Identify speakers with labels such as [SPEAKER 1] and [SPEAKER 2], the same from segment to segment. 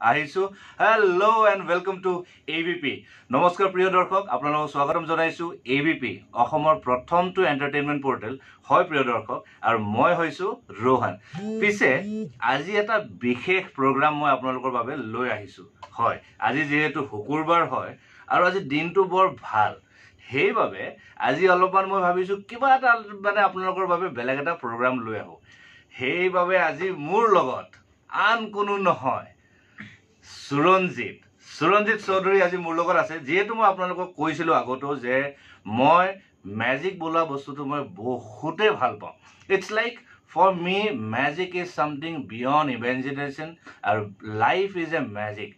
[SPEAKER 1] আহিছোঁ। Hello' and welcome to A B P নমস্কাৰ প্ৰিয় দৰ্শক আপোনালোকক স্বাগতম জনাইছোঁ এ বি পি অসমৰ প্ৰথমটো এণ্টাৰটেইনমেণ্ট পৰ্টেল হয় প্ৰিয় দৰ্শক আৰু মই হৈছোঁ ৰোহান। পিছে আজি এটা বিশেষ প্ৰগ্ৰাম মই আপোনালোকৰ বাবে লৈ আহিছোঁ। হয় আজি যিহেতু শুকুৰবাৰ হয় আৰু আজি দিনটো বৰ ভাল। সেইবাবে আজি অলপমান মই ভাবিছোঁ কিবা এটা মানে আপোনালোকৰ বাবে বেলেগ এটা প্ৰগ্ৰাম লৈ আহোঁ। সেইবাবে আজি মোৰ লগত আন কোনো নহয়। সুৰঞ্জিত। সুৰঞ্জিত চৌধুৰী আজি মোৰ লগত আছে। যিহেতু মই আপোনালোকক কৈছিলোঁ আগতো যে মই মেজিক বোলা বস্তুটো মই বহুতেই ভাল পাওঁ। It's like for me magic is something beyond imagination আৰু life is a magic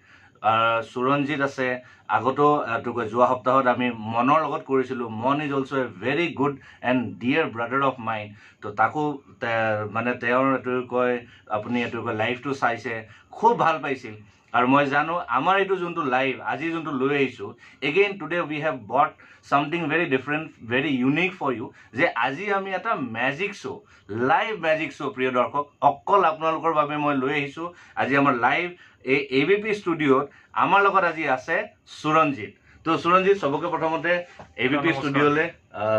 [SPEAKER 1] Suranjit আছে। আগতো এইটো কয় যোৱা সপ্তাহত আমি মনৰ লগত কৰিছিলোঁ। Mon is also' a very good and dear brother of mine তো তাকো মানে তেওঁৰ এইটো কয় আপুনি এইটো কয় লাইফটো চাইছে। খুব ভাল পাইছিল। আৰু মই জানো আমাৰ এইটো যোনটো লাইভ আজি যোনটো লৈ আহিছোঁ again today we have but something very different very unique for you যে আজি আমি এটা magic show' live magic show' প্ৰিয় দৰ্শক অকল আপোনালোকৰ বাবে মই লৈ আহিছোঁ। আজি আমাৰ লাইভ এই এ বি পি ষ্টুডিঅ'ত আমাৰ লগত আজি আছে সুৰঞ্জিত। তো সুৰঞ্জিত চবকে প্ৰথমতে এ বি পি ষ্টুডিঅ'লৈ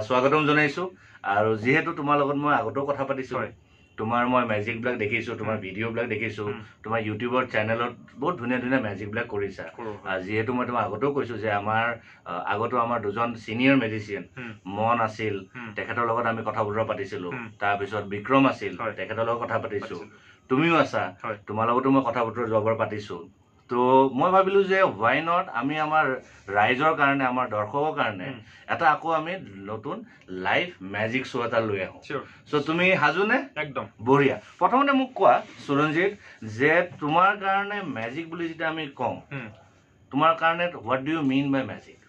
[SPEAKER 1] স্বাগতম জনাইছোঁ। আৰু যিহেতু তোমাৰ লগত মই আগতেও কথা পাতিছোঁ তোমাৰ মই মেজিকবিলাক দেখিছোঁ তোমাৰ ভিডিঅ'বিলাক দেখিছোঁ তোমাৰ ইউটিউবৰ চেনেলত বহুত ধুনীয়া ধুনীয়া মেজিকবিলাক কৰিছা। যিহেতু মই তোমাক আগতেও কৈছোঁ যে আমাৰ আগতো আমাৰ দুজন ছিনিয়ৰ মেজিচিয়ান মন আছিল তেখেতৰ লগত আমি কথা বতৰা পাতিছিলোঁ তাৰপিছত বিক্ৰম আছিল তেখেতৰ লগত কথা পাতিছোঁ। তুমিও আছা তোমাৰ লগতো মই কথা বতৰা যোৱাবাৰ পাতিছোঁ। তো মই ভাবিলোঁ যে হোৱাই নট আমি আমাৰ ৰাইজৰ কাৰণে আমাৰ দৰ্শকৰ কাৰণে এটা আকৌ আমি নতুন লাইভ মেজিক শ্ব' এটা লৈ আহোঁ। চ' তুমি সাজুনে
[SPEAKER 2] একদম।
[SPEAKER 1] বঢ়িয়া। প্ৰথমতে মোক কোৱা সুৰঞ্জিত যে তোমাৰ কাৰণে মেজিক বুলি যেতিয়া আমি কওঁ তোমাৰ কাৰণে what do you mean by magic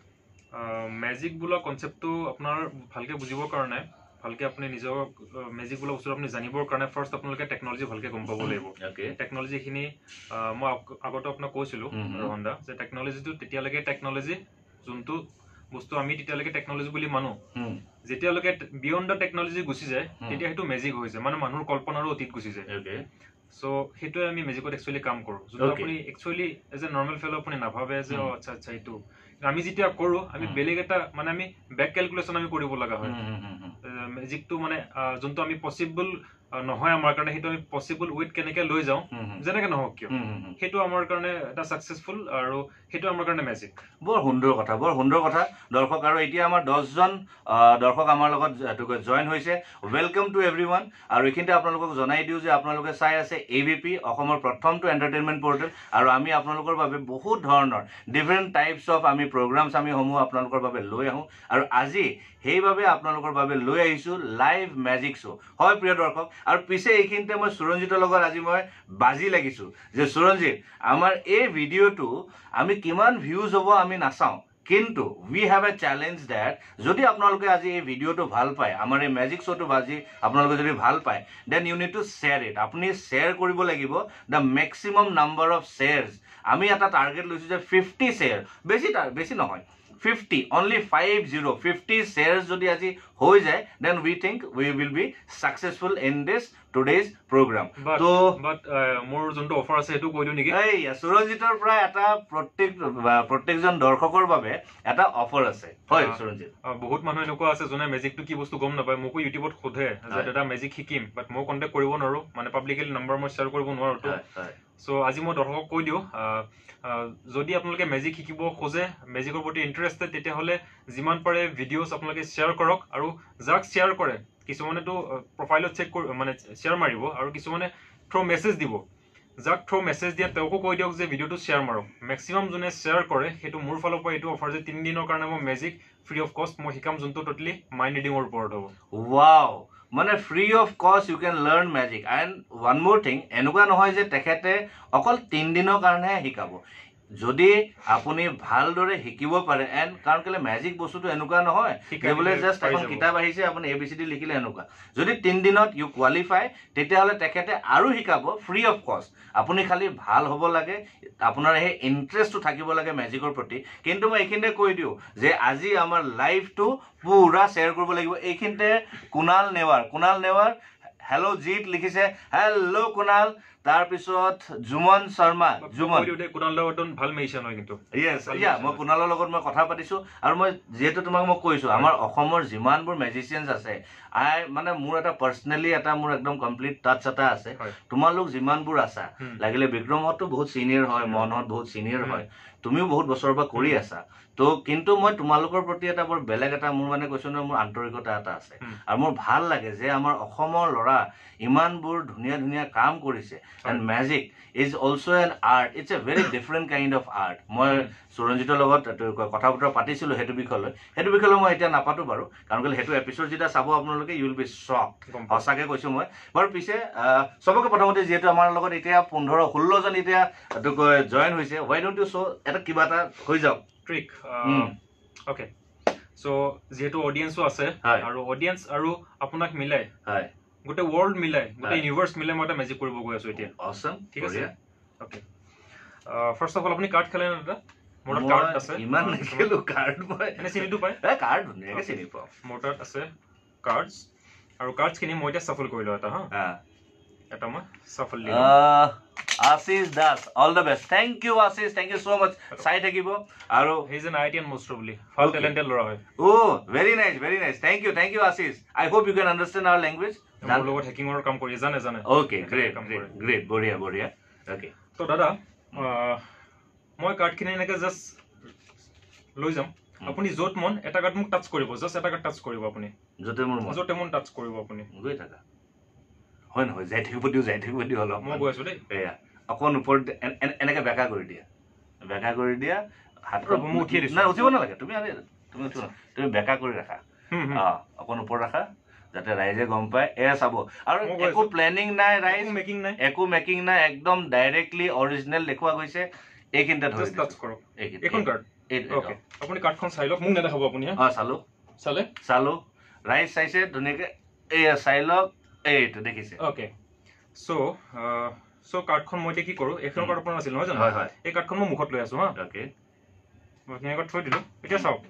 [SPEAKER 2] magic বোলা কনচেপ্টটো আপোনাৰ ভালকে বুজিবৰ কাৰণে ভালকে আপুনি নিজৰ মেজিক বোলা বস্তুটো আপুনি জানিবৰ কাৰণে ফাৰ্ষ্ট আপোনালোকে টেকনলজি ভালকে গম পাব লাগিব। টেকনলজিখিনি মই আগতে আপোনাক কৈছিলোঁ ৰহন দা যে টেকনলজিটো তেতিয়ালৈকে টেকনলজি যোনটো বস্তু আমি তেতিয়ালৈকে টেকনলজি বুলি মানো যেতিয়ালৈকে বিয়ণ্ড দ্য টেকনলজি গুচি যায় তেতিয়া সেইটো মেজিক হৈ যায় মানে মানুহৰ কল্পনাৰো অতীত গুচি যায়। চ' সেইটোৱে আমি মেজিকত একচুৱেলি কাম কৰোঁ। যোনটো আপুনি actually as a normal fail আপুনি নাভাবে যে অ' আচ্ছা আচ্ছা এইটো। আমি যেতিয়া কৰোঁ আমি বেলেগ এটা মানে আমি বেক কেলকুলেশ্যন আমি কৰিব লগা হয়। মেজিকটো মানে যোনটো আমি পচিবল নহয় আমাৰ কাৰণে সেইটো আমি পচিবল উইথ কেনেকে লৈ যাওঁ যেনেকে নহওক কিয়। সেইটো আমাৰ কাৰণে এটা ছাকচেছফুল আৰু সেইটো আমাৰ কাৰণে মেজিক
[SPEAKER 1] বৰ সুন্দৰ কথা বৰ সুন্দৰ কথা। দৰ্শক আৰু এতিয়া আমাৰ দহজন দৰ্শক আমাৰ লগত জইন হৈছে। ৱেলকাম টু এভৰি ওৱান আৰু এইখিনিতে আপোনালোকক জনাই দিওঁ যে আপোনালোকে চাই আছে এ বি পি অসমৰ প্ৰথমটো এণ্টাৰটেইনমেণ্ট পৰ্টেল আৰু আমি আপোনালোকৰ বাবে বহুত ধৰণৰ ডিফাৰেণ্ট টাইপছ অফ আমি প্ৰগ্ৰামছ আমি সমূহ আপোনালোকৰ বাবে লৈ আহোঁ। আৰু আজি সেইবাবে আপোনালোকৰ বাবে লৈ আহিছোঁ লাইভ মেজিক শ্ব' হয় প্ৰিয় দৰ্শক আৰু পিছে এইখিনিতে মই সুৰঞ্জিতৰ লগত আজি মই বাজি লাগিছোঁ যে সুৰঞ্জিত আমাৰ এই ভিডিঅ'টো আমি কিমান ভিউজ হ'ব আমি নাচাওঁ কিন্তু we have a challenge that যদি আপোনালোকে আজি এই ভিডিঅ'টো ভাল পায় আমাৰ এই মেজিক শ্ব'টো বাজি আপোনালোকে যদি ভাল পায় then you need to share it আপুনি শ্বেয়াৰ কৰিব লাগিব the maximum number of shares আমি এটা টাৰ্গেট লৈছোঁ যে ফিফটি শ্বেয়াৰ বেছি বেছি নহয়। Fifty only five zero' fifty shares যদি আজি হৈ যায় then we think we will be successful in this today's program
[SPEAKER 2] তো বাট মোৰ যোনটো অফাৰ আছে সেইটো কৈ দিওঁ নেকি?
[SPEAKER 1] এই সুৰঞ্জিতৰ পৰা এটা প্ৰত্যেক প্ৰত্যেকজন দৰ্শকৰ বাবে এটা অফাৰ আছে। হয় সুৰঞ্জিত
[SPEAKER 2] বহুত মানুহ এনেকুৱা আছে যোনে মেজিকটো কি বস্তু গম নাপায় মোকো ইউটিউবত সোধে যে দাদা মেজিক শিকিম বাট মই কণ্টেক্ট কৰিব নোৱাৰোঁ মানে পাব্লিকেলি নম্বৰ মই শ্বেয়াৰ কৰিব নোৱাৰোঁ চ' আজি মই দৰ্শকক কৈ দিওঁ যদি আপোনালোকে মেজিক শিকিব খোজে মেজিকৰ প্ৰতি ইণ্টাৰেষ্টেড তেতিয়াহ'লে যিমান পাৰে ভিডিঅ'জ আপোনালোকে শ্বেয়াৰ কৰক আৰু যাক শ্বেয়াৰ কৰে কিছুমানেতো প্ৰফাইলত চেক কৰি মানে শ্বেয়াৰ মাৰিব আৰু কিছুমানে থ্ৰ' মেছেজ দিব। যাক থ্ৰ' মেছেজ দিয়া তেওঁকো কৈ দিয়ক যে ভিডিঅ'টো শ্বেয়াৰ মাৰক। মেক্সিমাম যোনে শ্বেয়াৰ কৰে সেইটো মোৰ ফালৰ পৰা এইটো অফাৰ যে তিনিদিনৰ কাৰণে মই মেজিক ফ্ৰী অফ কষ্ট মই শিকাম যোনটো ট'টেলি মাইণ্ড ৰিডিঙৰ ওপৰত হ'ব।
[SPEAKER 1] ৱাও মানে free of cost you can learn magic and one more thing এনেকুৱা নহয় যে তেখেতে অকল তিনিদিনৰ কাৰণেহে শিকাব। যদি আপুনি ভালদৰে শিকিব পাৰে এণ্ড কাৰণ কেলৈ মেজিক বস্তুটো এনেকুৱা নহয় বোলে জাষ্ট এখন কিতাপ আহিছে আপুনি এ বি চি ডি লিখিলে এনেকুৱা। যদি তিনিদিনত ইউ কোৱালিফাই তেতিয়াহ'লে তেখেতে আৰু শিকাব ফ্ৰী অফ কষ্ট আপুনি খালি ভাল হ'ব লাগে আপোনাৰ সেই ইণ্টাৰেষ্টটো থাকিব লাগে মেজিকৰ প্ৰতি। কিন্তু মই এইখিনিতে কৈ দিওঁ যে আজি আমাৰ লাইফটো পুৰা শ্বেয়াৰ কৰিব লাগিব। এইখিনিতে কুণাল নেৱাৰ কুণাল নেৱাৰ হেল্ল' জিত লিখিছে হেল্ল' কুণাল। তাৰপিছত জুমন শৰ্মা জুমন
[SPEAKER 2] কুণাল দাৱৰ্ধন ভাল মেডিচিন হয় কিন্তু
[SPEAKER 1] য়েছ ইয়া। মই কুণালৰ লগত মই কথা পাতিছোঁ আৰু মই যিহেতু তোমাক মই কৈছোঁ আমাৰ অসমৰ যিমানবোৰ মেজিচিয়ানছ আছে আই মানে মোৰ এটা পাৰ্চনেলি এটা মোৰ একদম কমপ্লিট টাচ এটা আছে। তোমালোক যিমানবোৰ আছা। লাগিলে বিক্ৰমহঁতো বহুত চিনিয়ৰ হয় মনহঁত বহুত চিনিয়ৰ। হয় তুমিও বহুত বছৰৰ পৰা কৰি আছা। তো কিন্তু মই তোমালোকৰ প্ৰতি এটা বৰ বেলেগ এটা মোৰ মানে কৈছোঁ নহয় মোৰ আন্তৰিকতা এটা আছে। আৰু মোৰ ভাল লাগে যে আমাৰ অসমৰ ল'ৰা ইমানবোৰ ধুনীয়া ধুনীয়া কাম কৰিছে। And magic is also' an art it's a very different kind of art মই সুৰঞ্জিতৰ লগত কথা বতৰা পাতিছিলোঁ সেইটো বিষয়লৈ। সেইটো বিষয়লৈ মই এতিয়া নাপাতো বাৰু কাৰণ কেলৈ সেইটো এপিছ'ড যেতিয়া চাব আপোনালোকে ইউ উইল বি শ্বক। সঁচাকৈ কৈছোঁ মই। বাৰু পিছে চবকে প্ৰথমতে যিহেতু আমাৰ লগত এতিয়া পোন্ধৰ ষোল্লজন এতিয়া জইন হৈছে হোৱাই ডোণ্ট ইউ চ' এটা কিবা এটা হৈ যাওক।
[SPEAKER 2] ট্ৰিক। অ'কে চ' যিহেতু অডিয়েঞ্চো আছে। আৰু অডিয়েঞ্চ আৰু আপোনাক মিলাই গোটেই ৱৰ্ল্ড মিলাই গোটেই
[SPEAKER 1] হয়।
[SPEAKER 2] ইউনিভাৰ্চ মিলাই মই এটা মেজিক কৰিব গৈ আছো এতিয়া।
[SPEAKER 1] অচম
[SPEAKER 2] ঠিক আছে? অ'কে ফাৰ্ষ্ট অফ অল আপুনি কাৰ্ড খেলে নে দাদা? মোৰ তাত কাৰ্ড আছে।
[SPEAKER 1] ইমান নেখেলো কাৰ্ড মই।
[SPEAKER 2] এনে চিনিটো পায়?
[SPEAKER 1] এ কাৰ্ড ধুনীয়াকৈ চিনি পাওঁ।
[SPEAKER 2] মোৰ তাত আছে কাৰ্ডছ আৰু কাৰ্ডছখিনি মই এতিয়া চাফল কৰি লওঁ এটা হা। এটা মই চাফল দিলোঁ
[SPEAKER 1] আহ, Ashish Das all the best thank you Ashish thank you so' much চাই থাকিব। আৰু
[SPEAKER 2] he is an I T N master বুলি ভাল. টেলেণ্টেড ল'ৰা হয়।
[SPEAKER 1] অ' very nice very nice thank you thank you Ashish. I hope you can understand our language
[SPEAKER 2] মোৰ লগত হেকিঙৰ কাম কৰি জানে জানে।
[SPEAKER 1] অ'কে গ্ৰেট গ্ৰেট বঢ়িয়া বঢ়িয়া। অ'কে
[SPEAKER 2] তো দাদা মই কাৰ্ডখিনি এনেকৈ জাষ্ট লৈ যাম। আপুনি য'ত মন এটা কাৰ্ড মোক টাচ কৰিব। জাষ্ট এটা কাৰ্ড টাচ কৰিব আপুনি।
[SPEAKER 1] য'তে মোৰ
[SPEAKER 2] য'তে মন টাচ কৰিব আপুনি।
[SPEAKER 1] গৈ থাকা। হয় নহয়? যাই থাকিব দিওঁ যাই থাকিব দিওঁ অলপ
[SPEAKER 2] মই গৈ আছো দেই।
[SPEAKER 1] এয়া অকণ ওপৰত এন- এন- এনেকে বেকা কৰি দিয়া। বেকা কৰি দিয়া হাত
[SPEAKER 2] ৰ'ব, মই উঠিয়ে দিছোঁ।
[SPEAKER 1] নাই উঠিব নালাগে। তুমি আনি তুমি উঠিব। তুমি বেকা কৰি ৰাখা। অ অকণ ওপৰত ৰাখা যাতে ৰাইজে গম পায়। এয়া চাব। আৰু একো। প্লেনিং নাই ৰাইজ।
[SPEAKER 2] মেকিং নাই।
[SPEAKER 1] একো মেকিং নাই একদম ডাইৰেক্টলি অৰিজিনেল দেখুওৱা গৈছে। এইখিনিতে ধৰি
[SPEAKER 2] কৰক।
[SPEAKER 1] এইখিনিতে।
[SPEAKER 2] এইখন কাৰ্ড অ'কে আপুনি কাৰ্ডখন চাই লওক। মোক নেদেখাব আপুনি
[SPEAKER 1] অ চালো।
[SPEAKER 2] চালে?
[SPEAKER 1] চালো। ৰাইজ চাইছে ধুনীয়াকে। এয়া চাই লওক। এইটো দেখিছে।
[SPEAKER 2] অ'কে চ' চ' কাৰ্ডখন মই এতিয়া কি কৰোঁ? এইখন কাৰ্ড আপোনাৰ আছিল নহয় জানো?
[SPEAKER 1] হয় হয়।
[SPEAKER 2] এই কাৰ্ডখন মই মুখত লৈ আছো হা।
[SPEAKER 1] অ'কে
[SPEAKER 2] মই ধুনীয়াকৈ থৈ দিলোঁ। এতিয়া চাওক।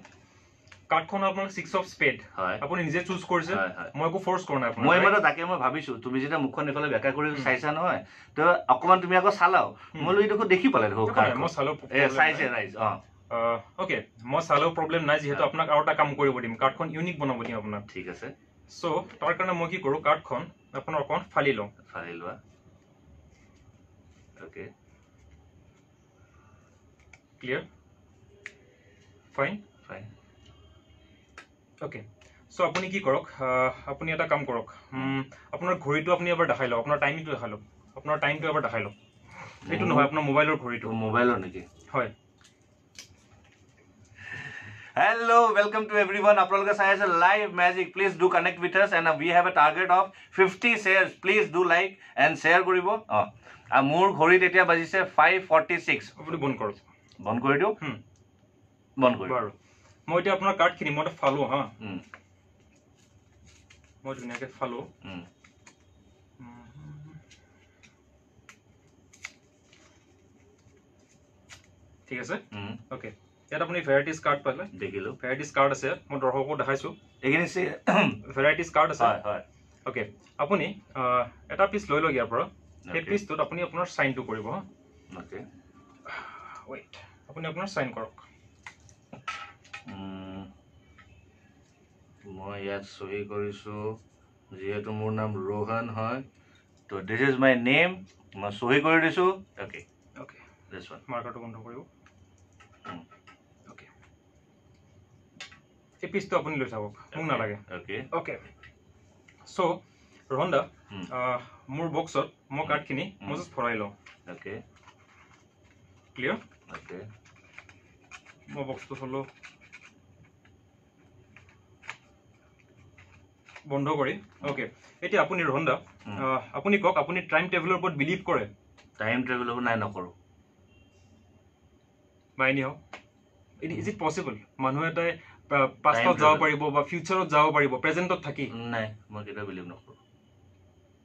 [SPEAKER 2] কাৰ্ডখন আপোনাক ছিক্স অফ স্পেড
[SPEAKER 1] হয়।
[SPEAKER 2] আপুনি নিজে চুজ কৰিছে। মই একো ফ'ৰ্চ কৰা নাই আপোনাক
[SPEAKER 1] মই? মানে তাকে মই ভাবিছো তুমি যেতিয়া মুখখন এইফালে বেকা কৰি। চাইছা নহয় তো অকমান তুমি আকৌ চালাও। মই বোলো এইডোখৰ দেখি পালে দেখো
[SPEAKER 2] নাই, মই চালেও
[SPEAKER 1] এ চাইছে ৰাইজ অ।
[SPEAKER 2] অ'কে মই চালেও প্ৰব্লেম নাই যিহেতু। আপোনাক আৰু এটা কাম কৰিব দিম। কাৰ্ডখন ইউনিক বনাব দিম আপোনাক।
[SPEAKER 1] ঠিক আছে।
[SPEAKER 2] চ' তাৰ কাৰণে মই কি কৰোঁ কাৰ্ডখন আপোনাৰ অকণমান ফালি লওঁ।
[SPEAKER 1] ফালি লোৱা। Okay
[SPEAKER 2] clear fine
[SPEAKER 1] fine
[SPEAKER 2] okay so' আপুনি কি কৰক আহ, আপুনি এটা কাম কৰক। উম, আপোনাৰ ঘড়ীটো আপুনি এবাৰ দেখাই লওক আপোনাৰ টাইমটো দেখাই লওক। আপোনাৰ টাইমটো এবাৰ দেখাই লওক। এইটো নহয় আপোনাৰ মোবাইলৰ ঘড়ীটো।
[SPEAKER 1] মোবাইলৰ নেকি?
[SPEAKER 2] হয়।
[SPEAKER 1] ৱেলকাম টু এভৰি ওৱান আপোনালোকে চাই আছে live magic please do connect with us and we have a target of fifty shares please do like and share কৰিব অঁ আৰু মোৰ ঘড়ীত এতিয়া বাজিছে ফাইভ ফৰ্টি ছিক্স
[SPEAKER 2] আপুনি বন্ধ কৰক
[SPEAKER 1] বন্ধ কৰি দিওঁ বন্ধ কৰি
[SPEAKER 2] বাৰু মই এতিয়া আপোনাৰ কাৰ্ডখিনি মই ফালো হা মই ধুনীয়াকৈ ফালো। ঠিক আছে অ'কে ইয়াত আপুনি ভেৰাইটিজ কাৰ্ড পালে
[SPEAKER 1] দেখিলো।
[SPEAKER 2] ভেৰাইটিজ কাৰ্ড আছে মই দৰ্শকো দেখাইছোঁ।
[SPEAKER 1] এইখিনি
[SPEAKER 2] ভেৰাইটিজ কাৰ্ড আছে।
[SPEAKER 1] হয় হয়।
[SPEAKER 2] অ'কে আপুনি এটা পিচ লৈ লওক ইয়াৰ পৰা। সেই. পিচটোত আপুনি আপোনাৰ চাইনটো কৰিব হা।
[SPEAKER 1] অ'কে
[SPEAKER 2] ৱেইট আপুনি আপোনাৰ চাইন কৰক।
[SPEAKER 1] মই ইয়াত চহী কৰিছোঁ যিহেতু মোৰ নাম ৰোহন হয় তো দিছ ইজ মাই নেম মই চহী কৰি দিছোঁ। অ'কে
[SPEAKER 2] অ'কে মাৰ্কাৰটো বন্ধ কৰিব
[SPEAKER 1] উম।
[SPEAKER 2] অ'কে এই পিচটো আপুনি লৈ থাকক মোক নালাগে
[SPEAKER 1] অ'কে
[SPEAKER 2] চ' ৰোহন দা মোৰ বক্সত মই কাৰ্ডখিনি। মই জাষ্ট ভৰাই লওঁ
[SPEAKER 1] অ'কে
[SPEAKER 2] ক্লিয়াৰ
[SPEAKER 1] অ'কে
[SPEAKER 2] মই বক্সটো থলোঁ বন্ধ কৰি অ'কে এতিয়া আপুনি ৰোহন দা আপুনি কওক আপুনি টাইম টেবুলৰ ওপৰত বিলিভ কৰে
[SPEAKER 1] টাইম ট্ৰেভেল নাই নকৰোঁ
[SPEAKER 2] বা এনি হওক ইজ ইট পচিবল মানুহ এটাই পাষ্টত যাব. পাৰিব বা ফিউচাৰত যাব পাৰিব প্ৰেজেণ্টত থাকি।
[SPEAKER 1] নাই মই কেতিয়াও বিলিভ নকৰোঁ।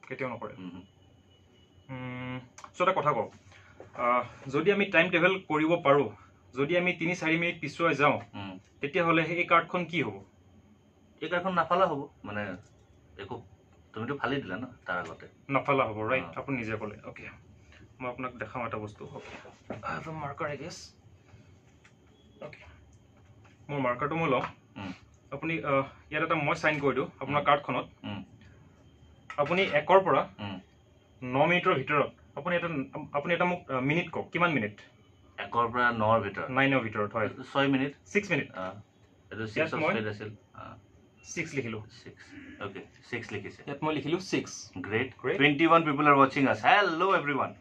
[SPEAKER 2] কেতিয়াও নকৰে। চ' এটা কথা কওঁ। যদি আমি টাইম ট্ৰেভেল কৰিব পাৰোঁ যদি আমি তিনি চাৰি মিনিট পিছুৱাই যাওঁ। তেতিয়াহ'লে সেই কাৰ্ডখন কি হ'ব?
[SPEAKER 1] এই কাৰ্ডখন নাপালে হ'ব মানে একো তুমিতো ফালি দিলা ন তাৰ আগতে।
[SPEAKER 2] নাফালা হ'ব ৰাইট। আপুনি নিজে ক'লে অ'কে মই আপোনাক দেখাওঁ এটা বস্তু okay marker I guess okay মোৰ মাৰ্কাৰটো মই লওঁ। আপুনি ইয়াত এটা মই চাইন কৰি দিওঁ আপোনাৰ। কাৰ্ডখনত আপুনি একৰ পৰা। ন মিনিটৰ ভিতৰত আপুনি এটা আপুনি এটা মোক মিনিট কওক কিমান মিনিট
[SPEAKER 1] একৰ পৰা নৰ ভিতৰত।
[SPEAKER 2] নাইনৰ ভিতৰত হয়।
[SPEAKER 1] ছয় মিনিট
[SPEAKER 2] ছিক্স মিনিট
[SPEAKER 1] এইটো ছিক্স আছিল।
[SPEAKER 2] ছিক্স লিখিলোঁ।
[SPEAKER 1] ছিক্স অ'কে ছিক্স লিখিছে।
[SPEAKER 2] ইয়াত মই লিখিলোঁ six
[SPEAKER 1] great
[SPEAKER 2] Great.
[SPEAKER 1] Twenty one people are ৱাচিং আছ হেল্ল' এভৰি ওৱান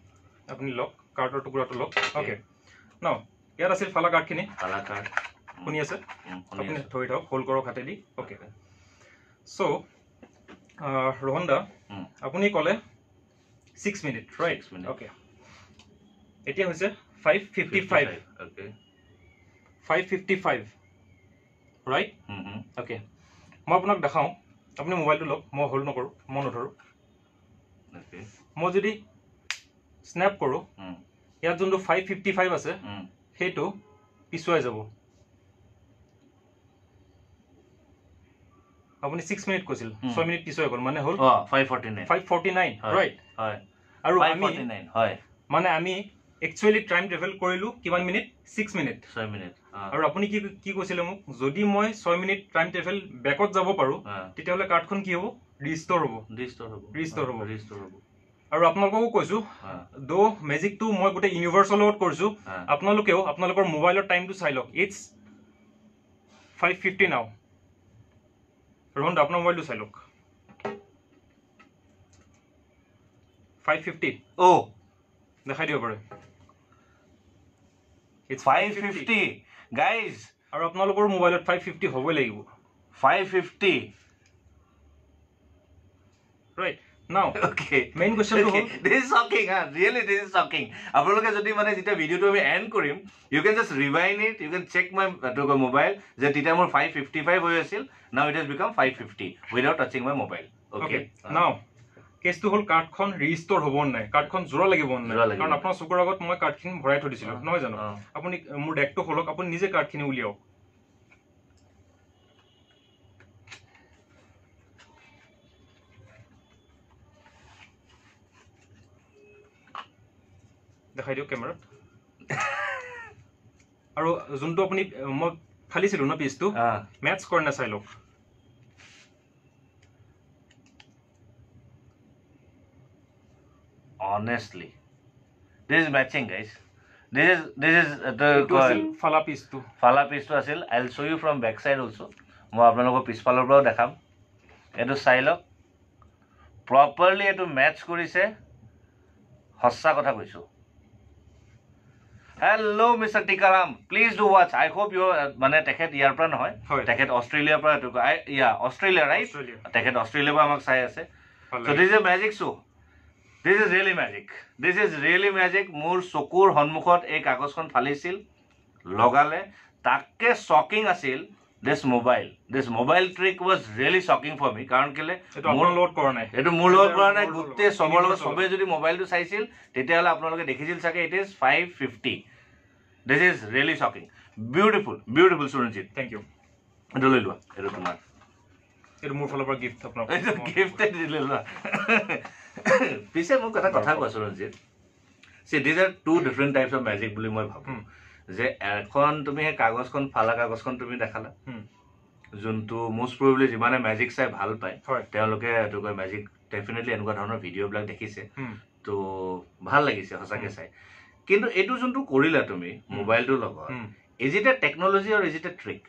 [SPEAKER 2] আপুনি লওক কাৰ্ডৰ টুকুৰাটো লওক। অ'কে ন ইয়াত আছিল ফালা কাৰ্ডখিনি
[SPEAKER 1] কালাকাৰ
[SPEAKER 2] শুনি আছে? আপুনি ধৰি থওক হোল্ড কৰক হাতেদি। অ'কে চ' ৰোহন দা। আপুনি ক'লে ছিক্স মিনিট ৰাইট. অ'কে এতিয়া হৈছে five fifty five five fifty five right okay মই আপোনাক দেখাওঁ। আপুনি মোবাইলটো লওক। মই হোল্ড নকৰোঁ। মই নধৰোঁ। মই যদি স্নেপ কৰোঁ ইয়াত যোনটো ফাইভ ফিফটি ফাইভ আছে সেইটো পিছুৱাই যাব। আপুনি ছিক্স মিনিট কৈছিল
[SPEAKER 1] উম।
[SPEAKER 2] ছয় মিনিট পিছুৱাই গ'ল মানে হ'ল
[SPEAKER 1] অ' five forty nine
[SPEAKER 2] five forty nine
[SPEAKER 1] হয়।
[SPEAKER 2] ৰাইট
[SPEAKER 1] হয়।
[SPEAKER 2] আৰু
[SPEAKER 1] ফাইভ
[SPEAKER 2] আমি
[SPEAKER 1] ফৰ্টি নাইন হয়।
[SPEAKER 2] মানে আমি একচুৱেলি টাইম ট্ৰেভেল কৰিলোঁ কিমান মিনিট ছিক্স মিনিট
[SPEAKER 1] ছয় মিনিট অ',
[SPEAKER 2] আৰু আপুনি কি কি কৈছিলে মোক? যদি মই ছয় মিনিট টাইম ট্ৰেভেল বেকত যাব পাৰোঁ
[SPEAKER 1] অ',
[SPEAKER 2] তেতিয়াহ'লে কাৰ্ডখন কি হ'ব? ৰিষ্টৰ হ'ব।
[SPEAKER 1] ৰিষ্ট'ৰ হ'ব।
[SPEAKER 2] Restore হ'ব।
[SPEAKER 1] ৰিষ্ট'ৰ হ'ব।
[SPEAKER 2] আৰু আপোনালোককো কৈছোঁ
[SPEAKER 1] অ',
[SPEAKER 2] দ' মেজিকটো মই গোটেই ইউনিভাৰ্চৰ লগত কৰিছোঁ
[SPEAKER 1] অ',
[SPEAKER 2] আপোনালোকেও আপোনালোকৰ মোবাইলৰ টাইমটো চাই লওক। ইটছ ফাইভ ফিফটি নাও ৰোহন আপোনাৰ মোবাইলটো চাই লওক ফাইভ ফিফটি
[SPEAKER 1] অ'
[SPEAKER 2] দেখাই দিব পাৰে
[SPEAKER 1] ফাইভ
[SPEAKER 2] 550
[SPEAKER 1] ফিফটি গাইজ
[SPEAKER 2] আৰু আপোনালোকৰ মোবাইলত ফাইভ ফিফটি হ'বই লাগিব
[SPEAKER 1] five fifty
[SPEAKER 2] right now
[SPEAKER 1] okay
[SPEAKER 2] main কুৱেশ্যনটো হ'ল
[SPEAKER 1] দিছ ইজ শ্বকিং হা ৰিয়েলি দিছ ইজ শ্বকিং আপোনালোকে যদি মানে যেতিয়া ভিডিঅ'টো আমি এণ্ড কৰিম you can just rewind it you can check my mobile যে তেতিয়া মোৰ ফাইভ ফিফটি ফাইভ হৈ আছিল now it has become five fifty without touching my mobile okay
[SPEAKER 2] okay now কেছটো হ'ল কাৰ্ডখন ৰিষ্টৰ হ'ব নাই? কাৰ্ডখন যোৰা লাগিব নাই। কাৰণ আপোনাৰ চকুৰ আগত মই কাৰ্ডখিনি ভৰাই থৈ দিছিলোঁ নহয় জানো?
[SPEAKER 1] অ',
[SPEAKER 2] আপুনি মোৰ ডেকটো খোলক আপুনি নিজে কাৰ্ডখিনি উলিয়াওক। দেখাই দিয়ক কেমেৰাত। আৰু যোনটো আপুনি মই ফালিছিলোঁ ন পিচটো
[SPEAKER 1] অ',
[SPEAKER 2] মেটচ কৰে নে চাই লওক।
[SPEAKER 1] Honestly this is matching guys. This is this is uh, the
[SPEAKER 2] এইটো আছিল ফালা পিচটো
[SPEAKER 1] ফালা পিচটো আছিল। I will show' you from back side also' মই আপোনালোকৰ পিছফালৰ পৰাও দেখাম। এইটো চাই লওক। প্ৰপাৰলি এইটো মেটচ কৰিছে। সঁচা কথা কৈছোঁ। Hello' mister Tikaram please do watch I hope you মানে তেখেত ইয়াৰ পৰা নহয়
[SPEAKER 2] হয়।
[SPEAKER 1] তেখেত অষ্ট্ৰেলিয়াৰ পৰা এইটো আই ইয়া অষ্ট্ৰেলিয়া ৰাইট তেখেত অষ্ট্ৰেলিয়াৰ পৰা আমাক চাই আছে। So' this is a magic show' this is really magic this is really magic মোৰ চকুৰ সন্মুখত এই কাগজখন ফালিছিল লগালে। তাকে শ্বকিং আছিল this mobile this mobile trick was really shocking for me কাৰণ কেলে? মোৰ
[SPEAKER 2] লগত কৰা নাই।
[SPEAKER 1] এইটো মোৰ লগত কৰা নাই। গোটেই চবৰ লগত চবেই যদি মোবাইলটো চাইছিল তেতিয়াহ'লে আপোনালোকে দেখিছিল চাগে it is five fifty this is really shocking beautiful beautiful Suranjit
[SPEAKER 2] thank you
[SPEAKER 1] এইটো লৈ লোৱা এইটো তোমাৰ
[SPEAKER 2] এইটো মোৰ ফালৰ পৰা গিফ্ট আপোনাক
[SPEAKER 1] এইটো গিফ্টে দিলে লোৱা পিছে মোক এটা কথা কোৱা Suranjit see these are two different types of magic বুলি মই ভাবোঁ।
[SPEAKER 2] হুম,
[SPEAKER 1] যে এখন তুমি সেই কাগজখন ফালা কাগজখন তুমি দেখালা।
[SPEAKER 2] হুম,
[SPEAKER 1] যোনটো মষ্ট প্ৰবেবলি যিমানে মেজিক চাই ভাল পায় তেওঁলোকে এইটো কয় মেজিক ডেফিনেটলি এনেকুৱা ধৰণৰ ভিডিঅ'বিলাক দেখিছে।
[SPEAKER 2] হুম,
[SPEAKER 1] তো ভাল লাগিছে সঁচাকৈ চাই। কিন্তু এইটো যোনটো কৰিলা তুমি মোবাইলটোৰ লগত। ইজ ইট এ টেকন'লজি আৰু ইজ ইট এ ট্ৰিক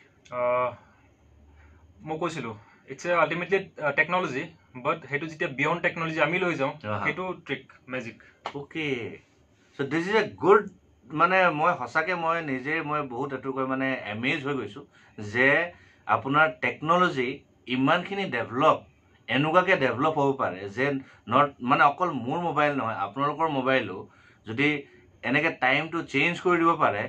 [SPEAKER 2] মই কৈছিলোঁ it's a ultimately technology but সেইটো যেতিয়া বিয়ণ্ড টেকন'লজি আমি লৈ যাওঁ। সেইটো trick magic
[SPEAKER 1] okay so' this is a good মানে মই সঁচাকৈ মই নিজে মই বহুত এইটো কৈ মানে এমেজ হৈ গৈছোঁ যে আপোনাৰ টেকন'লজি ইমানখিনি ডেভেলপ এনেকুৱাকৈ ডেভেলপ হ'ব পাৰে যে নট মানে অকল মোৰ মোবাইল নহয় আপোনালোকৰ মোবাইলো যদি এনেকৈ টাইমটো চেঞ্জ কৰি দিব পাৰে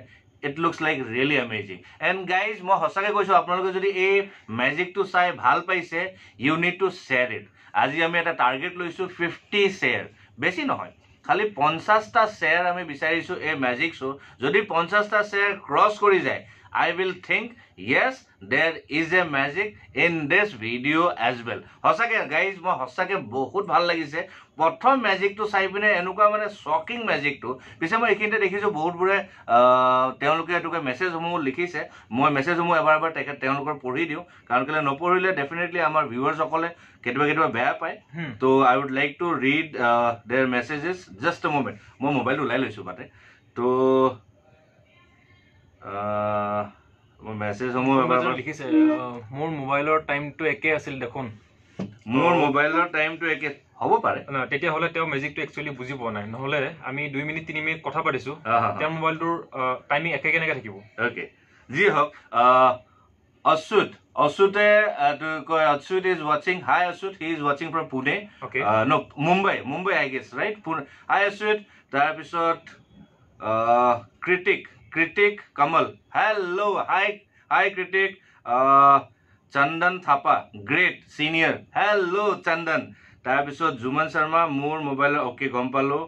[SPEAKER 1] it looks like really amazing and guys মই সঁচাকৈ কৈছোঁ আপোনালোকে যদি এই মেজিকটো চাই ভাল পাইছে you need to share it আজি আমি এটা টাৰ্গেট লৈছোঁ ফিফটি শ্বেয়াৰ বেছি নহয় খালি পঞ্চাছটা শ্বেয়াৰ আমি বিচাৰিছোঁ এই মেজিক শ্ব' যদি পঞ্চাছটা শ্বেয়াৰ ক্ৰছ কৰি যায় I will think yes there is a magic in this video' as well সঁচাকৈ গাইজ মই সঁচাকৈ বহুত ভাল লাগিছে। প্ৰথম মেজিকটো চাই পিনে এনেকুৱা মানে শ্বকিং মেজিকটো পিছে মই এইখিনিতে দেখিছোঁ বহুতবোৰে তেওঁলোকে এইটোকে মেছেজসমূহ লিখিছে। মই মেছেজসমূহ এবাৰ এবাৰ তেখেত তেওঁলোকৰ পঢ়ি দিওঁ। কাৰণ কেলৈ নপঢ়িলে ডেফিনেটলি আমাৰ ভিউৱাৰ্ছসকলে কেতিয়াবা কেতিয়াবা বেয়া পায়। তো I would like to read their messages just a moment মই মোবাইলটো ওলাই লৈছোঁ মাতে তো মেছেজসমূহ
[SPEAKER 3] লিখিছে মোৰ মোবাইলৰ টাইমটো একে আছিল দেখোন।
[SPEAKER 1] মোৰ মোবাইলৰ টাইমটো একে হ'ব পাৰে।
[SPEAKER 2] তেতিয়াহ'লে তেওঁ মেজিকটো একচুৱেলি বুজি পোৱা নাই। নহ'লে আমি দুই মিনিট তিনি মিনিট কথা পাতিছোঁ। তেওঁৰ মোবাইলটোৰ টাইমিং একে কেনেকৈ থাকিব?
[SPEAKER 1] অ'কে যি হওক অচ্যুত অচ্যুতে কয় অচ্যুত ইজ ৱাচিং হাই অচ্যুত হি ইজ ৱাচিং from Pune Mumbai Mumbai I guess right হাই অচ্যুত। তাৰপিছত কৃতিক কৃতিক কমল হেল্ল' হাই হাই কৃতিক আহ, চন্দন থাপা গ্ৰেট ছিনিয়ৰ হেল্ল' চন্দন। তাৰপিছত জুমন শৰ্মা মোৰ মোবাইলৰ অ'কে গম পালোঁ।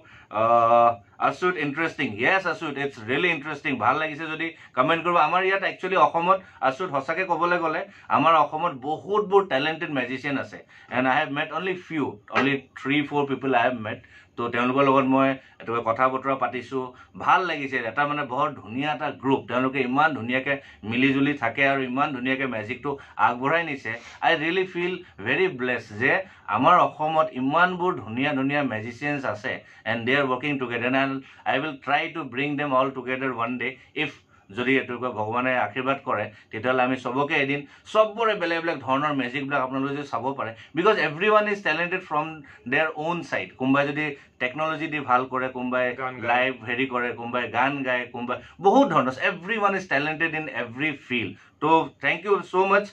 [SPEAKER 1] আচুত interesting Yes আচুত it's really interesting ভাল লাগিছে যদি কমেণ্ট কৰিব। আমাৰ ইয়াত একচুৱেলি অসমত আচুত সঁচাকৈ ক'বলৈ গ'লে আমাৰ অসমত বহুতবোৰ টেলেণ্টেড মেজিচিয়ান আছে। And I have met only few only three four people I have met তো তেওঁলোকৰ লগত মই এইটো কথা বতৰা পাতিছোঁ। ভাল লাগিছে। এটা মানে বৰ ধুনীয়া এটা গ্ৰুপ তেওঁলোকে ইমান ধুনীয়াকৈ মিলি জুলি থাকে আৰু ইমান ধুনীয়াকৈ মেজিকটো আগবঢ়াই নিছে। I really feel very blessed যে আমাৰ অসমত ইমানবোৰ ধুনীয়া ধুনীয়া মেজিচিয়ানছ আছে and they are working together and I will try to bring them all together one day if যদি এইটোকে ভগৱানে আশীৰ্বাদ কৰে তেতিয়াহ'লে আমি চবকে এদিন চবৰে বেলেগ বেলেগ ধৰণৰ মেজিকবিলাক আপোনালোকে যদি চাব পাৰে because every one is talented from their own side কোনোবাই যদি টেকন'লজি দি ভাল কৰে কোনোবাই। লাইভ হেৰি কৰে কোনোবাই গান গায় কোনোবাই বহুত ধৰণৰ every one is talented in every field to thank you so' much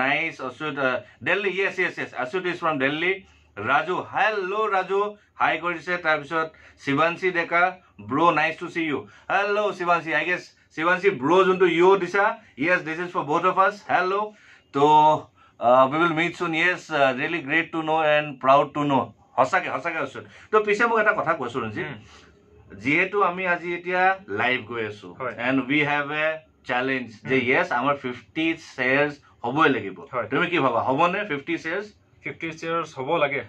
[SPEAKER 1] nice Achyut Delhi yes yes yes Achyut is from Delhi Raju hello' Raju hi কৰিছে তাৰপিছত Shivanshi Deka bro' nice to see you hello' Shivanshi I guess Shivanshi bro' যোনটো you দিছা yes this is for both of us hello' to we will meet soon yes really great to know' and proud to know' সঁচাকৈ সঁচাকৈ আছোঁ তো পিছে মোক এটা কথা কৈছোঁ ৰঞ্জিত।
[SPEAKER 2] হুম।
[SPEAKER 1] যিহেতু আমি আজি এতিয়া লাইভ গৈ আছো
[SPEAKER 2] হয়।
[SPEAKER 1] And we have a challenge যে য়েছ আমাৰ ফিফটি শ্বেয়াৰ্ছ হ'বই লাগিব। তুমি কি ভাবা হ'বনে ফিফটি শ্বেয়াৰ্ছ
[SPEAKER 2] ফিফটি চেয়াৰ্ছ হ'ব লাগে।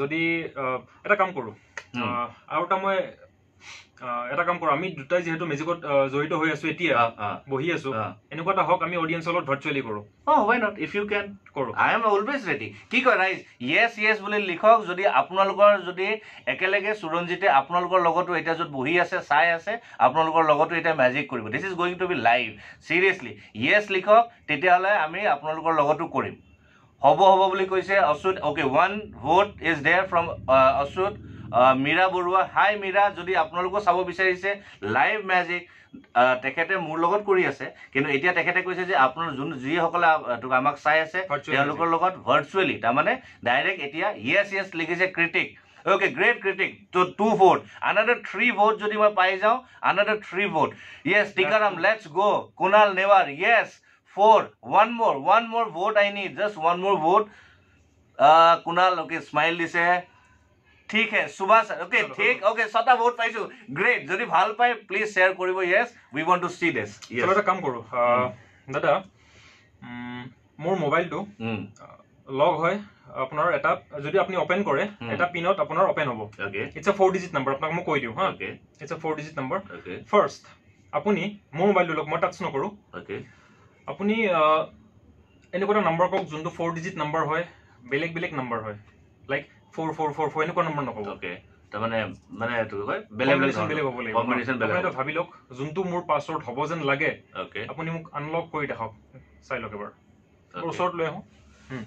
[SPEAKER 2] যদি এটা কাম কৰোঁ। আৰু এটা মই এটা কাম কৰোঁ। আমি দুটাই যিহেতু মেজিকত জড়িত হৈ আছো এতিয়া বহি আছো। এনেকুৱা এটা হওক আমি অডিয়েঞ্চৰ লগত ভাৰ্চুৱেলি কৰোঁ।
[SPEAKER 1] অঁ why not if you can
[SPEAKER 2] কৰোঁ।
[SPEAKER 1] আই এম অলৱেজ ৰেডি কি কয় ৰাইজ য়েছ য়েছ বুলি লিখক যদি আপোনালোকৰ যদি একেলগে সুৰঞ্জিতে আপোনালোকৰ লগতো এতিয়া য'ত বহি আছে চাই আছে আপোনালোকৰ লগতো এতিয়া মেজিক কৰিব। This is going to be live seriously yes লিখক তেতিয়াহ'লে আমি আপোনালোকৰ লগতো কৰিম। হ'ব হ'ব বুলি কৈছে Achyut okay one vote is there from Achyut Mira Baruah. Hi Mira যদি আপোনালোকো চাব বিচাৰিছে লাইভ মেজিক তেখেতে মোৰ লগত কৰি আছে। কিন্তু এতিয়া তেখেতে কৈছে যে আপোনাৰ যোন যিসকলে আমাক চাই আছে তেওঁলোকৰ লগত ভাৰ্চুৱেলি তাৰমানে ডাইৰেক্ট এতিয়া য়েছ য়েছ লিখিছে ক্ৰিটিক অ'কে গ্ৰেট ক্ৰিটিক ত' two vote another three vote যদি মই পাই যাওঁ another three vote yes Tikaram let's go' Kunal Newar yes for one more one more vote I need just one more vote Kunal okay smile দিছে ঠিক হে Subhash okay ঠিক okay ছটা ভোট পাইছোঁ গ্ৰেট যদি ভাল পায় প্লিজ শ্বেয়াৰ কৰিব yes we want to see this
[SPEAKER 2] চলো এটা কাম কৰোঁ আহ, দাদা উম, মোৰ মোবাইলটো লগ হয় আপোনাৰ এটা যদি আপুনি অপেন কৰে। এটা পিনত আপোনাৰ অপেন হ'ব
[SPEAKER 1] okay
[SPEAKER 2] it's a four digit number আপোনাক মই কৈ দিওঁ হা
[SPEAKER 1] okay
[SPEAKER 2] it's a four digit number
[SPEAKER 1] okay
[SPEAKER 2] first আপুনি মোৰ মোবাইলটো লওক মই টাচ নকৰোঁ
[SPEAKER 1] অ'কে
[SPEAKER 2] আপুনি এনেকুৱা এটা নাম্বাৰ কওক যোনটো ফ'ৰ ডিজিট নাম্বাৰ হয় বেলেগ বেলেগ নাম্বাৰ হয়। Like four four four four এনেকুৱা নাম্বাৰ নক'ব।
[SPEAKER 1] অ'কে তাৰমানে মানে এইটো কয় বেলেগ বেলেগ
[SPEAKER 2] বেলেগ হ'ব লাগিব।
[SPEAKER 1] কম্বিনেশ্যন বেলেগ
[SPEAKER 2] আপুনি এটা ভাবি লওক যোনটো মোৰ পাছৱৰ্ড হ'ব যেন লাগে
[SPEAKER 1] অ'কে
[SPEAKER 2] আপুনি মোক আনলক কৰি দেখাওক। চাই লওক এবাৰ। ওচৰত লৈ আহোঁ।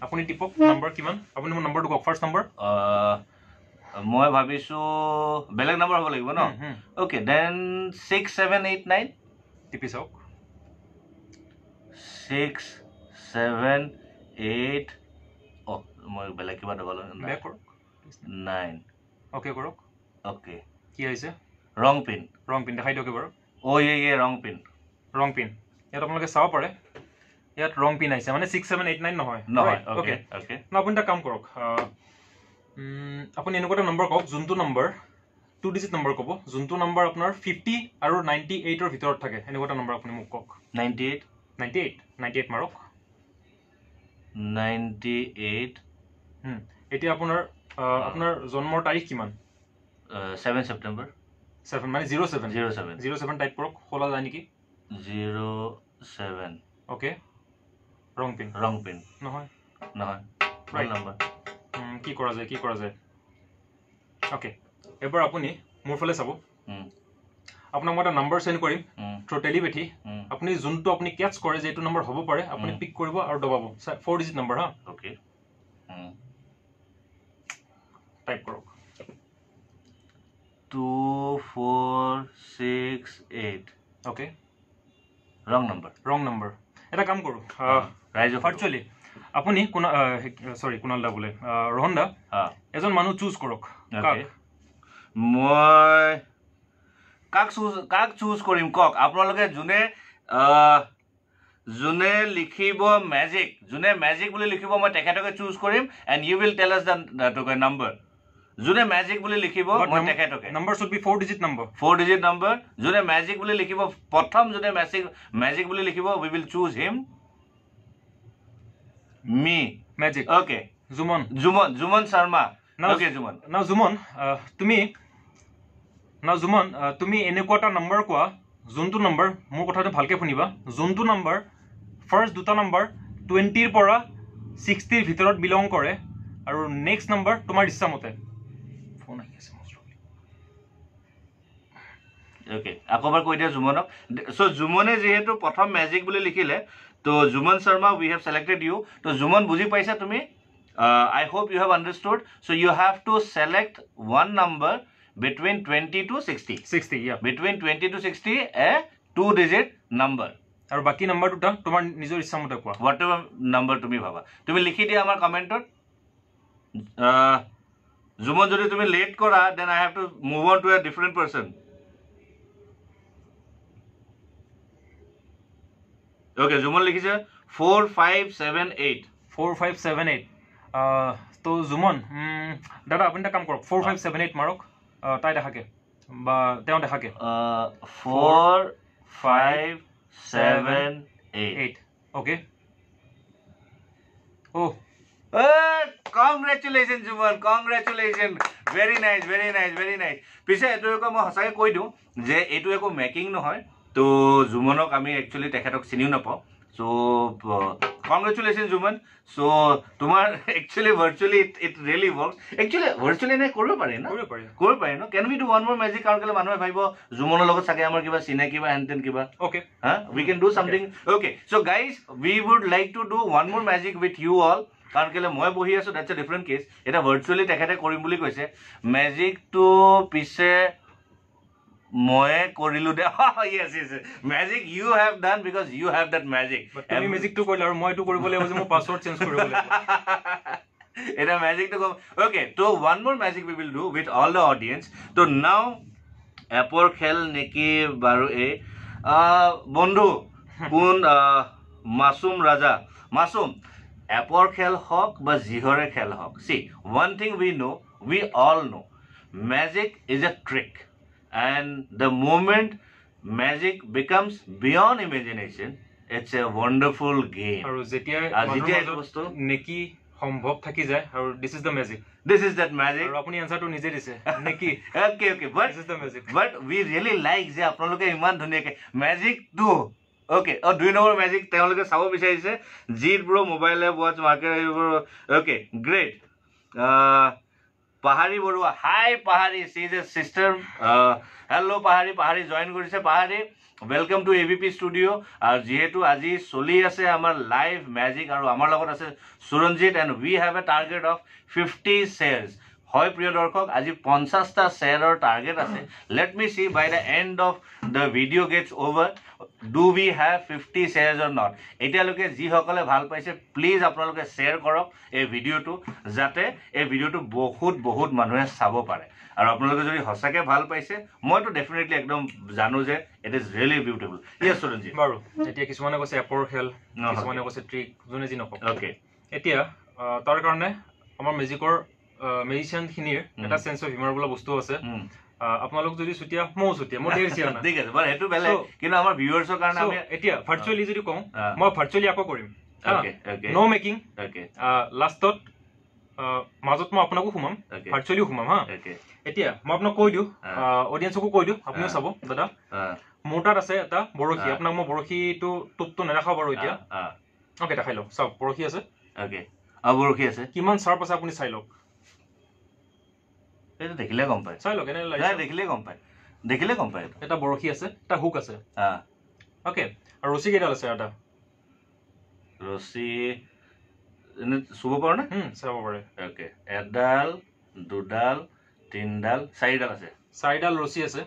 [SPEAKER 2] আপুনি টিপক নাম্বাৰ কিমান। আপুনি মোৰ নাম্বাৰটো কওক ফাৰ্ষ্ট নাম্বাৰ
[SPEAKER 1] মই ভাবিছোঁ বেলেগ নম্বৰ হ'ব লাগিব ন? Okay then six seven eight nine
[SPEAKER 2] টিপি চাওক।
[SPEAKER 1] ছিক্স ছেভেন এইট অ' মই বেলেগ কিবা দবালো
[SPEAKER 2] বেক কৰক।
[SPEAKER 1] নাইন
[SPEAKER 2] অ'কে কৰক।
[SPEAKER 1] অ'কে
[SPEAKER 2] কি আহিছে?
[SPEAKER 1] ৰং পিন
[SPEAKER 2] ৰং পিন দেখাই দিয়ক এবাৰ।
[SPEAKER 1] অ' ইয়ে ইয়ে ৰং পিন
[SPEAKER 2] ৰং পিন ইয়াত আপোনালোকে চাব পাৰে ইয়াত ৰং পিন আহিছে। মানে ছিক্স ছেভেন এইট নাইন নহয়।
[SPEAKER 1] নহয়।
[SPEAKER 2] অ'কে
[SPEAKER 1] অ'কে
[SPEAKER 2] ন আপুনি এটা কাম কৰক আপুনি এনেকুৱা এটা নম্বৰ কওক যোনটো নম্বৰ টু ডিজিট নম্বৰ ক'ব যোনটো নম্বৰ আপোনাৰ ফিফটি আৰু নাইণ্টি এইটৰ ভিতৰত থাকে। এনেকুৱা এটা নম্বৰ আপুনি মোক কওক।
[SPEAKER 1] নাইণ্টি এইট
[SPEAKER 2] মাৰক। এতিয়া আপোনাৰ আপোনাৰ জন্মৰ তাৰিখ কিমান?
[SPEAKER 1] ছেভেন ছেপ্টেম্বৰ
[SPEAKER 2] ছেভেন মানে zero' seven
[SPEAKER 1] zero' seven
[SPEAKER 2] zero' seven type কৰক খোলা যায় নেকি?
[SPEAKER 1] Zero' seven
[SPEAKER 2] okay wrong pin
[SPEAKER 1] wrong pin
[SPEAKER 2] নহয়?
[SPEAKER 1] নহয়.
[SPEAKER 2] Right.
[SPEAKER 1] নম্বৰ
[SPEAKER 2] উম, কি কৰা যায় কি কৰা যায়? অ'কে এবাৰ আপুনি মোৰ ফালে চাব। আপোনাক মই এটা নম্বৰ চেণ্ড কৰিম থ্ৰু টেলিপেথি আপুনি যোনটো আপুনি কেটচ কৰে যে এইটো নম্বৰ হ'ব পাৰে আপুনি। পিক কৰিব আৰু দবাব। ফ'ৰ ডিজিট নম্বৰ হা?
[SPEAKER 1] অ'কে
[SPEAKER 2] টাইপ কৰক।
[SPEAKER 1] Two four six eight
[SPEAKER 2] okay
[SPEAKER 1] wrong number
[SPEAKER 2] wrong number এটা কাম কৰোঁ
[SPEAKER 1] ৰাইজৰ
[SPEAKER 2] ভাৰ্চুৱেলি আপুনি কোনা চৰি কুণাল দা বোলে। ৰোহন দা এজন মানুহ চুজ কৰক?
[SPEAKER 1] মই কাক চুজ কাক চুজ কৰিম? কওক আপোনালোকে যোনে যোনে লিখিব মেজিক যোনে মেজিক বুলি লিখিব মই তেখেতকে চুজ কৰিম and you will tell us the number যোনে মেজিক বুলি লিখিব মই তেখেতকে।
[SPEAKER 2] Number should be four digit number
[SPEAKER 1] four digit number যোনে মেজিক বুলি লিখিব প্ৰথম যোনে মেজিক মেজিক বুলি লিখিব we will choose him me
[SPEAKER 2] magic
[SPEAKER 1] okay
[SPEAKER 2] Jumon
[SPEAKER 1] Jumon Jumon Sharma okay Jumon
[SPEAKER 2] না জুমন তুমি না জুমন তুমি এনেকুৱা এটা নম্বৰ কোৱা যোনটো নম্বৰ মোৰ কথাটো ভালকৈ শুনিবা। যোনটো নম্বৰ ফাৰ্ষ্ট দুটা নম্বৰ টুৱেণ্টিৰ পৰা ছিক্সটিৰ ভিতৰত বিলং কৰে। আৰু নেক্সট নম্বৰ তোমাৰ ইচ্ছামতে ফোন আহি আছে।
[SPEAKER 1] অ'কে আকৌ এবাৰ কৈ দিয়া জুমনক। চ' জুমনে যিহেতু প্ৰথম মেজিক বুলি লিখিলে তো Jumon Sharma we have selected you তো জুমন বুজি পাইছা তুমি? I hope you have understood so' you have to select one number between twenty to sixty
[SPEAKER 2] 60 yeah।
[SPEAKER 1] Between twenty to sixty a two digit number
[SPEAKER 2] আৰু বাকী number দুটা তোমাৰ নিজৰ ইচ্ছামতে কোৱা।
[SPEAKER 1] হোৱাট এভাৰ নম্বৰ তুমি ভাবা। তুমি লিখি দিয়া আমাৰ কমেণ্টত জুমন যদি তুমি লেট কৰা then I have to move on to a different person okay Jumon লিখিছে four five seven eight
[SPEAKER 2] four five seven eight তো জুমন দাদা আপুনি এটা কাম কৰক। ফ'ৰ ফাইভ ছেভেন এইট মাৰক। তাই দেখাকে বা তেওঁ দেখাকে
[SPEAKER 1] four five seven eight
[SPEAKER 2] okay অ'
[SPEAKER 1] congratulation Jumon congratulation very nice very nice very nice পিছে এইটো একো মই সঁচাকৈ কৈ দিওঁ যে এইটো একো মেকিং নহয় তো জুমনক আমি একচুৱেলি তেখেতক চিনিও নাপাওঁ চ' কংগ্ৰেচুলেশ্যন জুমন চ' তোমাৰ actually virtually it really work actually virtually এনে কৰিব পাৰি ন
[SPEAKER 2] কৰিব পাৰি
[SPEAKER 1] কৰিব পাৰি ন can we do one more magic কাৰণ কেলৈ মানুহে ভাবিব জুমনৰ লগত চাগে আমাৰ কিবা চিনাকি বা হেন তেন কিবা
[SPEAKER 2] okay
[SPEAKER 1] Huh? We can do something. Okay. So guys, we would like to do one more magic with you all. কাৰণ কেলে মই বহি আছো দেটছ এ ডিফাৰেণ্ট কেছ এতিয়া ভাৰ্চুৱেলি তেখেতে কৰিম বুলি কৈছে মেজিকটো পিছে ময়ে কৰিলো দে। য়েছ য়েছ magic you have done because you have that magic
[SPEAKER 2] তুমি মেজিকটো কৰিলা আৰু মই এইটো কৰিব লাগিব যে মোৰ পাছৱৰ্ড চেঞ্জ কৰিব লাগিব।
[SPEAKER 1] এটা মেজিকটো কম। Okay to one more magic we will do with all the audience to now এপৰ খেল নেকি বাৰু এই বন্ধু কোন মাছুম ৰাজা? মাছুম এপৰ খেল হওক বা যিহৰে খেল হওক see one thing we know' we all know' magic is a trick magic becomes beyond imagination it's a wonderful game
[SPEAKER 2] আৰু যেতিয়া
[SPEAKER 1] আৰু যেতিয়া
[SPEAKER 2] মানুহৰ
[SPEAKER 1] এইটো
[SPEAKER 2] মাজত
[SPEAKER 1] বস্তু
[SPEAKER 2] নেকি সম্ভৱ থাকি যায় আৰু this is the magic
[SPEAKER 1] this is that magic
[SPEAKER 2] আৰু আপুনি এনচাৰটো নিজে দিছে নেকি?
[SPEAKER 1] Okay okay but
[SPEAKER 2] this is the magic
[SPEAKER 1] but we really like যে আপোনালোকে ইমান ধুনীয়াকৈ মেজিকটো অ'কে অঁ দুই নম্বৰ মেজিক তেওঁলোকে চাব বিচাৰিছে? Jeet bro' mobile app what's market এইবোৰ okay great Pahari Baruah. Hi Pahari she is a sister hello' Pahari Pahari join কৰিছে। Pahari welcome to A B P studio' আৰু যিহেতু আজি চলি আছে আমাৰ লাইভ মেজিক আৰু আমাৰ লগত আছে Suranjit and we have a target of fifty shares হয় প্ৰিয় দৰ্শক আজি পঞ্চাছটা শ্বেয়াৰৰ টাৰ্গেট আছে। Let me see by the end of the video' gets over do we have fifty shares or not এতিয়ালৈকে যিসকলে ভাল পাইছে প্লিজ আপোনালোকে শ্বেয়াৰ কৰক এই ভিডিঅ'টো যাতে এই ভিডিঅ'টো বহুত বহুত মানুহে চাব পাৰে। আৰু আপোনালোকে যদি সঁচাকৈ ভাল পাইছে মইতো ডেফিনেটলি একদম জানো যে it is really beautiful yes Suranjit
[SPEAKER 2] বাৰু এতিয়া কিছুমানে কৈছে এপৰ খেল। কিছুমানে কৈছে ট্ৰিক যোনে যি নকওক।
[SPEAKER 1] অ'কে
[SPEAKER 2] এতিয়া তাৰ কাৰণে আমাৰ মেজিকৰ মেজিচিয়ানখিনিৰ এটা চেঞ্চ অফ হিউমাৰ বোলা বস্তু আছে। আপোনালোক যদি চুতীয়া ময়ো চুতীয়া মই ডেৰ চিয়ানা
[SPEAKER 1] ঠিক আছে বাৰু সেইটো বেলেগ। কিন্তু আমাৰ ভিউৱাৰ্ছৰ কাৰণে আমি
[SPEAKER 2] এতিয়া ভাৰ্চুৱেলি যদি কওঁ
[SPEAKER 1] অ।
[SPEAKER 2] মই ভাৰ্চুৱেলি আকৌ কৰিম। ন' মেকিং লাষ্টত মাজত মই আপোনাকো সোমাম। ভাৰ্চুৱেলিও সোমাম হা? এতিয়া মই আপোনাক কৈ দিওঁ।
[SPEAKER 1] অ।
[SPEAKER 2] অডিয়েঞ্চকো কৈ দিওঁ। আপুনিও
[SPEAKER 1] অ।
[SPEAKER 2] চাব দাদা।
[SPEAKER 1] অ',
[SPEAKER 2] মোৰ তাত আছে এটা বৰশী।
[SPEAKER 1] অ।
[SPEAKER 2] আপোনাক মই বৰশীটো টোপটো নেদেখাওঁ বাৰু এতিয়া।
[SPEAKER 1] অ', অ',
[SPEAKER 2] অ'কে দেখাই লওক চাওক বৰশী আছে।
[SPEAKER 1] অ'কে আৰু বৰশী আছে।
[SPEAKER 2] কিমান চাৰ্প আছে আপুনি চাই লওক।
[SPEAKER 1] এইটো দেখিলে গম পায়।
[SPEAKER 2] চাই লওক এনে
[SPEAKER 1] নাই
[SPEAKER 2] লাগিছে
[SPEAKER 1] দেখিলে গম পায়। দেখিলে গম পায় এইটো।
[SPEAKER 2] এটা বৰশী আছে এটা হুক আছে। অ'কে আৰু ৰছী কেইডাল আছে এটা।
[SPEAKER 1] ৰছী এনে চুব পাৰো নে
[SPEAKER 2] চাব পাৰে।
[SPEAKER 1] অ'কে এডাল দুডাল তিনডাল চাৰিডাল আছে।
[SPEAKER 2] চাৰিডাল ৰছী আছে।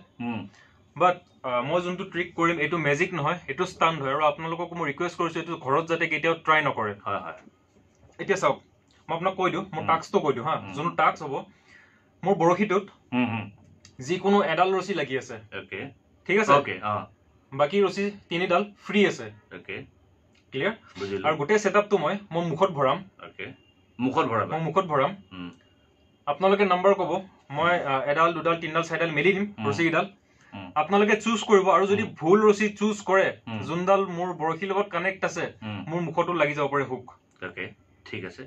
[SPEAKER 2] বাট মই যোনটো ট্ৰিক কৰিম এইটো মেজিক নহয় এইটো ষ্টাণ্ড হয়। আৰু আপোনালোকক মই ৰিকুৱেষ্ট কৰিছোঁ এইটো ঘৰত যাতে কেতিয়াও ট্ৰাই নকৰে।
[SPEAKER 1] হয় হয়।
[SPEAKER 2] এতিয়া চাওক মই আপোনাক কৈ দিওঁ মোৰ। টাস্কটো কৈ দিওঁ হা। যোনটো টাস্ক হ'ব মোৰ বৰশীটোত যিকোনো এডাল ৰছী লাগি আছে। ঠিক আছে? বাকী ৰছী তিনিডাল ফ্ৰী আছে। ক্লিয়াৰ আৰু গোটেই ছেটআপটো মই মোৰ মুখত ভৰাম।
[SPEAKER 1] মুখত ভৰাবা?
[SPEAKER 2] মই মুখত ভৰাম। আপোনালোকে নাম্বাৰ ক'ব মই এডাল দুডাল তিনিডাল চাৰিডাল মেলি দিম। ৰছীকেইডাল।
[SPEAKER 1] উম।
[SPEAKER 2] আপোনালোকে চুজ কৰিব আৰু যদি। ভুল ৰছী চুজ কৰে। যোনডাল মোৰ বৰশীৰ লগত কানেক্ট আছে মোৰ মুখতো লাগি যাব পাৰে হুক
[SPEAKER 1] ঠিক আছে।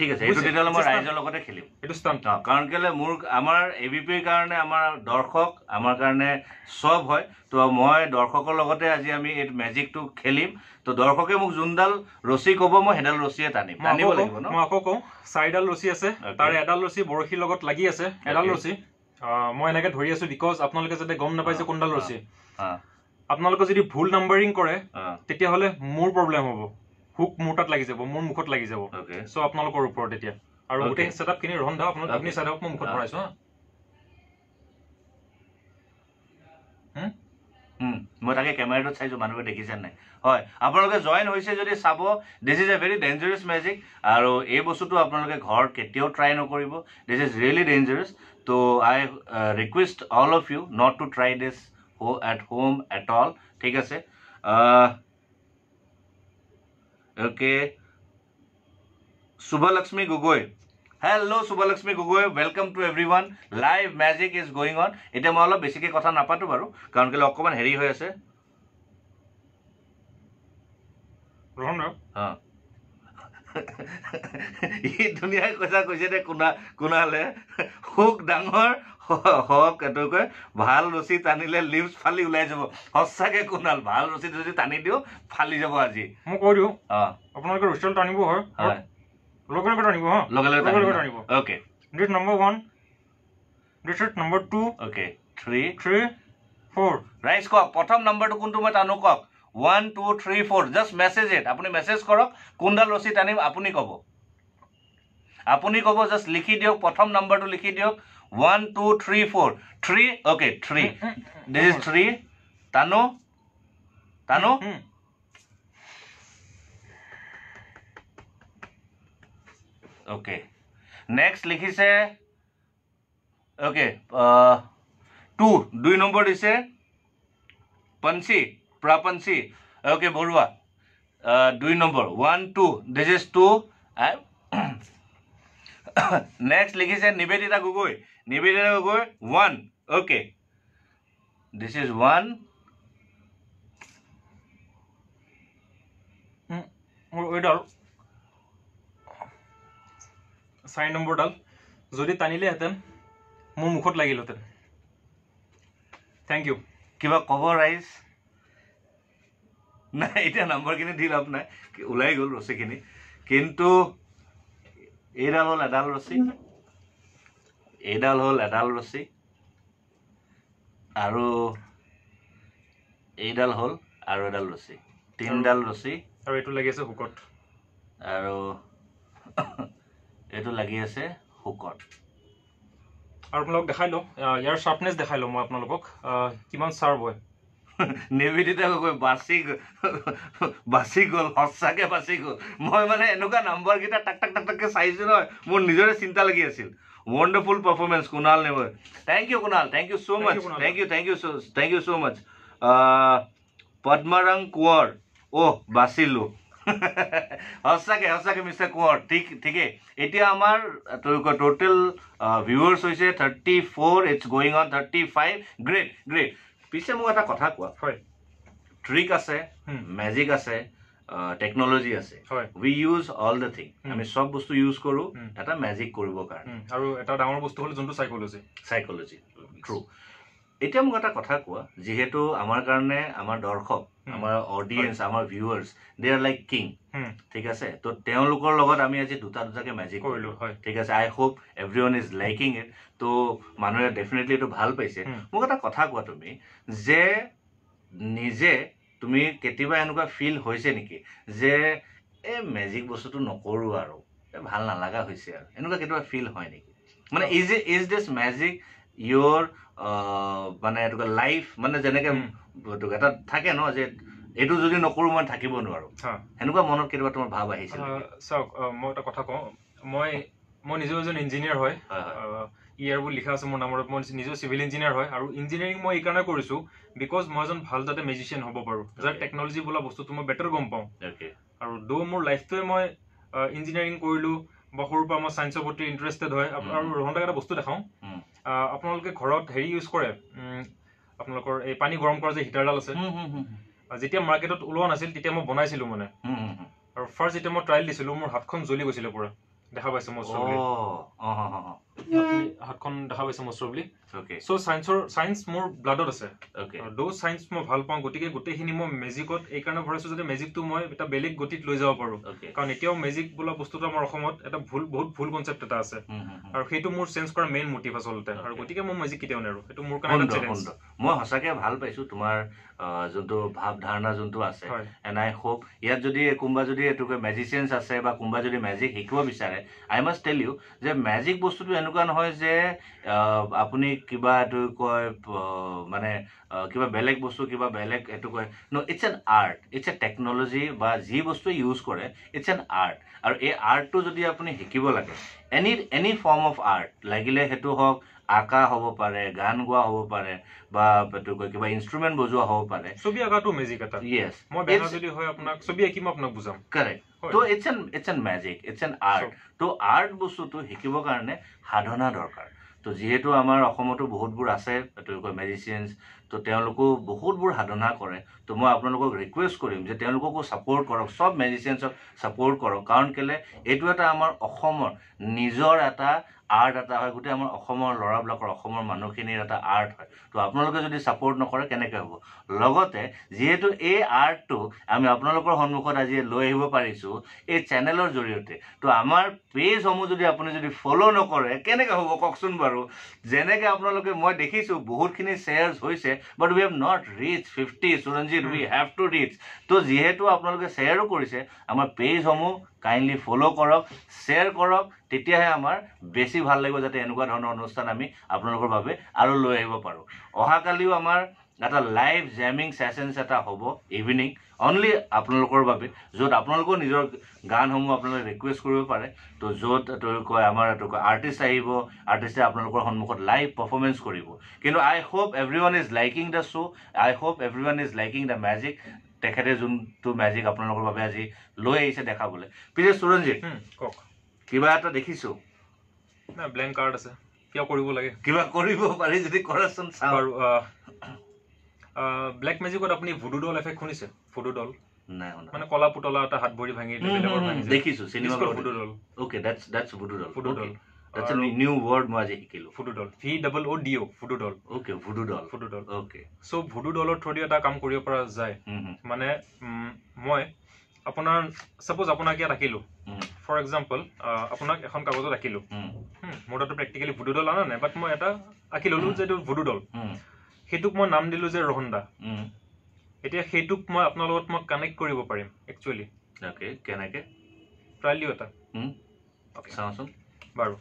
[SPEAKER 1] ঠিক আছে এইটো? তেতিয়াহ'লে মই ৰাইজৰ লগতে খেলিম।
[SPEAKER 2] এইটো ষ্টাণ্ট।
[SPEAKER 1] কাৰণ কেলে মোৰ আমাৰ এ বি পিৰ কাৰণে আমাৰ দৰ্শক আমাৰ কাৰণে চব হয়। তো মই দৰ্শকৰ লগতে আজি আমি এই মেজিকটো খেলিম। তো দৰ্শকে মোক যোনডাল ৰছী ক'ব মই সেইডাল ৰছীয়ে টানিম। টানিব লাগিব ন?
[SPEAKER 2] মই আকৌ কওঁ চাৰিডাল ৰছী আছে. তাৰে এডাল ৰছী বৰশীৰ লগত লাগি আছে এডাল. ৰছী। আহ, মই এনেকে ধৰি আছো বিকজ আপোনালোকে যাতে গম নাপাই যে কোনডাল ৰছী।
[SPEAKER 1] অ,
[SPEAKER 2] আপোনালোকে যদি ভুল নাম্বাৰিং কৰে তেতিয়াহ'লে মোৰ প্ৰব্লেম হ'ব। হুক মোৰ তাত লাগি যাব মোৰ মুখত লাগি যাব। চ' আপোনালোকৰ ওপৰত এতিয়া। আৰু. গোটেই ছেটআপ খিনি ৰন্ধা আপোনালোক আপুনি. চাই থাকক মই মুখত. ভৰাইছো হা।
[SPEAKER 1] মই তাকে কেমেৰাটোত চাইছোঁ মানুহে দেখিছে নাই? হয় আপোনালোকে জইন হৈছে যদি চাব this is a very dangerous magic আৰু এই বস্তুটো আপোনালোকে ঘৰত কেতিয়াও ট্ৰাই নকৰিব। This is really dangerous to I request all of you not to try this at home at all ঠিক আছে? Subhalakshmi Gogoi hello' Subhalakshmi Gogoi welcome to everyone live magic is going on এতিয়া মই অলপ বেছিকৈ কথা নাপাতো বাৰু কাৰণ কেলৈ অকণমান হেৰি হৈ আছে।
[SPEAKER 2] ৰন্ধা
[SPEAKER 1] অঁ। ই ধুনীয়াকৈ কথা কৈছে দে কোনা কোনালে। হুক ডাঙৰ হওক এইটোকৈ ভাল ৰছী টানিলে লিপছ ফালি ওলাই যাব। সঁচাকৈ কোনাল ভাল ৰছী যদি টানি দিওঁ ফালি যাব আজি।
[SPEAKER 2] মই কৈ দিওঁ
[SPEAKER 1] অঁ।
[SPEAKER 2] আপোনালোকে ৰিজাল্ট আনিব হয় লগে লগে টানিব হা?
[SPEAKER 1] লগে লগে
[SPEAKER 2] লগে
[SPEAKER 1] টানিব।
[SPEAKER 2] টানিব।
[SPEAKER 1] Okay
[SPEAKER 2] this number one this is number two
[SPEAKER 1] okay three
[SPEAKER 2] three four
[SPEAKER 1] ৰাইজ কওক প্ৰথম নম্বৰটো কোনটো মই টানো কওক? One two three four just message it আপুনি মেছেজ কৰক কোনডাল ৰছী টানিম আপুনি ক'ব। আপুনি ক'ব জাষ্ট লিখি দিয়ক প্ৰথম নম্বৰটো লিখি দিয়ক। One two three four three okay three this is three টানো টানো
[SPEAKER 2] হুম।
[SPEAKER 1] অ'কে নেক্সট লিখিছে অ'কে টু দুই নম্বৰ দিছে পঞ্চী প্ৰাপঞ্চী অ'কে বৰুৱা আহ, দুই number one two this is two next লিখিছে Nivedita Gogoi Nivedita Gogoi one okay this is one
[SPEAKER 2] মোৰ এইডাল চাৰি নম্বৰডাল যদি টানিলেহেঁতেন মোৰ মুখত লাগিলহেঁতেন থেংক ইউ
[SPEAKER 1] কিবা ক'ব ৰাইজ নাই এতিয়া নম্বৰখিনি দি লাভ নাই ওলাই গ'ল ৰছীখিনি কিন্তু এইডাল হ'ল এডাল ৰছী এইডাল হ'ল এডাল ৰছী। আৰু এইডাল হ'ল আৰু এডাল ৰছী। তিনিডাল ৰছী।
[SPEAKER 2] আৰু এইটো লাগি আছে হুকত।
[SPEAKER 1] আৰু এইটো লাগি আছে হুকত।
[SPEAKER 2] আৰু আপোনালোকক দেখাই লওঁ। ইয়াৰ শ্বাৰ্পনেছ দেখাই লওঁ মই আপোনালোকক। কিমান শ্বাৰ্প হয়।
[SPEAKER 1] গগৈ বাচি বাচি গ'ল সঁচাকে বাচি গ'ল। মই মানে এনেকুৱা নাম্বাৰকেইটা টাক টাক টাক টাককৈ চাইছোঁ নহয়। মোৰ নিজৰে চিন্তা লাগি আছিল। Wonderful performance Kunal Newar thank you Kunal thank you so'
[SPEAKER 2] Thank
[SPEAKER 1] much
[SPEAKER 2] you, Kunal.
[SPEAKER 1] Thank you thank you thank you so' much Padmarang Konwar অহ বাচিলোঁ সঁচাকে সঁচাকে মিষ্টাৰ কোঁৱৰ ঠিক ঠিকেই এতিয়া আমাৰ টোটেল ভিউৱাৰ্ছ হৈছে thirty four it's going on thirty five great great পিছে মোক এটা কথা কোৱা
[SPEAKER 2] হয়
[SPEAKER 1] ট্ৰিক আছে
[SPEAKER 2] হুম,
[SPEAKER 1] মেজিক আছে টেকনলজি আছে। We use all the thing. আমি চব বস্তু ইউজ কৰোঁ। এটা মেজিক কৰিবৰ কাৰণে।
[SPEAKER 2] আৰু এটা ডাঙৰ বস্তু হ'ল যোনটো চাইকলজি
[SPEAKER 1] চাইকলজি ট্ৰু এতিয়া মোক এটা কথা কোৱা যিহেতু আমাৰ কাৰণে আমাৰ দৰ্শক। আমাৰ অডিয়েঞ্চ আমাৰ viewers they are like king ঠিক আছে? তো তেওঁলোকৰ লগত আমি আজি দুটা দুটাকে মেজিক
[SPEAKER 2] কৰিলো হয়।
[SPEAKER 1] ঠিক আছে? I hope everyone is liking it তো মানুহে ডেফিনেটলি এইটো ভাল পাইছে। মোক এটা কথা কোৱা তুমি যে নিজে তুমি কেতিয়াবা এনেকুৱা ফিল হৈছে নেকি যে এই মেজিক বস্তুটো নকৰোঁ আৰু এই ভাল নালাগা হৈছে আৰু এনেকুৱা কেতিয়াবা ফিল হয় নেকি? মানে is is this magic your মানে এইটো লাইফ মানে যেনেকৈ এটা থাকে ন যে এইটো যদি নকৰোঁ মই থাকিব নোৱাৰোঁ।
[SPEAKER 2] হা।
[SPEAKER 1] সেনেকুৱা মনত কেতিয়াবা তোমাৰ ভাৱ আহিছিল
[SPEAKER 2] আহ,
[SPEAKER 1] নেকি?
[SPEAKER 2] চাওক মই এটা কথা কওঁ মই মই নিজেও এজন ইঞ্জিনিয়াৰ হয়।
[SPEAKER 1] হয় হয়
[SPEAKER 2] ইয়াৰ বুলি লিখা আছে মোৰ নামত মই নিজেও চিভিল ইঞ্জিনিয়াৰ হয় আৰু ইঞ্জিনিয়াৰিং মই এইকাৰণে কৰিছোঁ বিকজ মই এজন ভাল যাতে মেজিচিয়ান হ'ব পাৰোঁ। যাৰ. টেকনলজি বোলা বস্তুটো মই বেটাৰ গম পাওঁ। আৰু দ' মোৰ লাইফটোৱে মই ইঞ্জিনিয়াৰিং কৰিলোঁ বা সৰুৰ পৰা মই চায়েন্সৰ প্ৰতি ইণ্টাৰেষ্টেড হয়। আৰু ৰহন্তক এটা বস্তু দেখাওঁ। আপোনালোকে ঘৰত হেৰি ইউজ কৰে আপোনালোকৰ এই পানী গৰম কৰা যে হিটাৰডাল আছে যেতিয়া মাৰ্কেটত ওলোৱা নাছিল তেতিয়া মই বনাইছিলোঁ মানে। আৰু ফাৰ্ষ্ট যেতিয়া মই ট্ৰায়েল দিছিলোঁ মোৰ হাতখন জ্বলি গৈছিলে পুৰা। দেখা পাইছে মোৰ হাতখন দেখা পাইছে মোৰ ওচৰ চ' চায়েন্সৰ চায়েন্স মোৰ ব্লাডত আছে। দ' চায়েন্স মই ভাল পাওঁ গতিকে গোটেইখিনি মই মেজিকত এইকাৰণে ভৰাইছোঁ যাতে মেজিকটো মই এটা বেলেগ গতিত লৈ যাব পাৰোঁ। কাৰণ এতিয়াও মেজিক বোলা বস্তুটো আমাৰ অসমত এটা ভুল বহুত ভুল কনচেপ্ট এটা আছে। আৰু সেইটো মোৰ চেঞ্জ কৰা মেইন মটিভ আচলতে। আৰু. গতিকে মই মেজিক কেতিয়াও নেৰো। সেইটো মোৰ কাৰণে
[SPEAKER 1] মই সঁচাকে ভাল পাইছো তোমাৰ যোনটো ভাৱ ধাৰণা যোনটো আছে। এণ্ড আই হোপ ইয়াত যদি কোনোবা যদি এইটোকে মেজিচিয়ানছ আছে বা কোনোবা যদি মেজিক শিকিব বিচাৰে আই মাষ্ট টেল ইউ যে মেজিক বস্তুটো এনেকুৱা নহয় যে আহ, আপুনি কিবা এইটো কয় মানে কিবা বেলেগ বস্তু কিবা বেলেগ এইটো কয়। No it's an art it's a technology বা যি বস্তু ইউজ কৰে ইটছ এন আৰ্ট আৰু এই আৰ্টটো যদি আপুনি শিকিব লাগে any any form of art লাগিলে সেইটো হওক আঁকা হ'ব পাৰে গান গোৱা হ'ব পাৰে বা এইটো কয় কিবা ইনষ্ট্ৰুমেণ্ট বজোৱা হ'ব পাৰে।
[SPEAKER 2] ছবি আঁকাটো মেজিক এটা।
[SPEAKER 1] য়েছ
[SPEAKER 2] মই যদি হয় আপোনাক ছবি আঁকি মই আপোনাক বুজাম।
[SPEAKER 1] কাৰেক্ট। তো it's an it's an magic it's an art তো আৰ্ট বস্তুটো শিকিবৰ কাৰণে সাধনা দৰকাৰ। তো যিহেতু আমাৰ অসমতো বহুতবোৰ আছে কয় মেজিচিয়ানছ তো তেওঁলোকো বহুতবোৰ সাধনা কৰে তো মই আপোনালোকক ৰিকুৱেষ্ট কৰিম যে তেওঁলোককো ছাপৰ্ট কৰক চব মেজিচিয়ানছক ছাপৰ্ট কৰক কাৰণ কেলে এইটো এটা আমাৰ অসমৰ নিজৰ এটা আৰ্ট এটা হয় গোটেই আমাৰ অসমৰ ল'ৰাবিলাকৰ অসমৰ মানুহখিনিৰ এটা আৰ্ট হয়। তো আপোনালোকে যদি ছাপৰ্ট নকৰে কেনেকৈ হ'ব? লগতে যিহেতু এই আৰ্টটো আমি আপোনালোকৰ সন্মুখত আজি লৈ আহিব পাৰিছোঁ এই চেনেলৰ জৰিয়তে। তো আমাৰ পেজসমূহ যদি আপুনি যদি ফ'ল' নকৰে কেনেকৈ হ'ব কওকচোন বাৰু? যেনেকৈ আপোনালোকে মই দেখিছোঁ বহুতখিনি শ্বেয়াৰ্ছ হৈছে but we have not reach fifty Suranjit we have to reach তো যিহেতু আপোনালোকে শ্বেয়াৰো কৰিছে আমাৰ পেজসমূহ কাইণ্ডলি ফ'ল' কৰক শ্বেয়াৰ কৰক তেতিয়াহে আমাৰ বেছি ভাল লাগিব যাতে এনেকুৱা ধৰণৰ অনুষ্ঠান আমি আপোনালোকৰ বাবে আৰু লৈ আহিব পাৰোঁ। অহাকালিও আমাৰ এটা লাইভ জেমিং ছেশ্যনছ এটা হ'ব ইভিনিং অনলি আপোনালোকৰ বাবে য'ত আপোনালোকেও নিজৰ গানসমূহ আপোনালোকে ৰিকুৱেষ্ট কৰিব পাৰে। তো য'ত কয় আমাৰ এইটো কয় আৰ্টিষ্ট আহিব আৰ্টিষ্টে আপোনালোকৰ সন্মুখত লাইভ পাৰফৰ্মেঞ্চ কৰিব। কিন্তু I hope everyone is liking the show' I hope everyone is liking the magic তেখেতে যোনটো মেজিক আপোনালোকৰ বাবে আজি লৈ আহিছে দেখাবলৈ। পিছে সুৰঞ্জিত
[SPEAKER 2] কওক।
[SPEAKER 1] কিবা এটা দেখিছোঁ।
[SPEAKER 2] নাই ব্লেংক কাৰ্ড আছে। কিয় কৰিব লাগে?
[SPEAKER 1] কিবা কৰিব পাৰি যদি কৰাচোন চাওঁ।
[SPEAKER 2] ব্লেক মেজিকত আপুনি ভুডু ডল এফেক্ট শুনিছে? ভুডু ডল
[SPEAKER 1] শুনা।
[SPEAKER 2] মানে কলা পুতলা এটা হাত ভৰি ভাঙি দিলে।
[SPEAKER 1] দেখিছোঁ cinema
[SPEAKER 2] voodoo doll
[SPEAKER 1] okay voodoo doll
[SPEAKER 2] voodoo doll
[SPEAKER 1] মই আজি শিকিলোঁ।
[SPEAKER 2] Voodoo doll V double O' D O' doll
[SPEAKER 1] okay voodoo doll
[SPEAKER 2] voodoo doll
[SPEAKER 1] okay
[SPEAKER 2] so' voodoo ডলৰ through the এটা কাম কৰিব পৰা যায়। মানে মই আপোনাৰ ছাপ'জ আপোনাক ইয়াত আঁকিলোঁ ফৰ এক্সাম্পল আপোনাক এখন কাগজত আঁকিলোঁ। মোৰ তাতো প্ৰেক্টিকেলি ভুডু ডল অনা নাই বাট মই এটা আঁকি ল'লোঁ যে এইটো ভুডু ডল সেইটোক মই নাম দিলোঁ যে ৰহন্দা। এতিয়া সেইটোক মই আপোনাৰ লগত মই কানেক্ট কৰিব পাৰিম একচুৱেলি
[SPEAKER 1] অ'কে কেনেকৈ?
[SPEAKER 2] ট্ৰাইল দিওঁ এটা Okay,
[SPEAKER 1] চাওঁচোন।
[SPEAKER 2] বাৰু।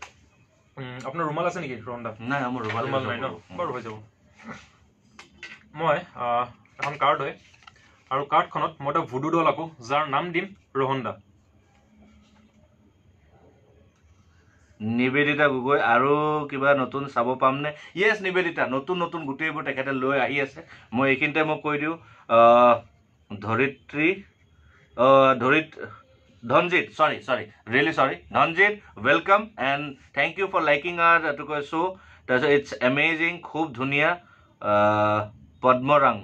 [SPEAKER 2] আপোনাৰ ৰুমাল আছে নেকি ৰহন্দা?
[SPEAKER 1] নাই মোৰ ৰুমাল
[SPEAKER 2] ৰুমাল নাই ন? বাৰু হৈ যাব। মই এখন কাৰ্ড হয়। আৰু কাৰ্ডখনত মই এটা ভুডু ডল আঁকো যাৰ নাম দিম ৰহন্দা।
[SPEAKER 1] নিবেদিতা গগৈ আৰু কিবা নতুন চাব পামনে? য়েছ নিবেদিতা নতুন নতুন গোটেইবোৰ তেখেতে লৈ আহি আছে। মই এইখিনিতে মই কৈ দিওঁ ধৰিত্ৰী ধৰিত Dhanjit sorry sorry really sorry Dhanjit welcome and thank you for liking our এইটো কয় শ্ব' তাৰপিছত ইটছ এমেজিং খুব ধুনীয়া Padmarang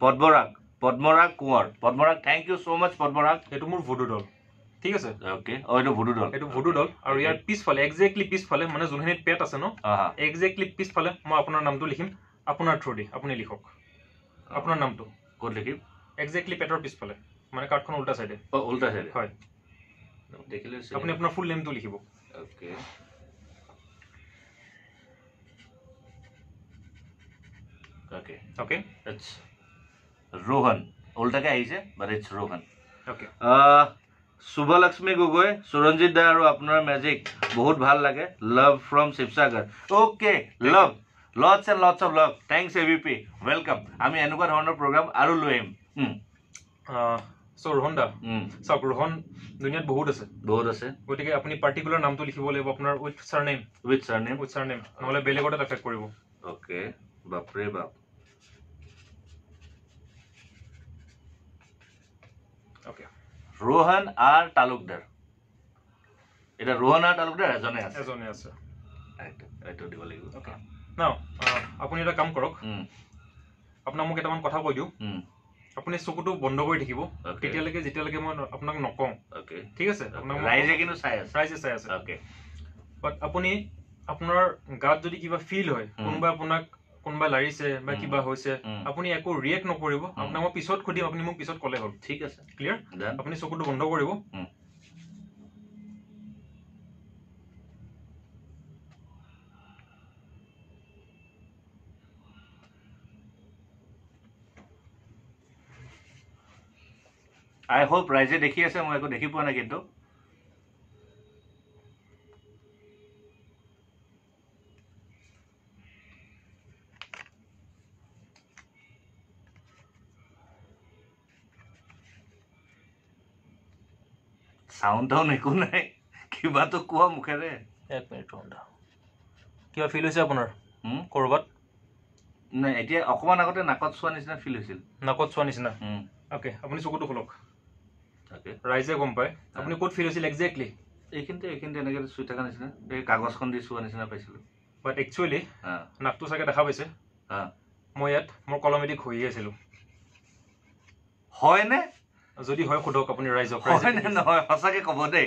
[SPEAKER 1] Padmarag Padmarag Konwar Padmarag thank you so' much Padmarag.
[SPEAKER 2] এইটো মোৰ ভুডু দল। ঠিক আছে?
[SPEAKER 1] অ'কে অঁ এইটো ভুডু দল
[SPEAKER 2] এইটো ভুডু দল আৰু ইয়াৰ পিছফালে একজেক্টলি পিছফালে মানে যোনখিনিত পেট আছে ন একজেক্টলি পিছফালে মই আপোনাৰ নামটো লিখিম। আপোনাৰ থ্ৰু দি আপুনি লিখক। আপোনাৰ নামটো।
[SPEAKER 1] ক'ত লিখিম?
[SPEAKER 2] একজেক্টলি পেটৰ পিছফালে মানে কাৰ্ডখন উল্টা চাইডে
[SPEAKER 1] অঁ উল্টা চাইডে
[SPEAKER 2] হয়।
[SPEAKER 1] দেখিলে
[SPEAKER 2] আপুনি আপোনাৰ ফুল নেমটো লিখিব।
[SPEAKER 1] Okay okay
[SPEAKER 2] okay
[SPEAKER 1] it's Rohan উল্টাকে আহিছে বাট ইটছ ৰোহন
[SPEAKER 2] অ'কে
[SPEAKER 1] আহ, শুভলক্ষ্মী গগৈ সুৰঞ্জিত দা আৰু আপোনাৰ মেজিক বহুত ভাল লাগে। Love from Sivasagar okay love lots and lots of love thanks A V P welcome আমি এনেকুৱা ধৰণৰ প্ৰগ্ৰাম আৰু লৈ আহিম।
[SPEAKER 2] চ' ৰোহন দা। চাওক ৰোহন দুনিয়াত বহুত আছে।
[SPEAKER 1] বহুত আছে।
[SPEAKER 2] গতিকে আপুনি পাৰ্টিকুলাৰ নামটো লিখিব লাগিব আপোনাৰ with surname
[SPEAKER 1] with surname
[SPEAKER 2] with surname নহ'লে বেলেগত এফেক্ট কৰিব।
[SPEAKER 1] অ'কে বাপৰে বাপ
[SPEAKER 2] অ'কে
[SPEAKER 1] ৰোহন আৰ তালুকদাৰ এতিয়া ৰোহন আৰ তালুকদাৰ এজনে আছে।
[SPEAKER 2] এজনে আছে।
[SPEAKER 1] এইটো- দিব লাগিব।
[SPEAKER 2] নাও আপুনি এটা কাম কৰক। আপোনাক মই কেইটামান কথা কৈ দিওঁ। আপুনি চকুটো বন্ধ কৰি থাকিব. তেতিয়ালৈকে যেতিয়ালৈকে মই আপোনাক নকওঁ। ঠিক আছে?
[SPEAKER 1] ৰাইজে কিন্তু চাই আছে।
[SPEAKER 2] ৰাইজে চাই আছে। বাট আপুনি আপোনাৰ গাত যদি কিবা ফিল হয়। কোনোবাই আপোনাক কোনোবাই লাৰিছে বা। কিবা হৈছে। আপুনি একো ৰিয়েক্ট নকৰিব। আপোনাক মই পিছত সুধিম আপুনি মোক পিছত ক'লে হ'ল।
[SPEAKER 1] ঠিক আছে।
[SPEAKER 2] ক্লিয়াৰ আপুনি চকুটো বন্ধ কৰিব।
[SPEAKER 1] আই হোপ ৰাইজে দেখি আছে মই একো দেখি পোৱা নাই কিন্তু। চাউণ্ড টাউন একো নাই। কিবাটো কোৱা মুখেৰে।
[SPEAKER 2] এক মিনিট কিবা ফিল হৈছে আপোনাৰ? ক'ৰবাত?
[SPEAKER 1] নাই এতিয়া অকণমান আগতে নাকত চোৱা নিচিনা ফিল হৈছিল।
[SPEAKER 2] নাকত চোৱা নিচিনা? অ'কে আপুনি চকুটো খোলক। ৰাইজে গম পায়। আপুনি ক'ত ফিল হৈছিল একজেক্টলি
[SPEAKER 1] এইখিনিতে এইখিনিতে এনেকৈ চুই থকা নিচিনা। এই কাগজখন দি চোৱা নিচিনা পাইছিলোঁ।
[SPEAKER 2] বাট একচুৱেলি নাকটো চাগে দেখা পাইছে। মই ইয়াত মোৰ কলমেদি ঘঁহি আছিলোঁ।
[SPEAKER 1] হয়নে?
[SPEAKER 2] যদি হয় সোধক আপুনি ৰাইজক
[SPEAKER 1] নহয়? সঁচাকৈ ক'ব দেই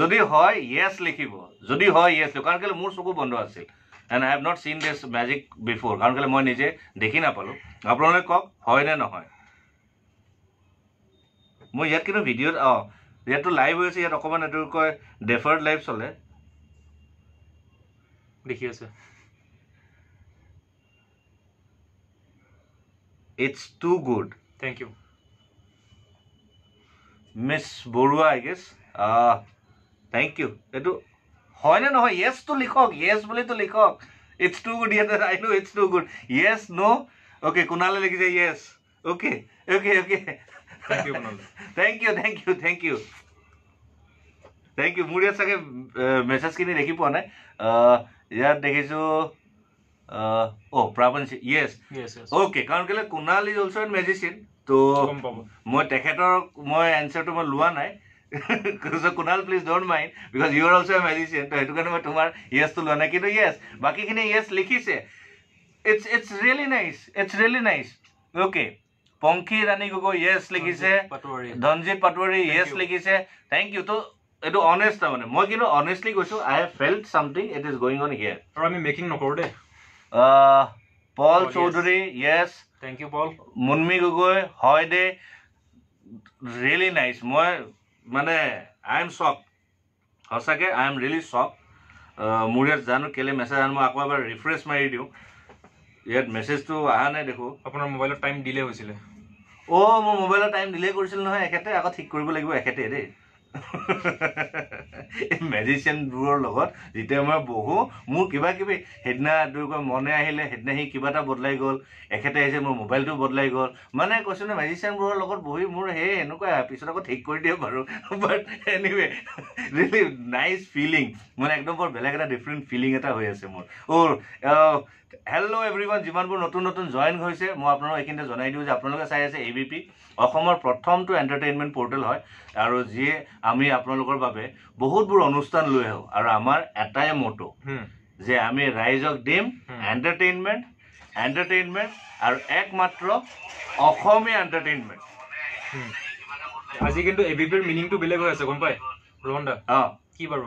[SPEAKER 1] যদি হয় য়েছ লিখিব। যদি হয় য়েছ লিখিব। কাৰণ কেলৈ মোৰ চকু বন্ধ আছিল। এণ্ড আই হেভ নট চিন দিছ মেজিক বিফ'ৰ কাৰণ কেলৈ মই নিজে দেখি নাপালোঁ। আপোনালোকে কওক হয়নে নহয়? মই ইয়াত কিন্তু ভিডিঅ'ত অঁ ইয়াততো লাইভ হৈ আছে ইয়াত অকণমান এইটো কয় ডেফাৰ্ড লাইভ চলে।
[SPEAKER 2] দেখি আছে।
[SPEAKER 1] It's too good
[SPEAKER 2] thank you
[SPEAKER 1] miss Baruah I guess thank you এইটো হয়নে নহয়? য়েছটো লিখক য়েছ বুলিতো লিখক। ইটছ টু গুড ইয়াত I know it's too good yes no' okay কোনালে লিখিছে yes okay okay okay
[SPEAKER 2] thank you
[SPEAKER 1] thank you thank you thank you মোৰ ইয়াত চাগে মেছেজখিনি দেখি পোৱা নাই। ইয়াত দেখিছোঁ অ' য়েছ
[SPEAKER 2] য়েছ য়েছ
[SPEAKER 1] অ'কে কাৰণ কেলৈ Kunal is also' an magician ত' মই তেখেতৰ মই এনচাৰটো মই লোৱা নাই। Kunal please don't mind because you are also' a magician তো সেইটো কাৰণে মই তোমাৰ য়েছটো লোৱা নাই। কিন্তু য়েছ বাকীখিনি য়েছ লিখিছে। It's it's really nice it's really nice okay Pankhi Rani Gogoi yes লিখিছে। ধনজিত পাটোৱাৰী। য়েছ. লিখিছে। থেংক ইউ তো এইটো অনেষ্ট তাৰমানে। মই কিন্তু অনেষ্টলি কৈছোঁ I have felt something it is going on here
[SPEAKER 2] আৰু আমি মেকিং নকৰোঁ দেই।
[SPEAKER 1] Pal. Choudhury yes
[SPEAKER 2] thank you Pal
[SPEAKER 1] Munmi Gogoi হয় দে ৰিয়েলি নাইচ মই মানে আই এম চক সঁচাকৈ আই এম ৰিয়েলি চক মোৰ ইয়াত জানো কেলৈ মেছেজ আনো মই আকৌ এবাৰ ৰিফ্ৰেছ মাৰি দিওঁ ইয়াত মেছেজটো অহা নাই দেখোঁ
[SPEAKER 2] আপোনাৰ মোবাইলত টাইম ডিলে হৈছিলে
[SPEAKER 1] অ' মোৰ মোবাইলৰ টাইম ডিলে কৰিছিল নহয় এখেতে আকৌ ঠিক কৰিব লাগিব এখেতে দেই এই মেডিচিনবোৰৰ লগত যেতিয়া মই বহোঁ মোৰ কিবা কিবি সেইদিনা দুয়োকৈ মনে আহিলে সেইদিনা সি কিবা এটা বদলাই গ'ল এখেতে আহিছে মোৰ মোবাইলটো বদলাই গ'ল। মানে কৈছোঁ নহয় মেডিচিনবোৰৰ লগত বহি মোৰ সেই এনেকুৱা পিছত আকৌ ঠিক কৰি দিয়ে বাৰু। But anyway really nice feeling মানে একদম বৰ বেলেগ এটা ডিফাৰেণ্ট ফিলিং এটা হৈ আছে মোৰ। অ' হেল্ল' এভৰিৱান যিমানবোৰ নতুন নতুন জইন হৈছে মই আপোনালোকক এইখিনিতে জনাই দিওঁ যে আপোনালোকে চাই আছে এ বি পি অসমৰ প্ৰথমটো এণ্টাৰটেইনমেণ্ট পৰ্টেল হয়। আৰু যিয়ে আমি আপোনালোকৰ বাবে বহুতবোৰ অনুষ্ঠান লৈ আহোঁ। আৰু আমাৰ এটাই মটো যে আমি ৰাইজক দিম। এণ্টাৰটেইনমেণ্ট এণ্টাৰটেইনমেণ্ট আৰু একমাত্ৰ অসমীয়া এণ্টাৰটেইনমেণ্ট।
[SPEAKER 2] আজি কিন্তু এ বি পিৰ মিনিংটো বেলেগ হৈ আছে গম পাই? ৰোহন দা
[SPEAKER 1] অঁ।
[SPEAKER 2] কি বাৰু?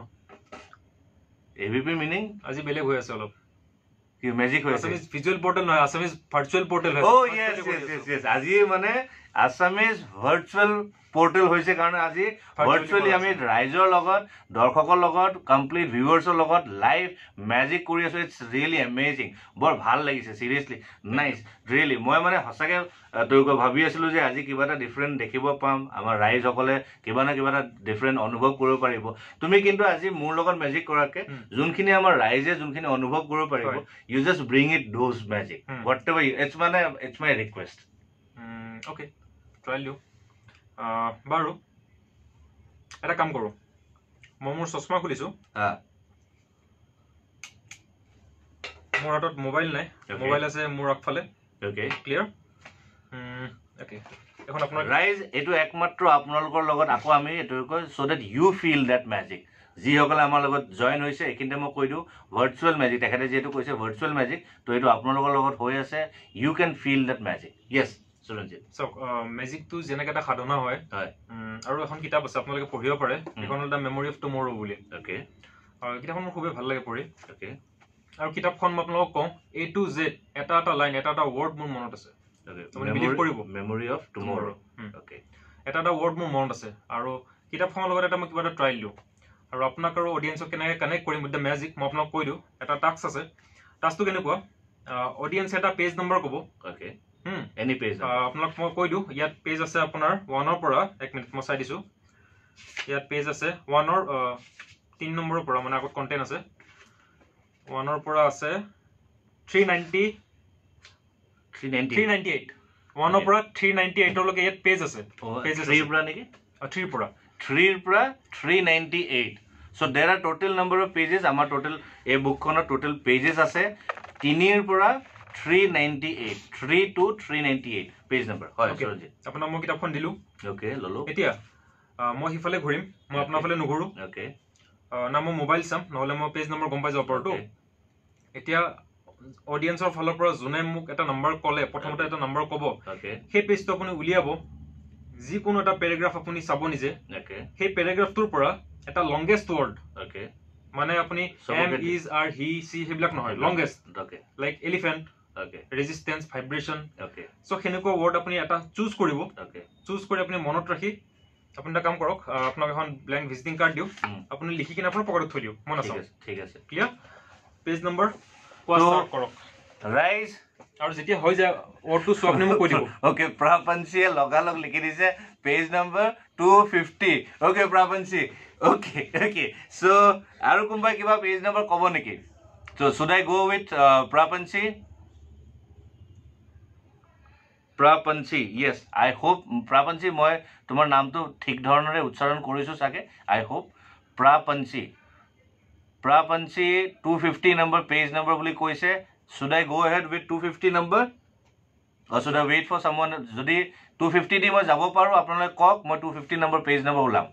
[SPEAKER 1] এ বি পি মিনিং
[SPEAKER 2] আজি বেলেগ হৈ আছে অলপ।
[SPEAKER 1] মেজিক হৈ আছে
[SPEAKER 2] ভিজুৱেল পৰ্টেল নহয় আছামিজ ভাৰ্চুৱেল পৰ্টেল হৈ
[SPEAKER 1] অ'। Yes yes. য়েছ আজি মানে আছামিজ ভাৰ্চুৱেল পৰ্টেল হৈছে কাৰণে আজি ভাৰ্চুৱেলি আমি ৰাইজৰ লগত দৰ্শকৰ লগত কমপ্লিট ভিউৱাৰ্ছৰ লগত লাইভ মেজিক কৰি আছোঁ। ইটছ ৰিয়েলি এমেজিং বৰ ভাল লাগিছে চিৰিয়াছলি নাইচ ৰিয়েলি মই মানে সঁচাকৈ তেওঁলোকে ভাবি আছিলোঁ যে আজি কিবা এটা ডিফাৰেণ্ট দেখিব পাম। আমাৰ ৰাইজসকলে কিবা না কিবা এটা ডিফাৰেণ্ট অনুভৱ কৰিব পাৰিব। তুমি কিন্তু আজি মোৰ লগত মেজিক কৰাতকৈ
[SPEAKER 2] উম।
[SPEAKER 1] যোনখিনি আমাৰ ৰাইজে যোনখিনি অনুভৱ কৰিব পাৰিব। You just bring it does magic
[SPEAKER 2] um.
[SPEAKER 1] Whatever it's মানে it's my request
[SPEAKER 2] okay trial দিওঁ বাৰু এটা কাম কৰোঁ। মই মোৰ চশমা খুলিছোঁ। মোৰ হাতত মোবাইল নাই. মোবাইল আছে মোৰ আগফালে।
[SPEAKER 1] অ'কে
[SPEAKER 2] ক্লিয়াৰ অ'কে এখন আপোনাৰ
[SPEAKER 1] ৰাইজ এইটো একমাত্ৰ আপোনালোকৰ লগত আকৌ আমি এইটো কয় so' that you feel that magic যিসকলে আমাৰ লগত জইন হৈছে এইখিনিতে মই কৈ দিওঁ ভাৰ্চুৱেল মেজিক তেখেতে যিহেতু কৈছে ভাৰ্চুৱেল মেজিক ত' এইটো আপোনালোকৰ লগত হৈ আছে। You can feel that magic yes Suranjit
[SPEAKER 2] চাওক মেজিকটো যেনেকৈ এটা সাধনা হয় আৰু এখন কিতাপ আছে আপোনালোকে পঢ়িব পাৰে। সেইখন হ'ল দ্য মেমৰি অফ টুমৰো বুলি।
[SPEAKER 1] অ'কে।
[SPEAKER 2] আৰু কিতাপখন মোৰ খুবেই ভাল লাগে পঢ়ি।
[SPEAKER 1] অ'কে।
[SPEAKER 2] আৰু কিতাপখন মই আপোনালোকক কওঁ এ টু জেড এটা এটা লাইন এটা এটা ৱৰ্ড মোৰ মনত আছে?
[SPEAKER 1] Memory of tumour. অ'কে।
[SPEAKER 2] এটা এটা ৱৰ্ড মোৰ মনত আছে। আৰু কিতাপখনৰ লগত এটা মই কিবা এটা ট্ৰাইল দিওঁ। আৰু আপোনাক আৰু অডিয়েঞ্চক কেনেকৈ কানেক্ট কৰিম উইথ দ্য মেজিক মই আপোনাক কৈ দিওঁ। এটা টাস্ক আছে। টাস্কটো কেনেকুৱা? অডিয়েঞ্চে এটা পেজ নম্বৰ ক'ব।
[SPEAKER 1] অ'কে। এনি পেজ
[SPEAKER 2] আপোনাক মই কৈ দিওঁ ইয়াত পেজ আছে আপোনাৰ ওৱানৰ পৰা এক মিনিট মই চাই দিছোঁ। ইয়াত পেজ আছে ওৱানৰ তিনি নম্বৰৰ পৰা মানে আগত কণ্টেণ্ট আছে। ওৱানৰ পৰা আছে three ninety
[SPEAKER 1] three ninety
[SPEAKER 2] eight ওৱানৰ. পৰা থ্ৰী নাইণ্টি এইটলৈকে ইয়াত পেজ আছে।
[SPEAKER 1] থ্ৰীৰ। পৰা নেকি?
[SPEAKER 2] থ্ৰীৰ পৰা।
[SPEAKER 1] থ্ৰীৰ পৰা three ninety eight so' there are total number of pages আমাৰ টোটেল এই বুকখনত টোটেল পেজেছ আছে। তিনিৰ পৰা three ninety eight three two three ninety eight page number হয়
[SPEAKER 2] Okay.
[SPEAKER 1] সুৰজিত
[SPEAKER 2] আপোনাক মই কিতাপখন দিলোঁ।
[SPEAKER 1] অ'কে ল'লোঁ।
[SPEAKER 2] এতিয়া আহ, মই সিফালে ঘূৰিম। মই আপোনাৰ ফালে নুঘূৰোঁ।
[SPEAKER 1] অ'কে
[SPEAKER 2] না মই মোবাইল চাম নহ'লে মই পেজ নম্বৰ গম পাই যাব পাৰোঁতো এতিয়া অডিয়েঞ্চৰ ফালৰ পৰা যোনে মোক এটা নম্বৰ ক'লে প্ৰথমতে এটা নম্বৰ ক'ব সেই পেজটো আপুনি উলিয়াব। যিকোনো এটা পেৰেগ্ৰাফ আপুনি চাব নিজে। সেই পেৰেগ্ৰাফটোৰ পৰা এটা লংগেষ্ট ৱৰ্ড মানে আপুনি am is are he she সেইবিলাক নহয়। Longest like elephant resistance vibration
[SPEAKER 1] okay
[SPEAKER 2] so' সেনেকুৱা ৱৰ্ড আপুনি এটা চুজ কৰিব।
[SPEAKER 1] অ'কে
[SPEAKER 2] চুজ কৰি আপুনি মনত ৰাখি আপুনি এটা কাম কৰক আহ, আপোনাক এখন ব্লেংক ভিজিটিং কাৰ্ড দিওঁ
[SPEAKER 1] উম।
[SPEAKER 2] আপুনি লিখি কিনে আপোনাৰ পকেটত থৈ দিওঁ মই
[SPEAKER 1] ঠিক
[SPEAKER 2] নাচাওঁ
[SPEAKER 1] আছে ঠিক আছে।
[SPEAKER 2] ক্লিয়াৰ পেজ নম্বৰ কোৱা
[SPEAKER 1] তো-
[SPEAKER 2] start কৰক।
[SPEAKER 1] ৰাইজ
[SPEAKER 2] আৰু যেতিয়া হৈ যায় ৱৰ্ডটো চোৱা আপুনি মোক কৈ দিব।
[SPEAKER 1] অ'কে প্ৰাপঞ্চীয়ে লগালগ লিখি দিছে। Page number two fifty okay Prapanchi okay okay so' আৰু কোনোবাই কিবা পেজ নম্বৰ ক'ব নেকি? So' should I go' with Prapanchi Prapanchi yes I hope Prapanchi মই তোমাৰ নামটো ঠিক ধৰণেৰে উচ্চাৰণ কৰিছোঁ চাগে I hope Prapanchi. Prapanchi two fifty number page number বুলি কৈছে should I go' ahead with two fifty number should I wait for someone যদি টু ফিফটি দি মই যাব পাৰোঁ আপোনালোকে কওক মই two fifty number page number ওলাম।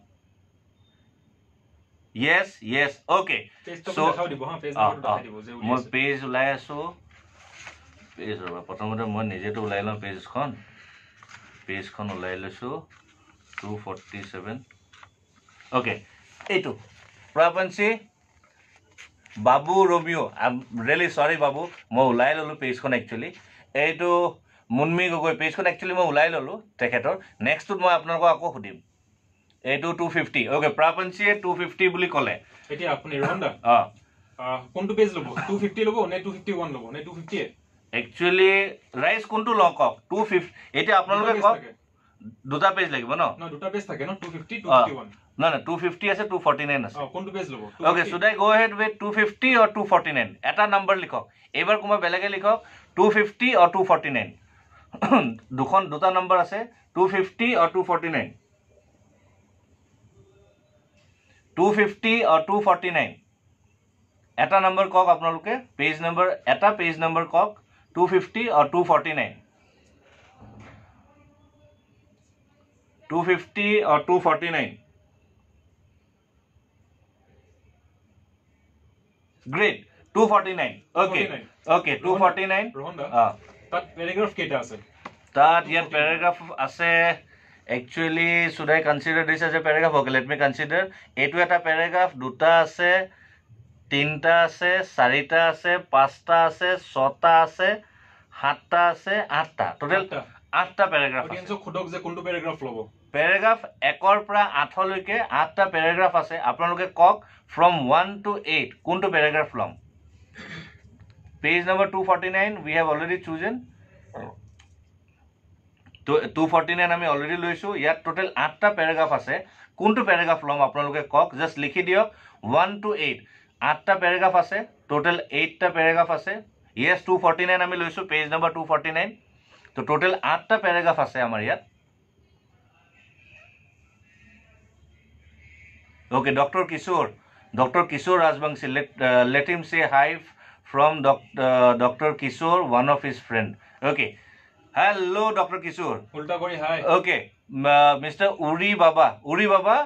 [SPEAKER 1] য়েছ য়েছ অ'কে অঁ অঁ
[SPEAKER 2] যে
[SPEAKER 1] মই। পেজ ওলাই আছোঁ। পেজ ৰ'বা প্ৰথমতে মই নিজেতো ওলাই লওঁ পেজখন। পেজখন ওলাই লৈছোঁ। টু ফৰ্টি ছেভেন অ'কে এইটো। প্ৰাপঞ্চী বাবু ৰমিঅ' ৰিয়েলি চৰি বাবু মই ওলাই ল'লোঁ পেজখন একচুৱেলি এইটো মুনমি গগৈ পেজখন একচুৱেলি মই ওলাই ল'লোঁ তেখেতৰ। নেক্সটটোত মই আপোনালোকক আকৌ সুধিম। এইটো টু ফিফটি অ'কে প্ৰাপঞ্চীয়ে টু ফিফটি বুলি ক'লে।
[SPEAKER 2] এতিয়া আপুনি ৰন্দা
[SPEAKER 1] অঁ।
[SPEAKER 2] কোনটো পেজ ল'ব? টু ফিফটি ল'ব নে টু ফিফটি ওৱান ল'ব? নে টু ফিফটি
[SPEAKER 1] একচুৱেলি ৰাইজ কোনটো লওঁ কওক? টু ফিফটি এতিয়া আপোনালোকে কওক দুটা পেজ লাগিব ন?
[SPEAKER 2] দুটা পেজ থাকে ন? টু ফিফটি টু
[SPEAKER 1] অঁ।
[SPEAKER 2] ফিফটি ওৱান
[SPEAKER 1] টু ফিফটি আছে টু ফৰ্টি নাইন আছে
[SPEAKER 2] কোনটো পেজ ল'ব?
[SPEAKER 1] Okay should I go' ahead with two fifty or two forty nine এটা নাম্বাৰ লিখক। এইবাৰ কোনোবা বেলেগে লিখক two fifty or two forty nine দুখন দুটা নম্বৰ আছে two fifty or two forty nine two fifty or two forty nine এটা নম্বৰ কওক আপোনালোকে পেজ নম্বৰ এটা পেজ নম্বৰ কওক টু ফিফটি আৰু two forty nine two fifty আৰু two forty nine great two forty nine okay
[SPEAKER 2] 249
[SPEAKER 1] okay two forty nine
[SPEAKER 2] Rohan da
[SPEAKER 1] অঁ
[SPEAKER 2] তাত paragraph কেইটা আছে
[SPEAKER 1] তাত ইয়াত পেৰাগ্ৰাফ আছে actually should I consider this as a paragraph okay let me consider এইটো এটা পেৰাগ্ৰাফ দুটা আছে তিনিটা আছে চাৰিটা আছে পাঁচটা আছে ছটা আছে সাতটা আছে আঠটা। টোটেল
[SPEAKER 2] আঠটা।
[SPEAKER 1] পেৰাগ্ৰাফ
[SPEAKER 2] সোধক যে কোনটো পেৰাগ্ৰাফ ল'ব।
[SPEAKER 1] পেৰাগ্ৰাফ একৰ পৰা আঠলৈকে আঠটা পেৰাগ্ৰাফ আছে। আপোনালোকে কওক ফ্ৰম ওৱান টু এইট কোনটো পেৰাগ্ৰাফ ল'ম? Page number two forty nine we have already chosen two forty nine আমি অলৰেডি লৈছোঁ। ইয়াত টোটেল আঠটা পেৰাগ্ৰাফ আছে। কোনটো পেৰাগ্ৰাফ ল'ম আপোনালোকে কওক। জাষ্ট লিখি দিয়ক। ওৱান টু এইট আঠটা পেৰেগ্ৰাফ আছে টোটেল এইটটা পেৰেগ্ৰাফ আছে। ইয়েছ টু ফৰ্টি নাইন আমি লৈছোঁ page number two forty nine তো টোটেল আঠটা পেৰেগ্ৰাফ আছে আমাৰ ইয়াত। Okay doctor Kishore doctor Kishore Rajbongshi let him say hi from doc doctor Kishore one of his friend okay hello' doctor Kishore
[SPEAKER 2] ওল্টা কৰি hi
[SPEAKER 1] okay mister উৰি বাবা উৰি বাবা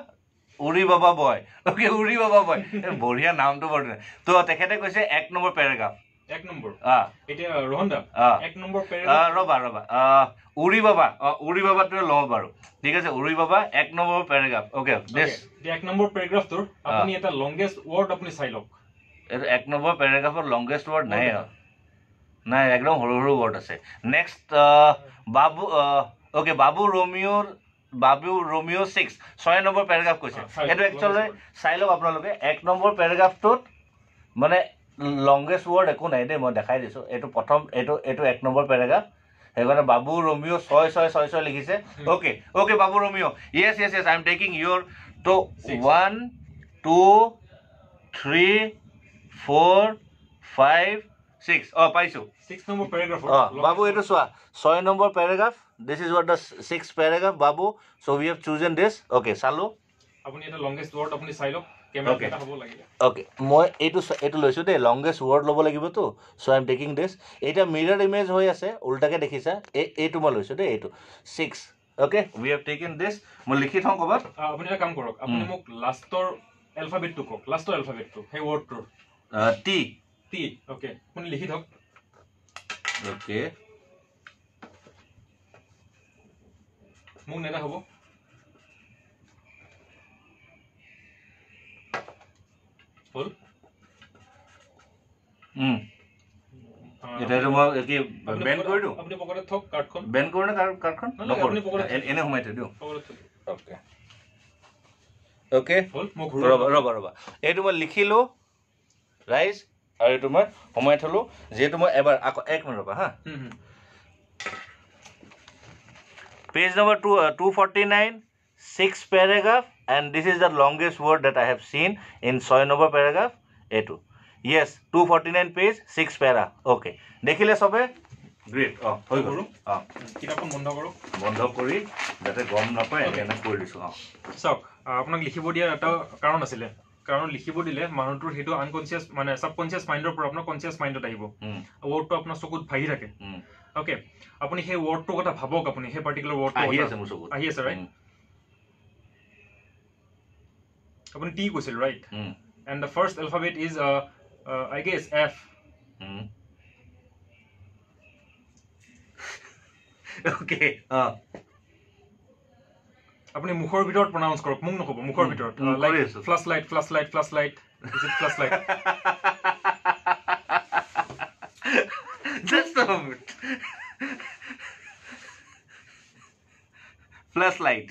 [SPEAKER 1] উৰি বাবা বয়। অ'কে উৰি বাবা বয়। বঢ়িয়া নামটো বৰ ধুনীয়া তো তেখেতে কৈছে এক নম্বৰ পেৰাগ্ৰাফ।
[SPEAKER 2] এক নম্বৰ।
[SPEAKER 1] অঁ
[SPEAKER 2] এতিয়া ৰোহন দা
[SPEAKER 1] অঁ
[SPEAKER 2] এক নম্বৰ
[SPEAKER 1] আহ,
[SPEAKER 2] পেৰাগ্ৰাফ।
[SPEAKER 1] ৰ'বা ৰ'বা। আহ, উৰি বাবা অঁ উৰি বাবাটোৱে ল'ব পাৰোঁ ঠিক আছে উৰি বাবা এক নম্বৰ পেৰাগ্ৰাফ। অ'কে দেছ
[SPEAKER 2] এতিয়া এক নম্বৰ পেৰাগ্ৰাফটোৰ। আপুনি এটা লংগেষ্ট ৱৰ্ড আপুনি চাই লওক।
[SPEAKER 1] এইটো এক নম্বৰ পেৰাগ্ৰাফৰ লংগেষ্ট ৱৰ্ড নাই আৰু। নাই একদম সৰু সৰু ৱৰ্ড আছে। নেক্সট বাবু অ'কে বাবু ৰমিঅ'ৰ বাবু ৰমিঅ' ছিক্স ছয় নম্বৰ পেৰাগ্ৰাফ কৈছে।
[SPEAKER 2] লওক,
[SPEAKER 1] একচুৱেলি চাই লওক আপোনালোকে এক নম্বৰ পেৰাগ্ৰাফটোত মানে লংগেষ্ট ৱৰ্ড একো নাই দেই মই দেখাই দিছোঁ। এইটো প্ৰথম এইটো এইটো এক নম্বৰ পেৰাগ্ৰাফ সেইকাৰণে বাবু ৰমিঅ' ছয় ছয় ছয় ছয় লিখিছে। Okay okay Babu Romeo' yes yes yes I am taking your to. One two three four five six অঁ পাইছোঁ।
[SPEAKER 2] ছিক্স নম্বৰ পেৰাগ্ৰাফৰ
[SPEAKER 1] অঁ বাবু এইটো চোৱা ছয় number paragraph what the six paragraph Babu so' we have chosen this okay চালোঁ
[SPEAKER 2] আপুনি এটা longest word আপুনি চাই লওক কেমেৰা
[SPEAKER 1] Okay.
[SPEAKER 2] লাগিলে।
[SPEAKER 1] অ'কে মই এইটো চ- এইটো লৈছোঁ দেই লংগেষ্ট ৱৰ্ড ল'ব লাগিবতো চ' আই এম টেকিং দিছ এতিয়া মিৰাৰ ইমেজ হৈ আছে উল্টাকৈ দেখিছা এই এইটো মই লৈছোঁ দেই এইটো। Six okay we have taken this মই লিখি থওঁ ক'ৰবাত।
[SPEAKER 2] আহ, আপুনি এটা কাম কৰক আপুনি
[SPEAKER 1] উম।
[SPEAKER 2] মোক লাষ্টৰ এলফাবেটটো কওক লাষ্টৰ এলফাবেটটো সেই ৱৰ্ডটোৰ
[SPEAKER 1] টি
[SPEAKER 2] টি অ'কে আপুনি লিখি থওক।
[SPEAKER 1] অ'কে
[SPEAKER 2] মোক নেদা হ'ব। হ'ল? আহ,
[SPEAKER 1] এতিয়া এইটো মই কি
[SPEAKER 2] আপুনি
[SPEAKER 1] বেণ্ড কৰি দিওঁ।
[SPEAKER 2] আপুনি পকেটত থওক কাৰ্ডখন।
[SPEAKER 1] বেণ্ড কৰোঁ নে কাৰ কাৰ্ডখন?
[SPEAKER 2] নালাগে, আপুনি
[SPEAKER 1] নকৰোঁ
[SPEAKER 2] পকেটত-
[SPEAKER 1] এ- এনে সোমাই থৈ দিওঁ।
[SPEAKER 2] পকেটত থওক।
[SPEAKER 1] অ'কে। অ'কে।
[SPEAKER 2] হ'ল? মোক
[SPEAKER 1] ৰ'বা
[SPEAKER 2] ঘূৰাব
[SPEAKER 1] ৰ'বা ৰ'বা। এইটো মই লিখিলোঁ ৰাইজ আৰু এইটো মই সোমাই থলোঁ। যিহেতু মই এবাৰ আকৌ এক মিনিট ৰ'বা হা।
[SPEAKER 2] Hmm, hmm.
[SPEAKER 1] Page number two two forty nine six paragraph and this is the longest word that I have seen in ছয় নম্বৰ পেৰাগ্ৰাফ এইটো yes two forty nine page six para okay দেখিলে চবে? Great অঁ হৈ গ'ল। অঁ।
[SPEAKER 2] কিতাপখন বন্ধ কৰক।
[SPEAKER 1] বন্ধ কৰি যাতে গম নাপায়
[SPEAKER 2] Okay.
[SPEAKER 1] এনে কৰি দিছোঁ অঁ।
[SPEAKER 2] চাওক আহ, আপোনাক লিখিব দিয়াৰ এটা কাৰণ আছিলে। কাৰণ লিখিব দিলে মানুহটোৰ সেইটো আনকনচিয়াছ মানে ছাবকনচিয়াছ মাইণ্ডৰ পৰা আপোনাৰ কনচিয়াছ মাইণ্ডত আহিব। ৱৰ্ডটো আপোনাৰ চকুত ভাহি থাকে। অ'কে আপুনি সেই ৱৰ্ডটোৰ কথা ভাবক আপুনি সেই পাৰ্টিকুলাৰ
[SPEAKER 1] আহি
[SPEAKER 2] ৱৰ্ডটো
[SPEAKER 1] আছে মোৰ চকুত।
[SPEAKER 2] আহি আছে ৰাইট আপুনি টি কৈছিল right and the first alphabet is I guess F.
[SPEAKER 1] Okay অঁ
[SPEAKER 2] আপুনি মুখৰ ভিতৰত প্ৰনাউন্স কৰক মোক নক'ব মুখৰ ভিতৰত। Flash light flash light flash light flash light
[SPEAKER 1] A moment. Flashlight.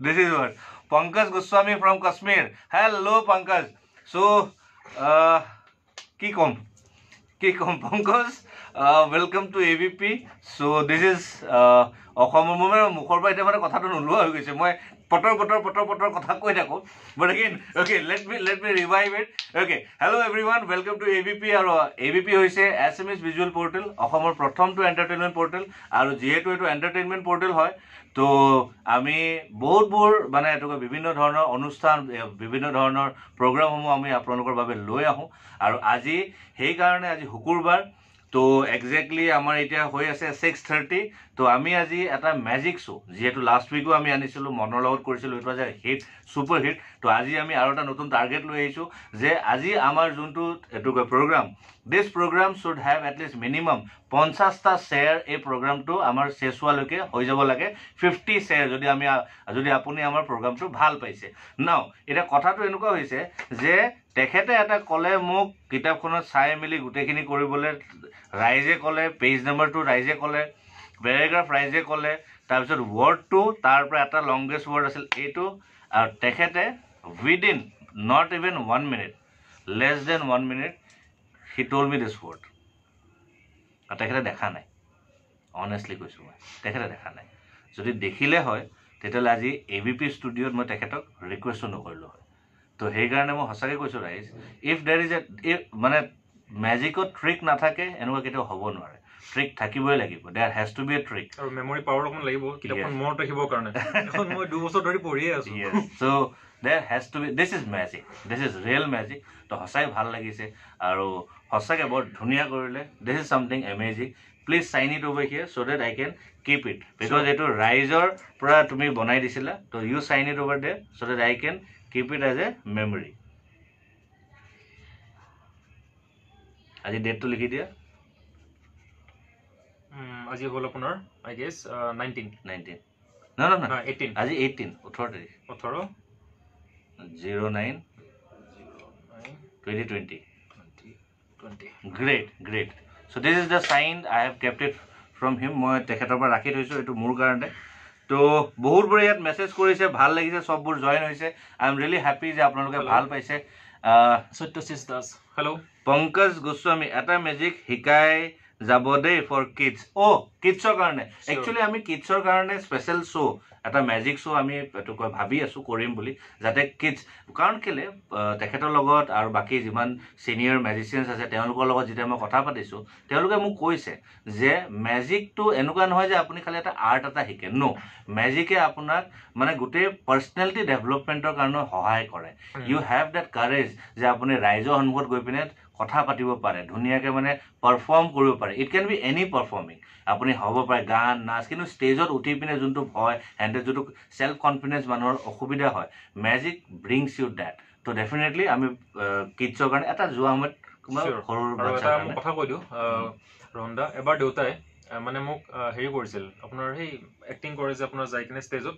[SPEAKER 1] This is what Pankaj Goswami from Kashmir. Hello, Pankaj. So, uh, ক'ম কি ক'ম Pankaj welcome to A B P so' this is অসমৰ মোৰ মুখৰ পৰা এতিয়া মানে কথাটো নোলোৱা হৈ গৈছে মই পটৰ পটৰ পটৰ পটৰ কথা কৈ থাকোঁ। But again okay let me let me revive it okay hello' everyone welcome to A B P আৰু এ বি পি হৈছে S M S visual portal অসমৰ প্ৰথমটো এণ্টাৰটেইনমেণ্ট পৰ্টেল আৰু যিহেতু এইটো এণ্টাৰটেইনমেণ্ট পৰ্টেল হয় তো আমি বহুতবোৰ মানে এইটো বিভিন্ন ধৰণৰ অনুষ্ঠান বিভিন্ন ধৰণৰ প্ৰগ্ৰামসমূহ আমি আপোনালোকৰ বাবে লৈ আহোঁ। আৰু আজি সেইকাৰণে আজি শুকুৰবাৰ তো একজেক্টলি আমাৰ এতিয়া হৈ আছে ছিক্স থাৰ্টি তো আমি আজি এটা মেজিক শ্ব' যিহেতু লাষ্ট উইকো আমি আনিছিলোঁ মনৰ লগত কৰিছিলোঁ এইটো আজি হিট ছুপাৰ হিট তো আজি আমি আৰু এটা নতুন টাৰ্গেট লৈ আহিছোঁ যে আজি আমাৰ যোনটো এইটো programme this programme should have at least minimum পঞ্চাছটা শ্বেয়াৰ এই প্ৰগ্ৰামটো আমাৰ শেষ হোৱালৈকে হৈ যাব লাগে ফিফটি শ্বেয়াৰ যদি আমি যদি আপুনি আমাৰ প্ৰগ্ৰামটো ভাল পাইছে। নাও এতিয়া কথাটো এনেকুৱা হৈছে যে তেখেতে এটা ক'লে মোক কিতাপখনত চাই মেলি গোটেইখিনি কৰিবলৈ ৰাইজে ক'লে পেজ নাম্বাৰটো ৰাইজে ক'লে পেৰেগ্ৰাফ ৰাইজে ক'লে তাৰপিছত ৱৰ্ডটো তাৰ পৰা এটা লংগেষ্ট ৱৰ্ড আছিল এইটো। আৰু তেখেতে within not even one minute less than one minute he told me this word আৰু তেখেতে দেখা নাই। অনেষ্টলি কৈছোঁ মই তেখেতে দেখা নাই। যদি দেখিলে হয় তেতিয়াহ'লে আজি এ বি পি ষ্টুডিঅ'ত মই তেখেতক ৰিকুৱেষ্টো নকৰিলোঁ হয়। তো সেইকাৰণে মই সঁচাকৈ কৈছোঁ ৰাইজ ইফ দেৰ ইজ এ মানে মেজিকত ট্ৰিক নাথাকে এনেকুৱা কেতিয়াও হ'ব নোৱাৰে। ট্ৰিক থাকিবই লাগিব। There has to be a trick
[SPEAKER 2] আৰু মেমৰি পাৱাৰ অকণ লাগিব কিতাপখন মনত ৰাখিবৰ কাৰণে। এখন মই দুবছৰ ধৰি পঢ়িয়ে আছো.
[SPEAKER 1] So there has to be this is magic. This is real magic. তো সঁচাই ভাল লাগিছে। আৰু সঁচাকৈ বৰ ধুনীয়া কৰিলে। This is something amazing please sign it over here so' that I can keep it because এইটো ৰাইজৰ পৰা তুমি বনাই দিছিলা। তো you sign it over there so' that I can keep it as a memory আজি ডেটটো লিখি দিয়া।
[SPEAKER 2] আজি হ'ল আপোনাৰ আই গেছ নাইনটিন
[SPEAKER 1] নাইনটিন নহয় নহয়
[SPEAKER 2] এইটিন
[SPEAKER 1] আজি এইটিন ওঠৰ তাৰিখ।
[SPEAKER 2] ওঠৰ।
[SPEAKER 1] Zero' nine twenty twenty great great so' this is the sign I have kept it from him মই তেখেতৰ পৰা ৰাখি থৈছোঁ এইটো মোৰ কাৰণে। তো বহুতবোৰে ইয়াত মেছেজ কৰিছে ভাল লাগিছে চববোৰ জইন হৈছে। আই এম ৰিয়েলি হেপী যে আপোনালোকে. ভাল পাইছে।
[SPEAKER 2] সত্যশীষ দাস হেল্ল'
[SPEAKER 1] পংকজ গোস্বামী এটা মেজিক শিকাই যাব দেই ফৰ কিডছ অ' কিডছৰ কাৰণে. একচুৱেলি আমি কিডছৰ কাৰণে স্পেচিয়েল শ্ব' এটা মেজিক শ্ব' আমি এইটো কয় ভাবি আছোঁ কৰিম বুলি যাতে কিডছ কাৰণ কেলৈ তেখেতৰ লগত আৰু বাকী যিমান ছিনিয়ৰ মেজিচিয়ানছ আছে তেওঁলোকৰ লগত যেতিয়া মই কথা পাতিছোঁ তেওঁলোকে মোক কৈছে যে মেজিকটো এনেকুৱা নহয় যে আপুনি খালি এটা আৰ্ট এটা শিকে। ন মেজিকে আপোনাক মানে গোটেই পাৰ্চনেলিটি ডেভেলপমেণ্টৰ কাৰণেও সহায় কৰে। ইউ হেভ ডেট কাৰেজ যে আপুনি ৰাইজৰ সন্মুখত গৈ পিনে কথা পাতিব পাৰে ধুনীয়াকৈ মানে পাৰফৰ্ম কৰিব পাৰে। It can be any performing আপুনি হ'ব পাৰে গান নাচ কিন্তু ষ্টেজত উঠি পিনে যোনটো ভয় হেণ্ডেল যোনটো ছেল্ফ কনফিডেঞ্চ মানুহৰ অসুবিধা হয় মেজিক ব্ৰিংছ ইউ ডেট ত' ডেফিনেটলি আমি কিডছৰ কাৰণে এটা যোৱা সময়ত. সৰু
[SPEAKER 2] কথা কৈ দিওঁ ৰন্দা এবাৰ দেউতাই মানে মোক হেৰি কৰিছিল। আপোনাৰ সেই এক্টিং কৰে যে আপোনাৰ যাই কিনে ষ্টেজত।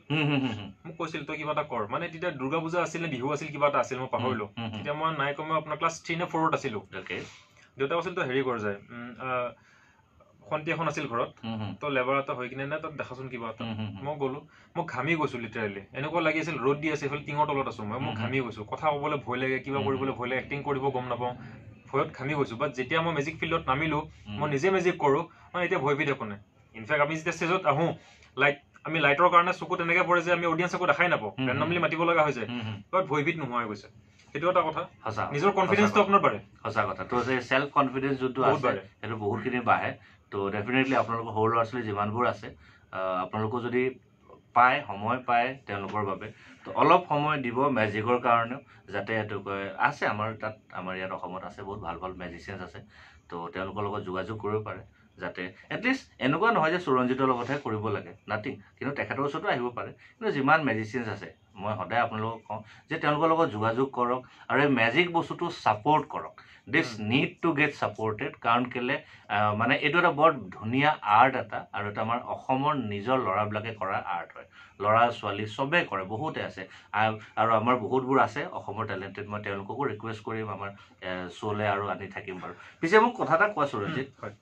[SPEAKER 2] মোক কৈছিল তই কিবা এটা কৰ। মানে তেতিয়া দুৰ্গা পূজা আছিল নে বিহু আছিল কিবা এটা আছিল মই পাহৰিলো। তেতিয়া মই নাই কমেও আপোনাৰ ক্লাছ থ্ৰী নে ফ'ৰত আছিলো. দেউতাই কৈছিল তই হেৰি কৰ যায়। খন্তি এখন আছিল ঘৰত। তই লেবাৰ এটা হৈ কিনে নে তাত দেখাচোন কিবা এটা। মই গ'লো। মই ঘামি গৈছো লিটাৰেলি এনেকুৱা লাগি আছিল ৰ'দ দি আছে এইফালে টিঙৰ তলত আছো মই। মই. ঘামি গৈছো। কথা ক'বলৈ ভয় লাগে কিবা. কৰিবলৈ ভয় লাগে এক্টিং কৰিব গম নাপাওঁ। ভয়ত ঘামি গৈছো বাট যেতিয়া মই মেজিক ফিল্ডত নামিলো। মই নিজে মেজিক কৰো মই এতিয়া ভয় ভীত একো নাই ইনফেক্ট আমি যেতিয়া ষ্টেজত আহোঁ লাইক আমি লাইটৰ কাৰণে চকু তেনেকে পৰে যে আমি অডিয়েঞ্চ একো দেখাই নাপাওঁ. ৰেণ্ডমলি মাতিব লগা হৈ যায়। বাট ভয়ভীত নোহোৱা হৈ গৈছে সেইটো এটা কথা
[SPEAKER 1] সঁচা
[SPEAKER 2] নিজৰ কনফিডেন্সটো
[SPEAKER 1] কথা।
[SPEAKER 2] আপোনাৰ বাঢ়ে
[SPEAKER 1] সঁচা কথা তো যে ছেল্ফ কনফিডেঞ্চ যোনটো আছে
[SPEAKER 2] বাঢ়ে।
[SPEAKER 1] সেইটো বহুতখিনি বাঢ়ে তো ডেফিনেটলি আপোনালোকৰ সৰু ল'ৰা ছোৱালী যিমানবোৰ আছে আপোনালোকো যদি পায় সময় পায় তেওঁলোকৰ বাবে তো অলপ সময় দিব মেজিকৰ কাৰণেও যাতে এইটো আছে আমাৰ তাত আমাৰ ইয়াত অসমত আছে বহুত ভাল ভাল মেজিচিয়ানছ আছে। তো তেওঁলোকৰ লগত যোগাযোগ কৰিব পাৰে যাতে এটলিষ্ট এনেকুৱা নহয় যে সুৰঞ্জিতৰ লগতহে কৰিব লাগে নাথিং কিন্তু তেখেতৰ ওচৰতো আহিব পাৰে। কিন্তু যিমান মেজিচিয়ানছ আছে মই সদায় আপোনালোকক কওঁ যে তেওঁলোকৰ লগত যোগাযোগ কৰক আৰু এই মেজিক বস্তুটো ছাপৰ্ট কৰক। This need to get supported কাৰণ কেলে মানে এইটো এটা বৰ ধুনীয়া আৰ্ট এটা আৰু এটা আমাৰ অসমৰ নিজৰ ল'ৰাবিলাকে কৰা আৰ্ট হয়। ল'ৰা ছোৱালী চবেই কৰে বহুতে আছে। আৰু আমাৰ বহুতবোৰ আছে অসমৰ টেলেণ্টেড মই তেওঁলোককো ৰিকুৱেষ্ট কৰিম আমাৰ শ্ব'লৈ আৰু আনি থাকিম বাৰু। পিছে মোক কথা এটা কোৱা সুৰঞ্জিত
[SPEAKER 2] হয়।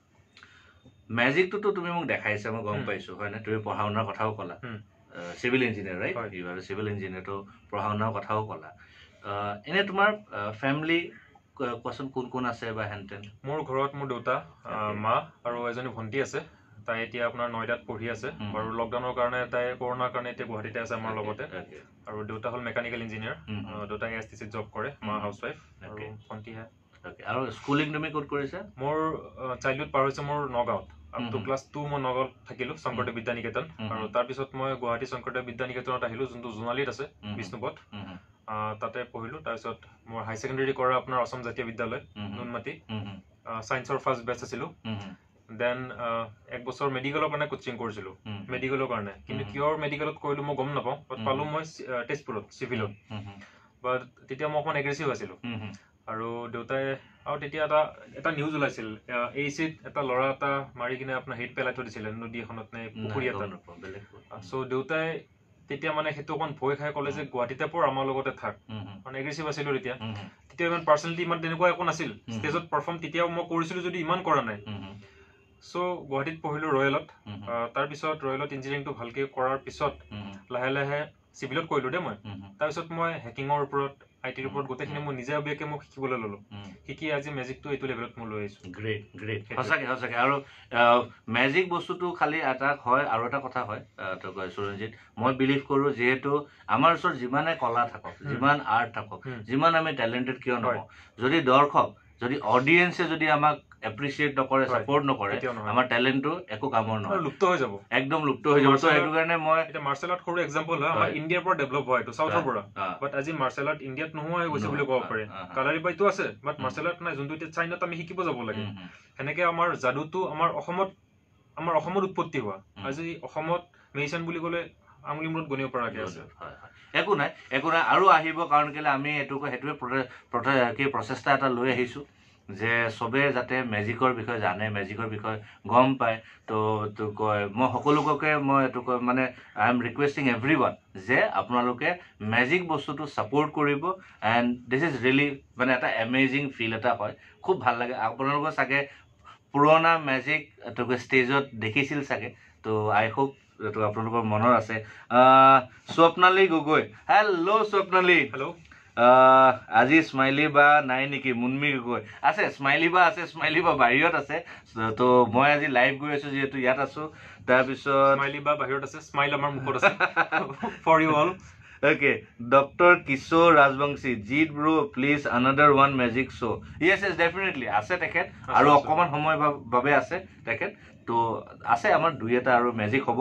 [SPEAKER 1] মেজিকটোতো তুমি মোক দেখাইছা মই গম
[SPEAKER 2] উম।
[SPEAKER 1] পাইছোঁ হয়নে তুমি পঢ়া শুনাৰ কথাও ক'লা। Civil engineer right. ইউ আৰু চিভিল ইঞ্জিনিয়াৰটো পঢ়া শুনাৰ কথাও ক'লা। এনে তোমাৰ ফেমিলি কোৱাচোন কোন কোন আছে বা হেন তেন
[SPEAKER 2] মোৰ ঘৰত মোৰ দেউতা. মা আৰু এজনী ভণ্টি আছে তাই এতিয়া আপোনাৰ নয়দাত পঢ়ি আছে। আৰু লকডাউনৰ কাৰণে তাই কৰোণাৰ কাৰণে এতিয়া গুৱাহাটীতে আছে আমাৰ লগতে. আৰু দেউতা হ'ল মেকানিকেল ইঞ্জিনিয়াৰ
[SPEAKER 1] উম,
[SPEAKER 2] দেউতা A S T C job কৰে মা। হাউচ ৱাইফ আৰু. ভণ্টিহে.
[SPEAKER 1] আৰু স্কুলিং তুমি ক'ত কৰিছা
[SPEAKER 2] মোৰ চাইল্ডহুড পাৰ হৈছে মোৰ নগাঁৱত আপ টু। ক্লাছ টু মই নগাঁৱত থাকিলোঁ শংকৰদেৱ বিদ্যা নিকেতন। আৰু তাৰপিছত মই গুৱাহাটী শংকৰদেৱ বিদ্যা নিকেতনত আহিলোঁ যোনটো জোনালীত আছে। বিষ্ণুপথ তাতে পঢ়িলোঁ। তাৰপিছত মোৰ হাই ছেকেণ্ডেৰী কৰা আপোনাৰ অসম জাতীয় বিদ্যালয় নুনমাটি।
[SPEAKER 1] হুম,
[SPEAKER 2] ছায়েন্সৰ ফাৰ্ষ্ট বেচ আছিলোঁ। দেন এক বছৰ মেডিকেলৰ কাৰণে কোচিং কৰিছিলোঁ। মেডিকেলৰ কাৰণে। কিন্তু। কিহৰ মেডিকেলত কৰিলোঁ মই গম নাপাওঁ বাট। পালোঁ মই তেজপুৰত চিভিলত। বাট তেতিয়া মই অকণমান এগ্ৰেছিভ আছিলোঁ। আৰু দেউতাই আৰু তেতিয়া এটা এটা নিউজ ওলাইছিল এই চিত এটা ল'ৰা এটা মাৰি কিনে আপোনাৰ হেৰিত পেলাই থৈ দিছিলে নদী এখনত নে পুখুৰী এটাত? চ' দেউতাই তেতিয়া মানে সেইটো অকণ ভয় খাই ক'লে যে গুৱাহাটীতে পঢ় আমাৰ লগতে থাক। মানে এগ্ৰেছিভ আছিলোঁ তেতিয়া। তেতিয়া ইমান পাৰ্চনেলিটি ইমান তেনেকুৱা একো নাছিল। ষ্টেজত পাৰফৰ্ম তেতিয়াও মই কৰিছিলোঁ যদি ইমান কৰা নাই। চ' গুৱাহাটীত পঢ়িলোঁ ৰয়েলত। তাৰপিছত ৰয়েলত ইঞ্জিনিয়াৰিংটো ভালকৈ কৰাৰ পিছত লাহে লাহে চিভিলত কৰিলোঁ দেই মই। তাৰপিছত মই হেকিঙৰ ওপৰত আই টিৰ ওপৰত গোটেইখিনি মই নিজাববীয়াকৈ মই শিকিবলৈ ল'লোঁ। শিকি আজি মেজিকটো এইটো লেভেলত মই লৈ আহিছোঁ
[SPEAKER 1] গ্ৰেট গ্ৰেট। সঁচাকে সঁচাকে আৰু মেজিক বস্তুটো খালি এটা হয় আৰু এটা কথা হয় সুৰঞ্জিত মই বিলিভ কৰোঁ যিহেতু আমাৰ ওচৰত যিমানে কলা থাকক। যিমান আৰ্ট থাকক। যিমান আমি টেলেণ্টেড কিয়
[SPEAKER 2] হয়।
[SPEAKER 1] নহওঁ যদি দৰ্শক যদি অডিয়েঞ্চে যদি আমাক এপ্ৰিচিয়েট নকৰে
[SPEAKER 2] হয়।
[SPEAKER 1] ছাপৰ্ট নকৰে। আমাৰ টেলেণ্টটো একো কামৰ নহয়
[SPEAKER 2] লুপ্ত হৈ যাব
[SPEAKER 1] একদম লুপ্ত হৈ যাব সেইটো কাৰণে মই
[SPEAKER 2] এতিয়া মাৰ্চেল আৰ্ট সৰু এক্সাম্পল হয় আমাৰ। ইণ্ডিয়াৰ পৰা ডেভেলপ হয় এইটো চাউথৰ পৰা বাট আজি মাৰ্চেল আৰ্ট ইণ্ডিয়াত নোহোৱা হৈ গৈছে বুলি ক'ব পাৰি। কালাৰী বাইটো আছে বাট। মাৰ্চেল আৰ্ট নাই যোনটো এতিয়া চাইনাত আমি শিকিব যাব লাগে সেনেকে আমাৰ যাদুটো আমাৰ অসমত আমাৰ অসমত উৎপত্তি হোৱা। আজি অসমত মেডিচিন বুলি ক'লে আঙুলি মূৰত গণিব পৰাকে আছে।
[SPEAKER 1] একো নাই একো নাই আৰু আহিব কাৰণ কেলে আমি এইটো সেইটোৱে কি প্ৰচেষ্টা এটা লৈ আহিছোঁ যে চবে যাতে মেজিকৰ বিষয়ে জানে মেজিকৰ বিষয়ে গম পায় তো তো কয় মই সকলোকে মই এইটো কয় মানে I am requesting everyone যে আপোনালোকে মেজিক বস্তুটো ছাপৰ্ট কৰিব এণ্ড দিছ ইজ ৰিয়েলি মানে এটা এমেজিং ফিল এটা হয়। খুব ভাল লাগে। আপোনালোকৰ চাগে পুৰণা মেজিক এইটো কয় ষ্টেজত দেখিছিল চাগে। তো আই হোপ এইটো আপোনালোকৰ মনত আছে। স্বপ্নালী গগৈ। হেল্ল' স্বপ্নালী।
[SPEAKER 2] হেল্ল'
[SPEAKER 1] আজি স্মাইলী বা নাই নেকি? মুনমি গগৈ আছে স্মাইলী বা আছে স্মাইলী বা বাহিৰত আছে। তো মই আজি লাইভ গৈ আছোঁ যিহেতু ইয়াত আছোঁ। তাৰপিছত
[SPEAKER 2] স্মাইলি বা বাহিৰত আছে স্মাইল আমাৰ মুখত আছে। For you all
[SPEAKER 1] okay doctor Kishore Rajbongshi জিত bro please another one magic show' yes yes definitely আছে তেখেত। আৰু। অকণমান সময় বাবে আছে তেখেত। তো আছে আমাৰ দুই এটা আৰু মেজিক হ'ব।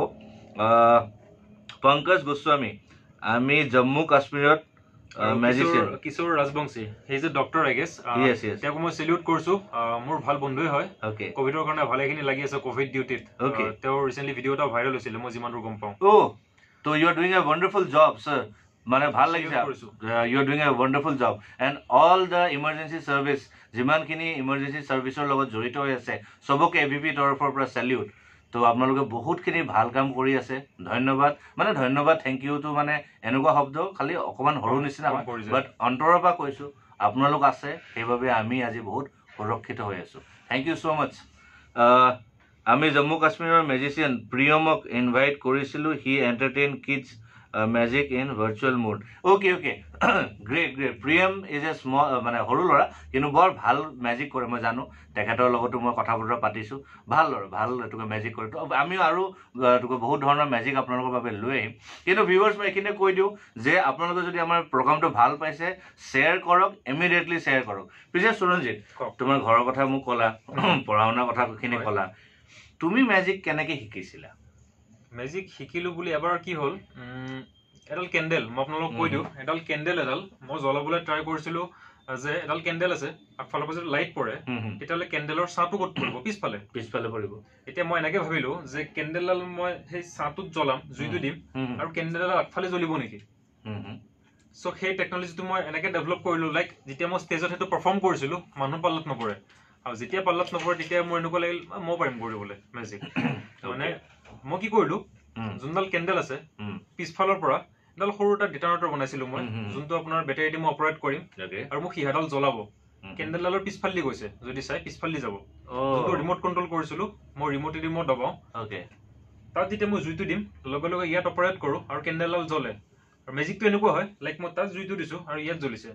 [SPEAKER 1] পংকজ গোস্বামী আমি জম্মু কাশ্মীৰত
[SPEAKER 2] Kishore- Kishore Rajbongshi. He is doctor I guess তেওঁক মই চেলিউট কৰিছো। আহ, মোৰ ভাল বন্ধুৱে হয়। কভিডৰ কাৰণে ভালেখিনি লাগি আছে কভিড ডিউটিত. আহ, তেওঁৰ ৰিচেণ্টলি ভিডিঅ' এটা ভাইৰেল হৈছিলে মই যিমান দূৰ গম পাওঁ।
[SPEAKER 1] অ' তো you are doing a wonderful job sir মানে ভাল লাগিছে। You are doing a wonderful job and all the emergency service যিমানখিনি ইমাৰ্জেঞ্চি ছাৰ্ভিচৰ লগত জড়িত হৈ আছে চবকে এ ভি পি তৰফৰ পৰা চেলিউট তো আপোনালোকে বহুতখিনি ভাল কাম কৰি আছে। ধন্যবাদ। মানে ধন্যবাদ থেংক ইউটো মানে এনেকুৱা শব্দ খালি অকণমান সৰু নিচিনা। বাট অন্তৰৰ পৰা কৈছোঁ আপোনালোক আছে সেইবাবে আমি আজি বহুত সুৰক্ষিত হৈ আছোঁ। থেংক ইউ ছ' মাছ আমি জম্মু কাশ্মীৰৰ মেজিচিয়ান প্ৰিয়মক ইনভাইট কৰিছিলোঁ। He entertain kids magic in virtual mood okay okay great great Priyam is a small মানে সৰু ল'ৰা কিন্তু বৰ ভাল মেজিক কৰে মই জানো। তেখেতৰ লগতো মই কথা বতৰা পাতিছোঁ। ভাল ল'ৰা ভাল এইটোকে মেজিক কৰে। তো আমিও আৰু এইটোকে বহুত ধৰণৰ মেজিক আপোনালোকৰ বাবে লৈ আহিম। কিন্তু ভিউৱাৰ্ছ মই এইখিনিতে কৈ দিওঁ যে আপোনালোকে যদি আমাৰ প্ৰগ্ৰামটো ভাল পাইছে শ্বেয়াৰ কৰক ইমিডিয়েটলি শ্বেয়াৰ কৰক। পিছে সুৰঞ্জিত। তোমাৰ ঘৰৰ কথা মোক ক'লা পঢ়া শুনাৰ কথাখিনি। ক'লা। তুমি মেজিক কেনেকে শিকিছিলা?
[SPEAKER 2] মেজিক শিকিলো বুলি এবাৰ কি হ'ল? এডাল কেণ্ডেল মই আপোনালোকক কৈ দিওঁ। এডাল কেণ্ডেল এডাল মই জ্বলাবলৈ ট্ৰাই কৰিছিলো যে এডাল কেণ্ডেল আছে আগফালৰ পৰা যদি লাইট পৰে। তেতিয়াহ'লে কেণ্ডেলৰ ছাঁটো ক'ত পৰিব? পিছফালে।
[SPEAKER 1] পিছফালে পৰিব।
[SPEAKER 2] এতিয়া মই এনেকে ভাবিলো যে কেণ্ডেলডাল মই সেই ছাঁটোত জ্বলাম জুইটো দিম। আৰু কেণ্ডেলডাল আগফালে জ্বলিব নেকি। চ' সেই টেকনলজিটো মই এনেকে ডেভেলপ কৰিলো লাইক যেতিয়া মই ষ্টেজত সেইটো পাৰফৰ্ম কৰিছিলো মানুহ পাল্লাত নপৰে। আৰু যেতিয়া পাল্লাত নপৰে তেতিয়া মোৰ এনেকুৱা লাগিল "আ, মই পাৰিম কৰিবলৈ মেজিক মানে মই কি কৰিলো? যোনডাল কেণ্ডেল আছে। পিছফালৰ পৰা এডাল সৰু এটা ডিটাৰনেটৰ বনাইছিলো মই। যোনটো আপোনাৰ বেটাৰী দি মই অপাৰেট কৰিম. আৰু মোক সিহাডাল জ্বলাব। কেণ্ডেলডালৰ পিছফালেদি গৈছে যদি চাই পিছফালেদি যাব।
[SPEAKER 1] Oh,
[SPEAKER 2] যোনটো ৰিমট কণ্ট্ৰল কৰিছিলো মই ৰিমটেদি মই দবাওঁ. তাত যেতিয়া মই জুইটো দিম লগে লগে ইয়াত অপাৰেট কৰোঁ আৰু কেণ্ডেলডাল জ্বলে। আৰু মেজিকটো এনেকুৱা হয় লাইক মই তাত জুইটো দিছো আৰু ইয়াত জ্বলিছে।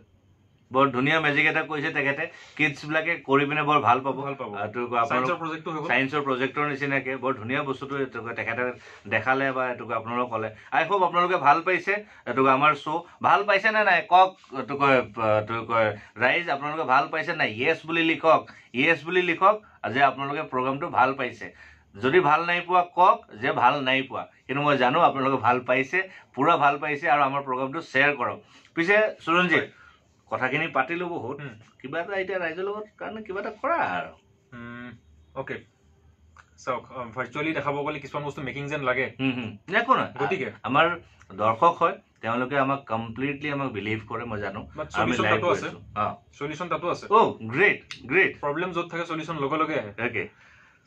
[SPEAKER 1] বৰ ধুনীয়া মেজিক এটা কৈছে তেখেতে। কিডছবিলাকে কৰি পিনে বৰ ভাল পাব।
[SPEAKER 2] ভাল চায়েন্সৰ
[SPEAKER 1] প্ৰজেক্টৰ নিচিনাকে। বৰ ধুনীয়া বস্তুটো তেখেতে দেখালে বা এইটো আপোনালোকক ক'লে। আই হোপ আপোনালোকে ভাল পাইছে। এইটো আমাৰ শ্ব' ভাল পাইছে নে নাই? কওক এইটো কয় এইটো কয় ৰাইজ আপোনালোকে ভাল পাইছে নাই? য়েছ বুলি লিখক। য়েছ বুলি লিখক যে আপোনালোকে প্ৰগ্ৰামটো ভাল পাইছে। যদি ভাল নাই পোৱা কওক যে ভাল নাই পোৱা। কিন্তু মই জানো আপোনালোকে ভাল পাইছে পূৰা ভাল পাইছে আৰু আমাৰ প্ৰগ্ৰামটো শ্বেয়াৰ কৰক। পিছে সুৰঞ্জিত কথাখিনি পাতিলো বহুত। কিবা এটা এতিয়া ৰাইজৰ লগত কাৰণে কিবা এটা কৰা আৰু।
[SPEAKER 2] অ'কে চাওক ভাৰ্চুৱেলি দেখাব গ'লে কিছুমান বস্তু মেকিং যেন লাগে।
[SPEAKER 1] একো নহয়।
[SPEAKER 2] গতিকে।
[SPEAKER 1] আমাৰ দৰ্শক হয় তেওঁলোকে আমাক কমপ্লিটলি আমাক বিলিভ কৰে মই জানো। আমি লাইভ
[SPEAKER 2] আছে। চলিউশ্যন তাতো আছে।
[SPEAKER 1] অ' গ্ৰেট গ্ৰেট
[SPEAKER 2] প্ৰব্লেম য'ত থাকে চলিউশ্যন লগে লগে আহে।
[SPEAKER 1] অ'কে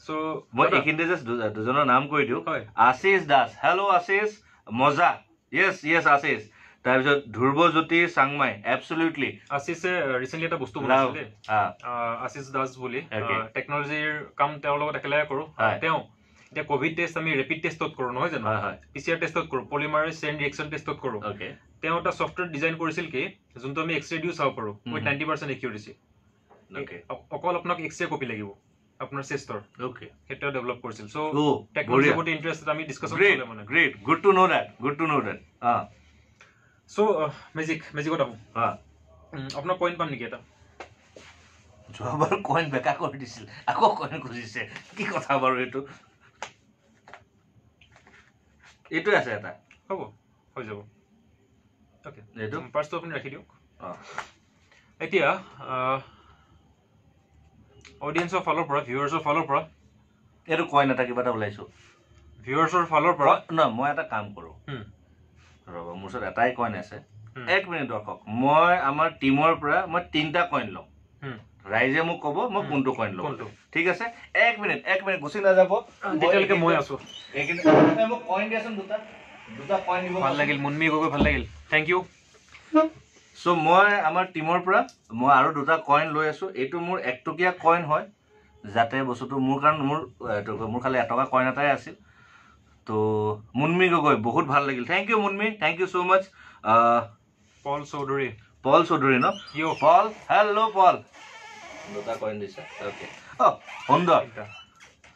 [SPEAKER 2] চ'
[SPEAKER 1] মই এইখিনিতে জাষ্ট দুজনৰ নাম কৈ দিওঁ।
[SPEAKER 2] হয়।
[SPEAKER 1] আশিষ দাস। হেল্ল' আশিষ। মজা। Yes yes Ashish. তাৰপিছত ধ্ৰুৱজ্যোতি চাংমাই এবচলিউটলি
[SPEAKER 2] আশিছে ৰিচেণ্টলি এটা বস্তু বনাইছিলে। আশিষ দাস বুলি. টেকনলজিৰ কাম তেওঁৰ লগত একেলগে কৰোঁ। তেওঁ এতিয়া কভিড টেষ্ট আমি ৰেপিড টেষ্টত কৰোঁ নহয় জানো? পি চি আৰ টেষ্টত কৰোঁ পলিমাৰৰ চেইন ৰিয়েকশ্যন টেষ্টত কৰোঁ। তেওঁ এটা ছফ্টৱেৰ ডিজাইন কৰিছিল কি যোনটো আমি এক্স ৰে দিও চাব পাৰোঁ with. Ninety percent accuracy
[SPEAKER 1] okay
[SPEAKER 2] অকল আপোনাক এক্স ৰে কপি লাগিব আপোনাৰ চেষ্টৰ
[SPEAKER 1] অ'কে
[SPEAKER 2] সেইটো ডেভেলপ কৰিছিল। চ' টেকনলজিৰ
[SPEAKER 1] বঢ়িয়া।
[SPEAKER 2] প্ৰতি ইণ্টাৰেষ্ট আমি ডিছকাশ্যন
[SPEAKER 1] গ্ৰেট
[SPEAKER 2] চলে মানে
[SPEAKER 1] great good to know' that good to know' অঁ
[SPEAKER 2] চ' মেজিক মেজিকত আহোঁ আপোনাৰ পইণ্ট পাম নেকি এটা
[SPEAKER 1] যোৱাবাৰ কইন বেকা কৰি দিছিল আকৌ কইন খুজিছে কি কথা বাৰু এইটো এইটোৱে আছে এটা
[SPEAKER 2] হ'ব হৈ যাব অ'কে
[SPEAKER 1] এইটো
[SPEAKER 2] পাৰ্চটো আপুনি ৰাখি দিয়ক এতিয়া অডিয়েঞ্চৰ ফালৰ পৰা ভিউৱাৰ্ছৰ ফালৰ পৰা
[SPEAKER 1] এইটো কইন এটা কিবা এটা ওলাইছো
[SPEAKER 2] ভিউৱাৰ্ছৰ ফালৰ পৰা
[SPEAKER 1] নহয় মই এটা কাম কৰোঁ ৰ'ব মোৰ ওচৰত এটাই কইন আছে। এক মিনিট দৰ্শক মই আমাৰ টিমৰ পৰা মই তিনিটা কইন ল'ম।
[SPEAKER 2] হুম।
[SPEAKER 1] ৰাইজে মোক ক'ব মই। কোনটো কইন ল'ম।
[SPEAKER 2] কোনটো?
[SPEAKER 1] ঠিক আছে? এক মিনিট এক মিনিট গুচি নাযাব।
[SPEAKER 2] তেতিয়ালৈকে মই আছো।
[SPEAKER 1] এইখিনি মোক কইন দিয়াচোন দুটা। দুটা কইন দিব।
[SPEAKER 2] ভাল লাগিল মুনমি গগৈ ভাল লাগিল। থেংক ইউ
[SPEAKER 1] চ' মই আমাৰ টিমৰ পৰা মই আৰু দুটা কইন লৈ আছোঁ। এইটো মোৰ একটকীয়া কইন হয় যাতে বস্তুটো মোৰ কাৰণ মোৰ মোৰ খালি এটকা কইন এটাই আছিল। তো মুনমি গগৈ বহুত ভাল লাগিল। Thank you Munmi. Thank you so' much
[SPEAKER 2] Paul Chowdhury
[SPEAKER 1] Paul Chowdhury no?
[SPEAKER 2] You
[SPEAKER 1] Paul hello Paul দুটা কইন দিছে অ'কে অ' সুন্দৰ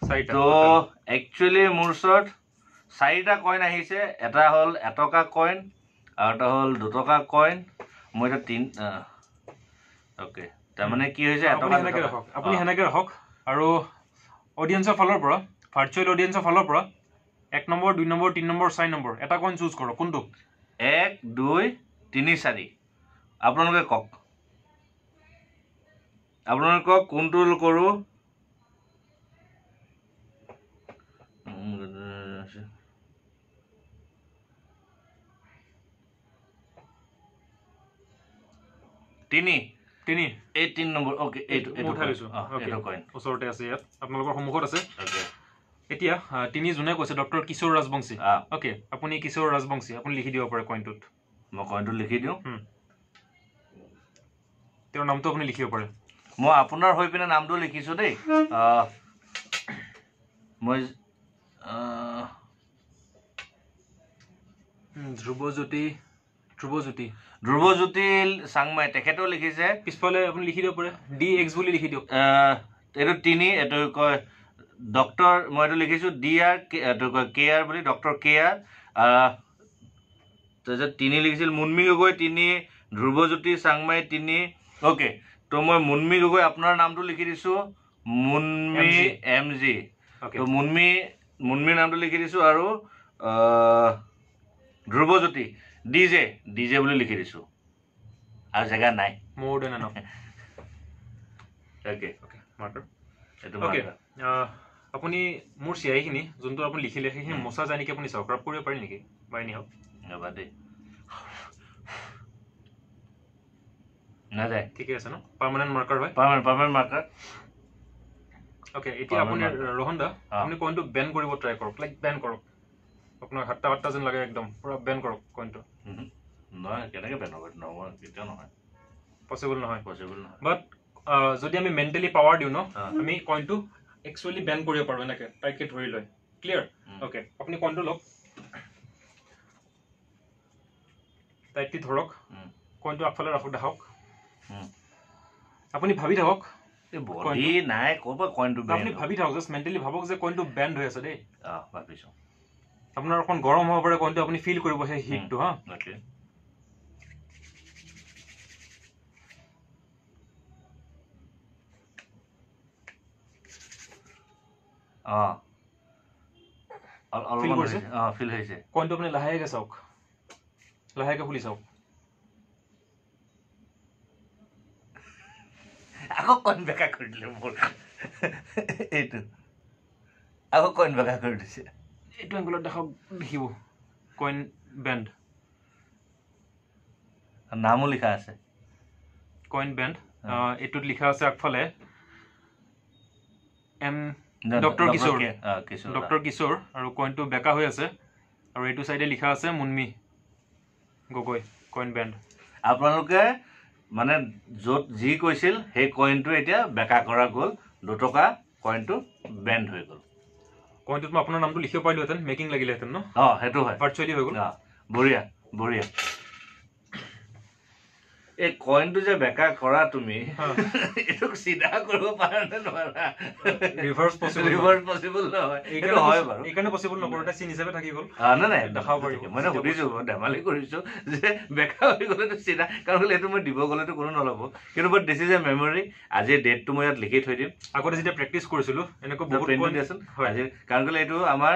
[SPEAKER 2] চাৰিটা।
[SPEAKER 1] তো একচুৱেলি মোৰ ওচৰত চাৰিটা কইন আহিছে। এটা হ'ল এটকা কইন আৰু এটা হ'ল দুটকা কইন মই এতিয়া তিন অ'কে তাৰমানে কি হৈছে
[SPEAKER 2] আপুনি
[SPEAKER 1] এটকা
[SPEAKER 2] সেনেকে ৰাখক। আৰু অডিয়েঞ্চৰ ফালৰ পৰা ভাৰ্চুৱেল অডিয়েঞ্চৰ ফালৰ পৰা এক নম্বৰ দুই নম্বৰ তিনি নম্বৰ চাৰি নম্বৰ। এটা কইন চুজ কৰক। কোনটো?
[SPEAKER 1] এক দুই তিনি চাৰি। আপোনালোকে কওক। আপোনালোকে কওক কোনটো কৰোঁ? তিনি।
[SPEAKER 2] তিনি।
[SPEAKER 1] এই তিনি নম্বৰ অ'কে এইটো এইটো
[SPEAKER 2] উঠাই। লৈছো। ওচৰতে আছে ইয়াত। আপোনালোকৰ সন্মুখত আছে। এতিয়া তিনি যোনে কৈছে ডক্টৰ কিশোৰ ৰাজবংশী। অ'কে আপুনি কিশোৰ ৰাজবংশী আপুনি লিখি দিব পাৰে কইনটোত
[SPEAKER 1] মই কইনটো লিখি দিওঁ।
[SPEAKER 2] তেওঁৰ নামটো আপুনি লিখিব পাৰে।
[SPEAKER 1] মই আপোনাৰ হৈ পিনে নামটো লিখিছোঁ দেই। মই
[SPEAKER 2] ধ্ৰুৱজ্যোতি ধ্ৰুৱজ্যোতি।
[SPEAKER 1] ধ্ৰুৱজ্যোতি চাংমাই তেখেতেও লিখিছে।
[SPEAKER 2] পিছফালে আপুনি লিখি দিব পাৰে। ডি এক্স বুলি লিখি দিয়ক।
[SPEAKER 1] এইটো তিনি এইটো কয় ডক্টৰ মই এইটো লিখিছোঁ ডি আৰ কে এইটো কে আৰ বুলি ডক্টৰ কে আৰ তাৰপিছত তিনি লিখিছিল মুনমি গগৈ তিনি ধ্ৰুৱজ্যোতি চাংমাই তিনি অ'কে ত' মই মুনমি গগৈ আপোনাৰ নামটো লিখি দিছোঁ মুনমি এম জি ত' মুনমি মুনমিৰ নামটো লিখি দিছোঁ আৰু Dhruvajyoti D J D J বুলি লিখি দিছোঁ আৰু জেগা নাই।
[SPEAKER 2] মোৰ
[SPEAKER 1] অ'কে
[SPEAKER 2] অ'কে আপুনি মোৰ চিয়াহীখিনি যোনটো আপুনি লিখিলে সেইখিনি মচা যায় নেকি আপুনি চাওক ৰাপ কৰিব পাৰি নেকি? বা এনি হওক।
[SPEAKER 1] ৰ'বা দেই। নাযায়।
[SPEAKER 2] ঠিকে আছে ন? পাৰ্মানেণ্ট মাৰ্কাৰ হয়।
[SPEAKER 1] পাৰ্মানেণ্ট মাৰ্কাৰ
[SPEAKER 2] অ'কে এতিয়া আপুনি. ৰোহন দা। আপুনি কইনটো বেন কৰিব ট্ৰাই কৰক লাইক বেন কৰক। আপোনাক সাতটা সাতটা যেন লাগে একদম পূৰা বেন কৰক কইনটো
[SPEAKER 1] নহয় কেনেকৈ বেন হ'ব নহয় কেতিয়াও নহয়।
[SPEAKER 2] পচিবল নহয়।
[SPEAKER 1] পচিবল নহয়।
[SPEAKER 2] বাট যদি আমি মেণ্টেলি পাৱাৰ দিওঁ ন। আমি কইনটো একচুৱেলি বেন কৰিব পাৰোঁ এনেকৈ টাইটকৈ ধৰি লয়। ক্লিয়াৰ। অ'কে আপুনি কইনটো লওক। টাইটলি ধৰক। কইনটো আগফালে ৰাখক দেখাওক। আপুনি ভাবি থাকক।
[SPEAKER 1] এই বডি নাই ক'ৰ পৰা কইনটো
[SPEAKER 2] আপুনি
[SPEAKER 1] বেণ্ড
[SPEAKER 2] ভাবি থাকক জাষ্ট মেণ্টেলি ভাবক যে কইনটো বেণ্ড হৈ আছে দেই।
[SPEAKER 1] অঁ ভাবিছোঁ।
[SPEAKER 2] আপোনাৰ অকণ গৰম হ'ব পাৰে কইনটো আপুনি ফিল কৰিব সেই হিটটো হা। কৰিছে?
[SPEAKER 1] ফিল হৈছে
[SPEAKER 2] কইনটো আপুনি লাহেকৈ চাওক। লাহেকৈ খুলি চাওক।
[SPEAKER 1] আকৌ কইন বেকা কৰি দিলে মোৰ। এইটো। আকৌ কইন বেকা কৰি দিছে।
[SPEAKER 2] এইটো এংগলত দেখাওক দেখিব। কইন বেণ্ড
[SPEAKER 1] নামো লিখা আছে।
[SPEAKER 2] কইন বেণ্ড এইটোত লিখা আছে আগফালে M doctor Kishore. Doctor Kishore আৰু কইনটো বেকা হৈ আছে। আৰু এইটো চাইডে লিখা আছে মুনমি গগৈ কইন বেণ্ড
[SPEAKER 1] আপোনালোকে মানে য'ত যি কৈছিল সেই কইনটো এতিয়া বেকা কৰা গ'ল। দুটকা কইনটো বেণ্ড হৈ গ'ল।
[SPEAKER 2] কইনটোত মই আপোনাৰ নামটো লিখিব পাৰিলোহেঁতেন মেকিং লাগিলেহেঁতেন ন?
[SPEAKER 1] অঁ সেইটো হয়।
[SPEAKER 2] ভাৰ্চুৱেলি হৈ গ'ল।
[SPEAKER 1] অঁ, বঢ়িয়া বঢ়িয়া। এই কইনটো যে বেকা কৰা তুমি
[SPEAKER 2] হা।
[SPEAKER 1] এইটোক চিধা কৰিব পাৰা নে নোৱাৰা?
[SPEAKER 2] ৰিভাৰ্চ পচিবল
[SPEAKER 1] ৰিভাৰ্চ পচিবল নহয়। এইটো হয় বাৰু।
[SPEAKER 2] এইকাৰণে পচিবল নকৰোঁ চিন হিচাপে থাকি গ'ল।
[SPEAKER 1] অঁ, নাই নাই
[SPEAKER 2] দেখাব।
[SPEAKER 1] মই মানে সুধিছো ধেমালি কৰিছো যে বেকা হৈ গ'লেতো চিধা কাৰণ কেলে এইটো মই দিব গ'লেতো কোনো নল'ব। কিন্তু বাট দিছ ইজ এ মেমৰি আজিৰ ডেটটো মই ইয়াত লিখি থৈ দিম।
[SPEAKER 2] আগতে যেতিয়া প্ৰেক্টিচ কৰিছিলোঁ এনেকৈ বহুত coin-
[SPEAKER 1] দিয়াচোন।
[SPEAKER 2] হয়।
[SPEAKER 1] আজি কাৰণ কেলে এইটো আমাৰ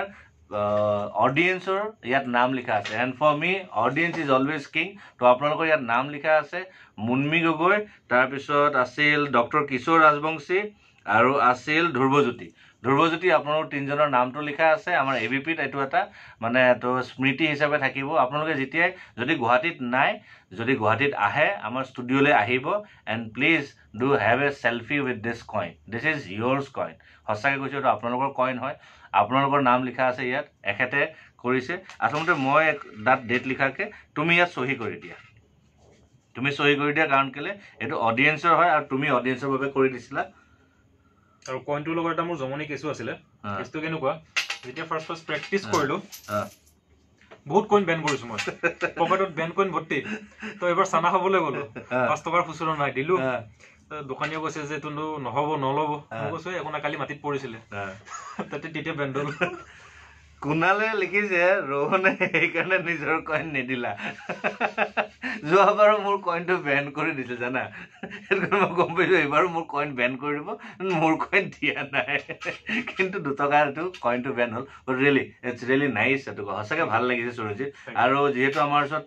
[SPEAKER 1] অডিয়েঞ্চৰ ইয়াত নাম লিখা আছে। And for me audience is always king তো আপোনালোকৰ ইয়াত নাম লিখা আছে মুন্মি গগৈ তাৰপিছত আছিল ডক্টৰ কিশোৰ ৰাজবংশী আৰু আছিল ধ্ৰুৱজ্যোতি। ধ্ৰুৱজ্যোতি আপোনালোকৰ তিনিজনৰ নামটো লিখা আছে। আমাৰ এ বি পিত এইটো এটা মানে এইটো স্মৃতি হিচাপে থাকিব। আপোনালোকে যেতিয়াই যদি গুৱাহাটীত নাই যদি গুৱাহাটীত আহে আমাৰ ষ্টুডিঅ'লৈ আহিব। And please do have a selfie with this coin this is yours coin সঁচাকৈ কৈছোঁ এইটো আপোনালোকৰ কইন হয়। আপোনালোকৰ নাম লিখা আছে ইয়াত এখেতে কৰিছে। আচলতে মই তাত ডেট লিখাকে তুমি ইয়াত চহী কৰি দিয়া। তুমি চহী কৰি দিয়া কাৰণ কেলে? এইটো অডিয়েঞ্চৰ হয় আৰু তুমি অডিয়েঞ্চৰ বাবে কৰি দিছিলা।
[SPEAKER 2] আৰু কইনটোৰ লগত এটা মোৰ জমনি কেছো আছিলে।
[SPEAKER 1] হা।
[SPEAKER 2] কেছটো কেনেকুৱা? যেতিয়া ফাৰ্ষ্ট ফাৰ্ষ্ট প্ৰেক্টিচ। কৰিলোঁ। বহুত কইন বেন কৰিছোঁ মই। পকেটত বেন কইন ভৰ্তি তো এবাৰ চানা খাবলৈ গ'লো। পাঁচ টকাৰ খুচুৰা নাই দিলোঁ। দোকানীয়ে কৈছে যে তোনো নহ'ব নল'ব। মই কৈছোঁ একো নাই কালি মাটিত পৰিছিলে। তাতে তেতিয়া বেণ্ড হ'ল
[SPEAKER 1] কুণালে লিখিছে ৰোহনে সেইকাৰণে নিজৰ কইন নিদিলা। যোৱাবাৰো মোৰ কইনটো বেন কৰি দিছে জানা? সেইটো কাৰণে মই গম পাইছোঁ এইবাৰো মোৰ কইন বেন কৰি দিব মোৰ কইন দিয়া নাই। কিন্তু দুটকাটো কইনটো বেন হ'ল। ৰিয়েলি ইটছ ৰিয়েলি নাইচ এইটো সঁচাকৈ ভাল লাগিছে সুৰজিত। আৰু যিহেতু আমাৰ ওচৰত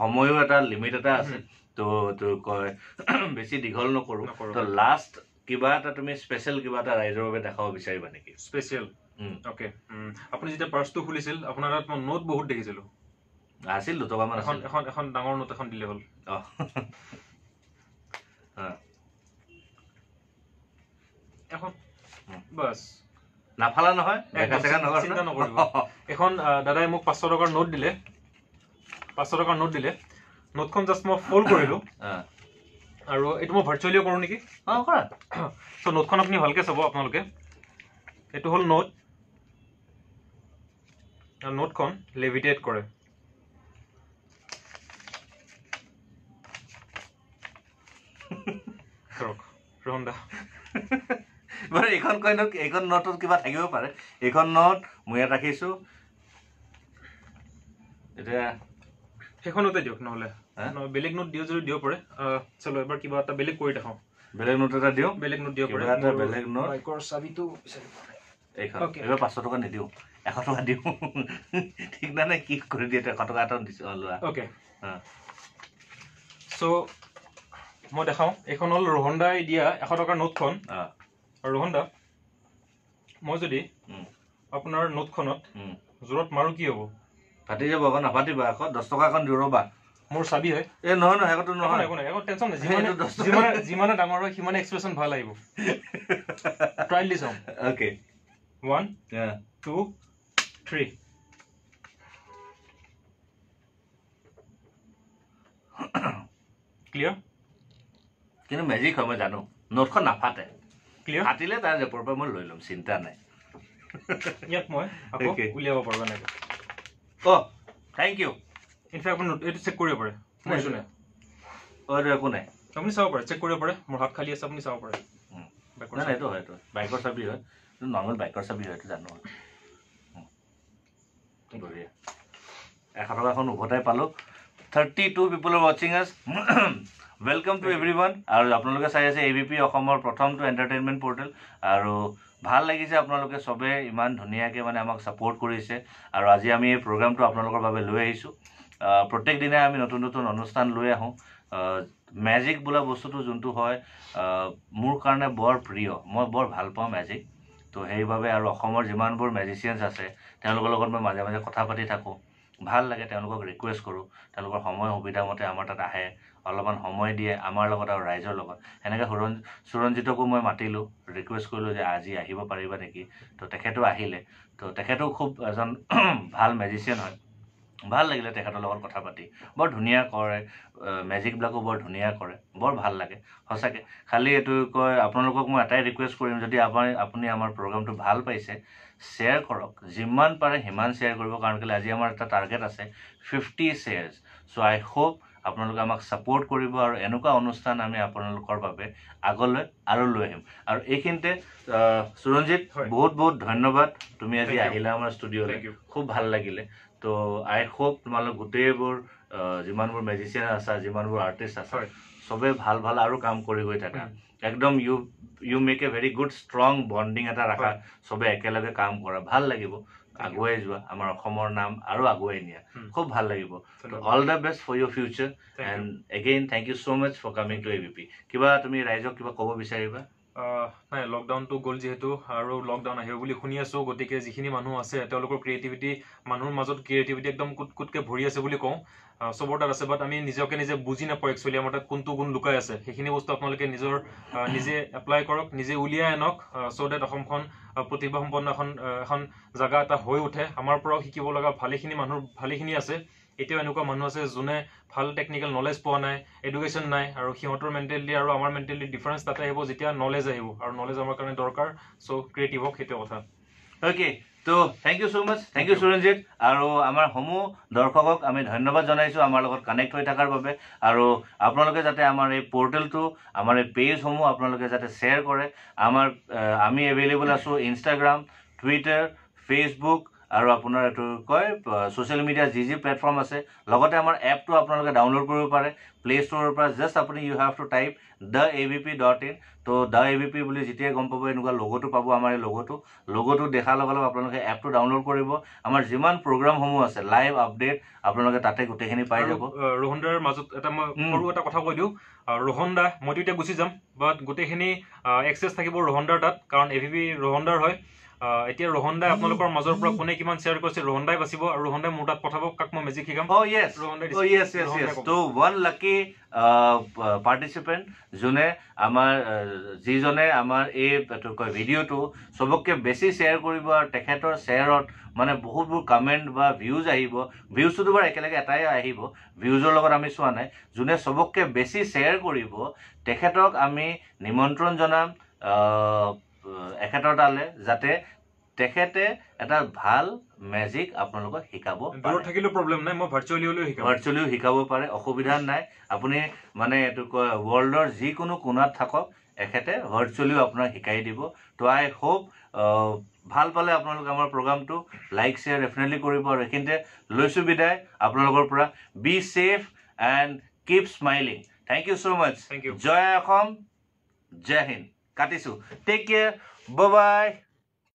[SPEAKER 1] সময়ো এটা লিমিট এটা আছে। তো তো কয় বেছি দীঘল নকৰোঁ। তো লাষ্ট কিবা এটা তুমি স্পেচিয়েল কিবা এটা ৰাইজৰ বাবে দেখাব বিচাৰিবা নেকি?
[SPEAKER 2] স্পেচিয়েল। অ'কে আপুনি যেতিয়া পাৰ্চটো খুলিছিল আপোনাৰ তাত মই নোট বহুত দেখিছিলোঁ।
[SPEAKER 1] আছিল দুটকামান
[SPEAKER 2] এখন এখন এখন ডাঙৰ নোট এখন দিলে হ'ল।
[SPEAKER 1] অ।
[SPEAKER 2] এখন। বাছ।
[SPEAKER 1] নাফালা নহয়
[SPEAKER 2] চিন্তা? নকৰিব। এখন দাদাই মোক পাঁচশ টকাৰ নোট দিলে। পাঁচশ টকাৰ নোট দিলে। নোটখন জাষ্ট মই ফ'ল্ড কৰিলোঁ। আৰু এইটো মই ভাৰ্চুৱেলিও কৰোঁ নেকি?
[SPEAKER 1] অ কৰা।
[SPEAKER 2] চ' নোটখন আপুনি ভালকৈ চাব আপোনালোকে। এইটো হ'ল নোট নোটখন লেভিটেট কৰে।
[SPEAKER 1] বাৰু এইখন কইনত এইখন নোটত কিবা থাকিব পাৰে। এইখন নোট মই ইয়াত ৰাখিছো। এতিয়া
[SPEAKER 2] সেইখনতে দিয়ক নহ'লে। বেলেগ নোট দিওঁ যদি দিব পাৰে চলো এবাৰ কিবা এটা বেলেগ কৰি দেখাওঁ।
[SPEAKER 1] বেলেগ নোট এটা দিওঁ
[SPEAKER 2] বেলেগ নোট দিব
[SPEAKER 1] কিবা
[SPEAKER 2] পাৰে।
[SPEAKER 1] এটা বেলেগ নোট
[SPEAKER 2] বাইকৰ চাবিটো বিচাৰি।
[SPEAKER 1] এইখন. এইবাৰ পাঁচশ টকা নিদিওঁ। এশ টকা দিওঁ। ঠিক নাই নাই কি কৰি দিয়ে এশ টকা এটা দিছোঁ লোৱা
[SPEAKER 2] অ'কে
[SPEAKER 1] হা।
[SPEAKER 2] চ' মই দেখাওঁ। এইখন হ'ল ৰোহন দাই দিয়া এশ টকাৰ নোটখন দা মই যদি আপোনাৰ নোটখনত। জোৰত মাৰোঁ কি হ'ব?
[SPEAKER 1] ফাটি যাব আকৌ নাফাটিবা। আকৌ দহ টকা এখন দিওঁ ৰ'বা।
[SPEAKER 2] মোৰ চাবি হয়।
[SPEAKER 1] এই নহয় নহয় একোতো
[SPEAKER 2] একো
[SPEAKER 1] নহয়।
[SPEAKER 2] নাই, একো নাই একো টেনশ্যন নাই। যিমানে। যিমানে যিমানে ডাঙৰ হয় সিমানে এক্সপ্ৰেশ্যন ভাল আহিব। ট্ৰাইল দি চাওঁ
[SPEAKER 1] okay
[SPEAKER 2] one two three clear
[SPEAKER 1] কিন্তু মেজিক হয় মই জানো। নোটখন নাফাটে।
[SPEAKER 2] ক্লিয়াৰ
[SPEAKER 1] ফাটিলে তাৰ জেপৰ পৰা মই লৈ ল'ম চিন্তা নাই।
[SPEAKER 2] ইয়াত মই আকৌ. উলিয়াব পাৰোঁ এনেকৈ।
[SPEAKER 1] অ থেংক ইউ
[SPEAKER 2] ইনফেক্ট আপুনি এইটো চেক কৰিব পাৰে। মই
[SPEAKER 1] নাই,
[SPEAKER 2] দিছোঁ নাই।
[SPEAKER 1] অ এইটো একো নাই।
[SPEAKER 2] আপুনি চাব পাৰে চেক কৰিব পাৰে। মোৰ হাত খালী আছে আপুনি চাব পাৰে।
[SPEAKER 1] উম।
[SPEAKER 2] Backward
[SPEAKER 1] নাই নাই,
[SPEAKER 2] side.
[SPEAKER 1] এইটো হয় এইটো বাইকৰ চাবি হয়। এইটো নৰ্মেল বাইকৰ চাবি হয় এইটো জানো উম। বঢ়িয়া এশ টকাখন উভতাই পালোঁ। থাৰ্টি টু পিপল আৰ ৱাচিং us welcome to every one আৰু আপোনালোকে চাই আছে এ বি পি অসমৰ প্ৰথমটো এণ্টাৰটেইনমেণ্ট পৰ্টেল আৰু ভাল লাগিছে আপোনালোকে চবে ইমান ধুনীয়াকৈ মানে আমাক ছাপোৰ্ট কৰিছে। আৰু আজি আমি এই প্ৰগ্ৰামটো আপোনালোকৰ বাবে লৈ আহিছোঁ। আহ, প্ৰত্যেক দিনাই আমি নতুন নতুন অনুষ্ঠান লৈ আহোঁ। মেজিক বোলা বস্তুটো যোনটো হয় মোৰ কাৰণে বৰ প্ৰিয়। মই বৰ ভাল পাওঁ মেজিক তো সেইবাবে আৰু অসমৰ যিমানবোৰ মেজিচিয়ানছ আছে তেওঁলোকৰ লগত মই মাজে মাজে কথা পাতি থাকোঁ। ভাল লাগে তেওঁলোকক ৰিকুৱেষ্ট কৰোঁ। তেওঁলোকৰ সময় সুবিধা মতে আমাৰ তাত আহে অলপমান সময় দিয়ে আমাৰ লগত আৰু ৰাইজৰ লগত। সেনেকৈ সুৰণ সুৰঞ্জিতকো মই মাতিলোঁ ৰিকুৱেষ্ট কৰিলোঁ যে আজি আহিব পাৰিবা নেকি? তো তেখেতো আহিলে। তো তেখেতো খুব এজন ভাল মেজিচিয়ান হয়। ভাল লাগিলে তেখেতৰ লগত কথা পাতি। বৰ ধুনীয়া কৰে মেজিকবিলাকো বৰ ধুনীয়া কৰে বৰ ভাল লাগে। সঁচাকৈ খালি এইটো কয় আপোনালোকক মই এটাই ৰিকুৱেষ্ট কৰিম যদি আপুনি আপুনি আমাৰ প্ৰগ্ৰামটো ভাল পাইছে শ্বেয়াৰ কৰক। যিমান পাৰে সিমান শ্বেয়াৰ কৰিব কাৰণ কেলৈ আজি আমাৰ এটা টাৰ্গেট আছে fifty shares so' I hope আপোনালোকে আমাক ছাপোৰ্ট কৰিব আৰু এনেকুৱা অনুষ্ঠান আমি আপোনালোকৰ বাবে আগলৈ আৰু লৈ আহিম। আৰু এইখিনিতে সুৰঞ্জিত। বহুত বহুত ধন্যবাদ। তুমি আজি. আহিলা আমাৰ ষ্টুডিঅ'লৈ. খুব ভাল লাগিলে। তো আই হোপ তোমালোক গোটেইবোৰ যিমানবোৰ মেজিচিয়ান আছা যিমানবোৰ আৰ্টিষ্ট আছা চবে ভাল ভাল আৰু কাম কৰি গৈ থাকা। একদম you you make a very good strong bonding এটা ৰাখা। চবে একেলগে কাম কৰা। ভাল লাগিব। আগুৱাই যোৱা। আমাৰ অসমৰ নাম আৰু আগুৱাই নিয়া। খুব ভাল লাগিব। All the best for your future. And again thank you so' much for coming to A B P কিবা তুমি ৰাইজক কিবা ক'ব বিচাৰিবা?
[SPEAKER 2] নাই লকডাউনটো গ'ল যিহেতু আৰু লকডাউন আহিব বুলি শুনি আছোঁ। গতিকে যিখিনি মানুহ আছে তেওঁলোকৰ ক্ৰিয়েটিভিটি মানুহৰ মাজত ক্ৰিয়েটিভিটি একদম কুট কুটকৈ ভৰি আছে বুলি কওঁ। চবৰ তাত আছে বাট আমি নিজকে নিজে বুজি নাপাওঁ একচুৱেলি আমাৰ তাত কোনটো গুণ লুকাই আছে। সেইখিনি বস্তু আপোনালোকে নিজৰ নিজে এপ্লাই কৰক নিজে উলিয়াই আনক চ' ডেট অসমখন প্ৰতিভাসম্পন্ন এখন এখন জেগা এটা হৈ উঠে। আমাৰ পৰাও শিকিব লগা ভালেখিনি মানুহ ভালেখিনি আছে। এতিয়াও এনেকুৱা মানুহ আছে যোনে ভাল টেকনিকেল নলেজ পোৱা নাই এডুকেশ্যন নাই আৰু সিহঁতৰ মেণ্টেলিটি আৰু আমাৰ মেণ্টেলিটি ডিফাৰেঞ্চ তাতে আহিব যেতিয়া নলেজ আহিব আৰু নলেজ আমাৰ কাৰণে দৰকাৰ চ' ক্ৰিয়েটিভ হওক সেইটোৱে কথা।
[SPEAKER 1] অ'কে তো thank you so' much thank you Suranjit আৰু আমাৰ সমূহ দৰ্শকক আমি ধন্যবাদ জনাইছোঁ আমাৰ লগত কানেক্ট হৈ থকাৰ বাবে আৰু আপোনালোকে যাতে আমাৰ এই পৰ্টেলটো আমাৰ এই পেজসমূহ আপোনালোকে যাতে শ্বেয়াৰ কৰে আমাৰ আমি এভেইলেবল আছোঁ ইনষ্টাগ্ৰাম টুইটাৰ ফেচবুক আৰু আপোনাৰ এইটো কয় ছ'চিয়েল মিডিয়া যি যি প্লেটফৰ্ম আছে লগতে আমাৰ এপটো আপোনালোকে ডাউনলোড কৰিব পাৰে প্লে' ষ্ট'ৰৰ পৰা জাষ্ট আপুনি you have to type the A V P dot in তো দ্য এ ভি পি বুলি যেতিয়াই গম পাব এনেকুৱা লগ'টো পাব আমাৰ এই লগ'টো লগ'টো দেখাৰ লগে লগে আপোনালোকে এপটো ডাউনলোড কৰিব। আমাৰ যিমান প্ৰগ্ৰামসমূহ আছে লাইভ আপডেট আপোনালোকে তাতে গোটেইখিনি পাই যাব।
[SPEAKER 2] আহ, ৰোহন দাৰ মাজত এটা মই। সৰু এটা কথা কৈ দিওঁ। ৰোহন দা মইতো এতিয়া গুচি যাম বাট গোটেইখিনি এক্সেছ থাকিব ৰোহন দাৰ তাত কাৰণ এ ভি পি ৰোহন দাৰ হয়। এতিয়া ৰোহন দাই আপোনালোকৰ মাজৰ পৰা কোনে কিমান শ্বেয়াৰ কৰিছে? ৰোহন দাই বাচিব আৰু ৰোহন দাই মোৰ তাত পঠাব কাক মই মেজিক শিকাম.
[SPEAKER 1] তো uh, uh, participant যোনে আমাৰ যিজনে আমাৰ এই এইটো কয় ভিডিঅ'টো চবতকৈ বেছি শ্বেয়াৰ কৰিব আৰু তেখেতৰ শ্বেয়াৰত মানে বহুতবোৰ কমেণ্ট বা ভিউজ আহিব। ভিউজটোতো বাৰু একেলগে এটাই আহিব। ভিউজৰ লগত আমি চোৱা নাই। যোনে চবতকৈ বেছি শ্বেয়াৰ কৰিব তেখেতক আমি নিমন্ত্ৰণ জনাম। এখেতৰ তালে যাতে তেখেতে এটা ভাল মেজিক আপোনালোকক শিকাব
[SPEAKER 2] দূৰত থাকিলেও প্ৰব্লেম নাই মই ভাৰ্চুৱেলি হ'লেও শিকাম।
[SPEAKER 1] ভাৰ্চুৱেলিও শিকাব পাৰে অসুবিধা নাই। আপুনি মানে এইটো কয় ৱৰ্ল্ডৰ যিকোনো কোণাত থাকক এখেতে ভাৰ্চুৱেলিও আপোনাক শিকাই দিব। তো আই হোপ ভাল পালে আপোনালোকে আমাৰ প্ৰগ্ৰামটো লাইক শ্বেয়াৰ ডেফিনেটলি কৰিব আৰু এইখিনিতে লৈছোঁ বিদায়। আপোনালোকৰ পৰা be safe and keep smiling thank you so' much
[SPEAKER 2] Thank you.
[SPEAKER 1] জয় অসম জয় হিন্দ। কাটিছোঁ টেক কেয়াৰ বাই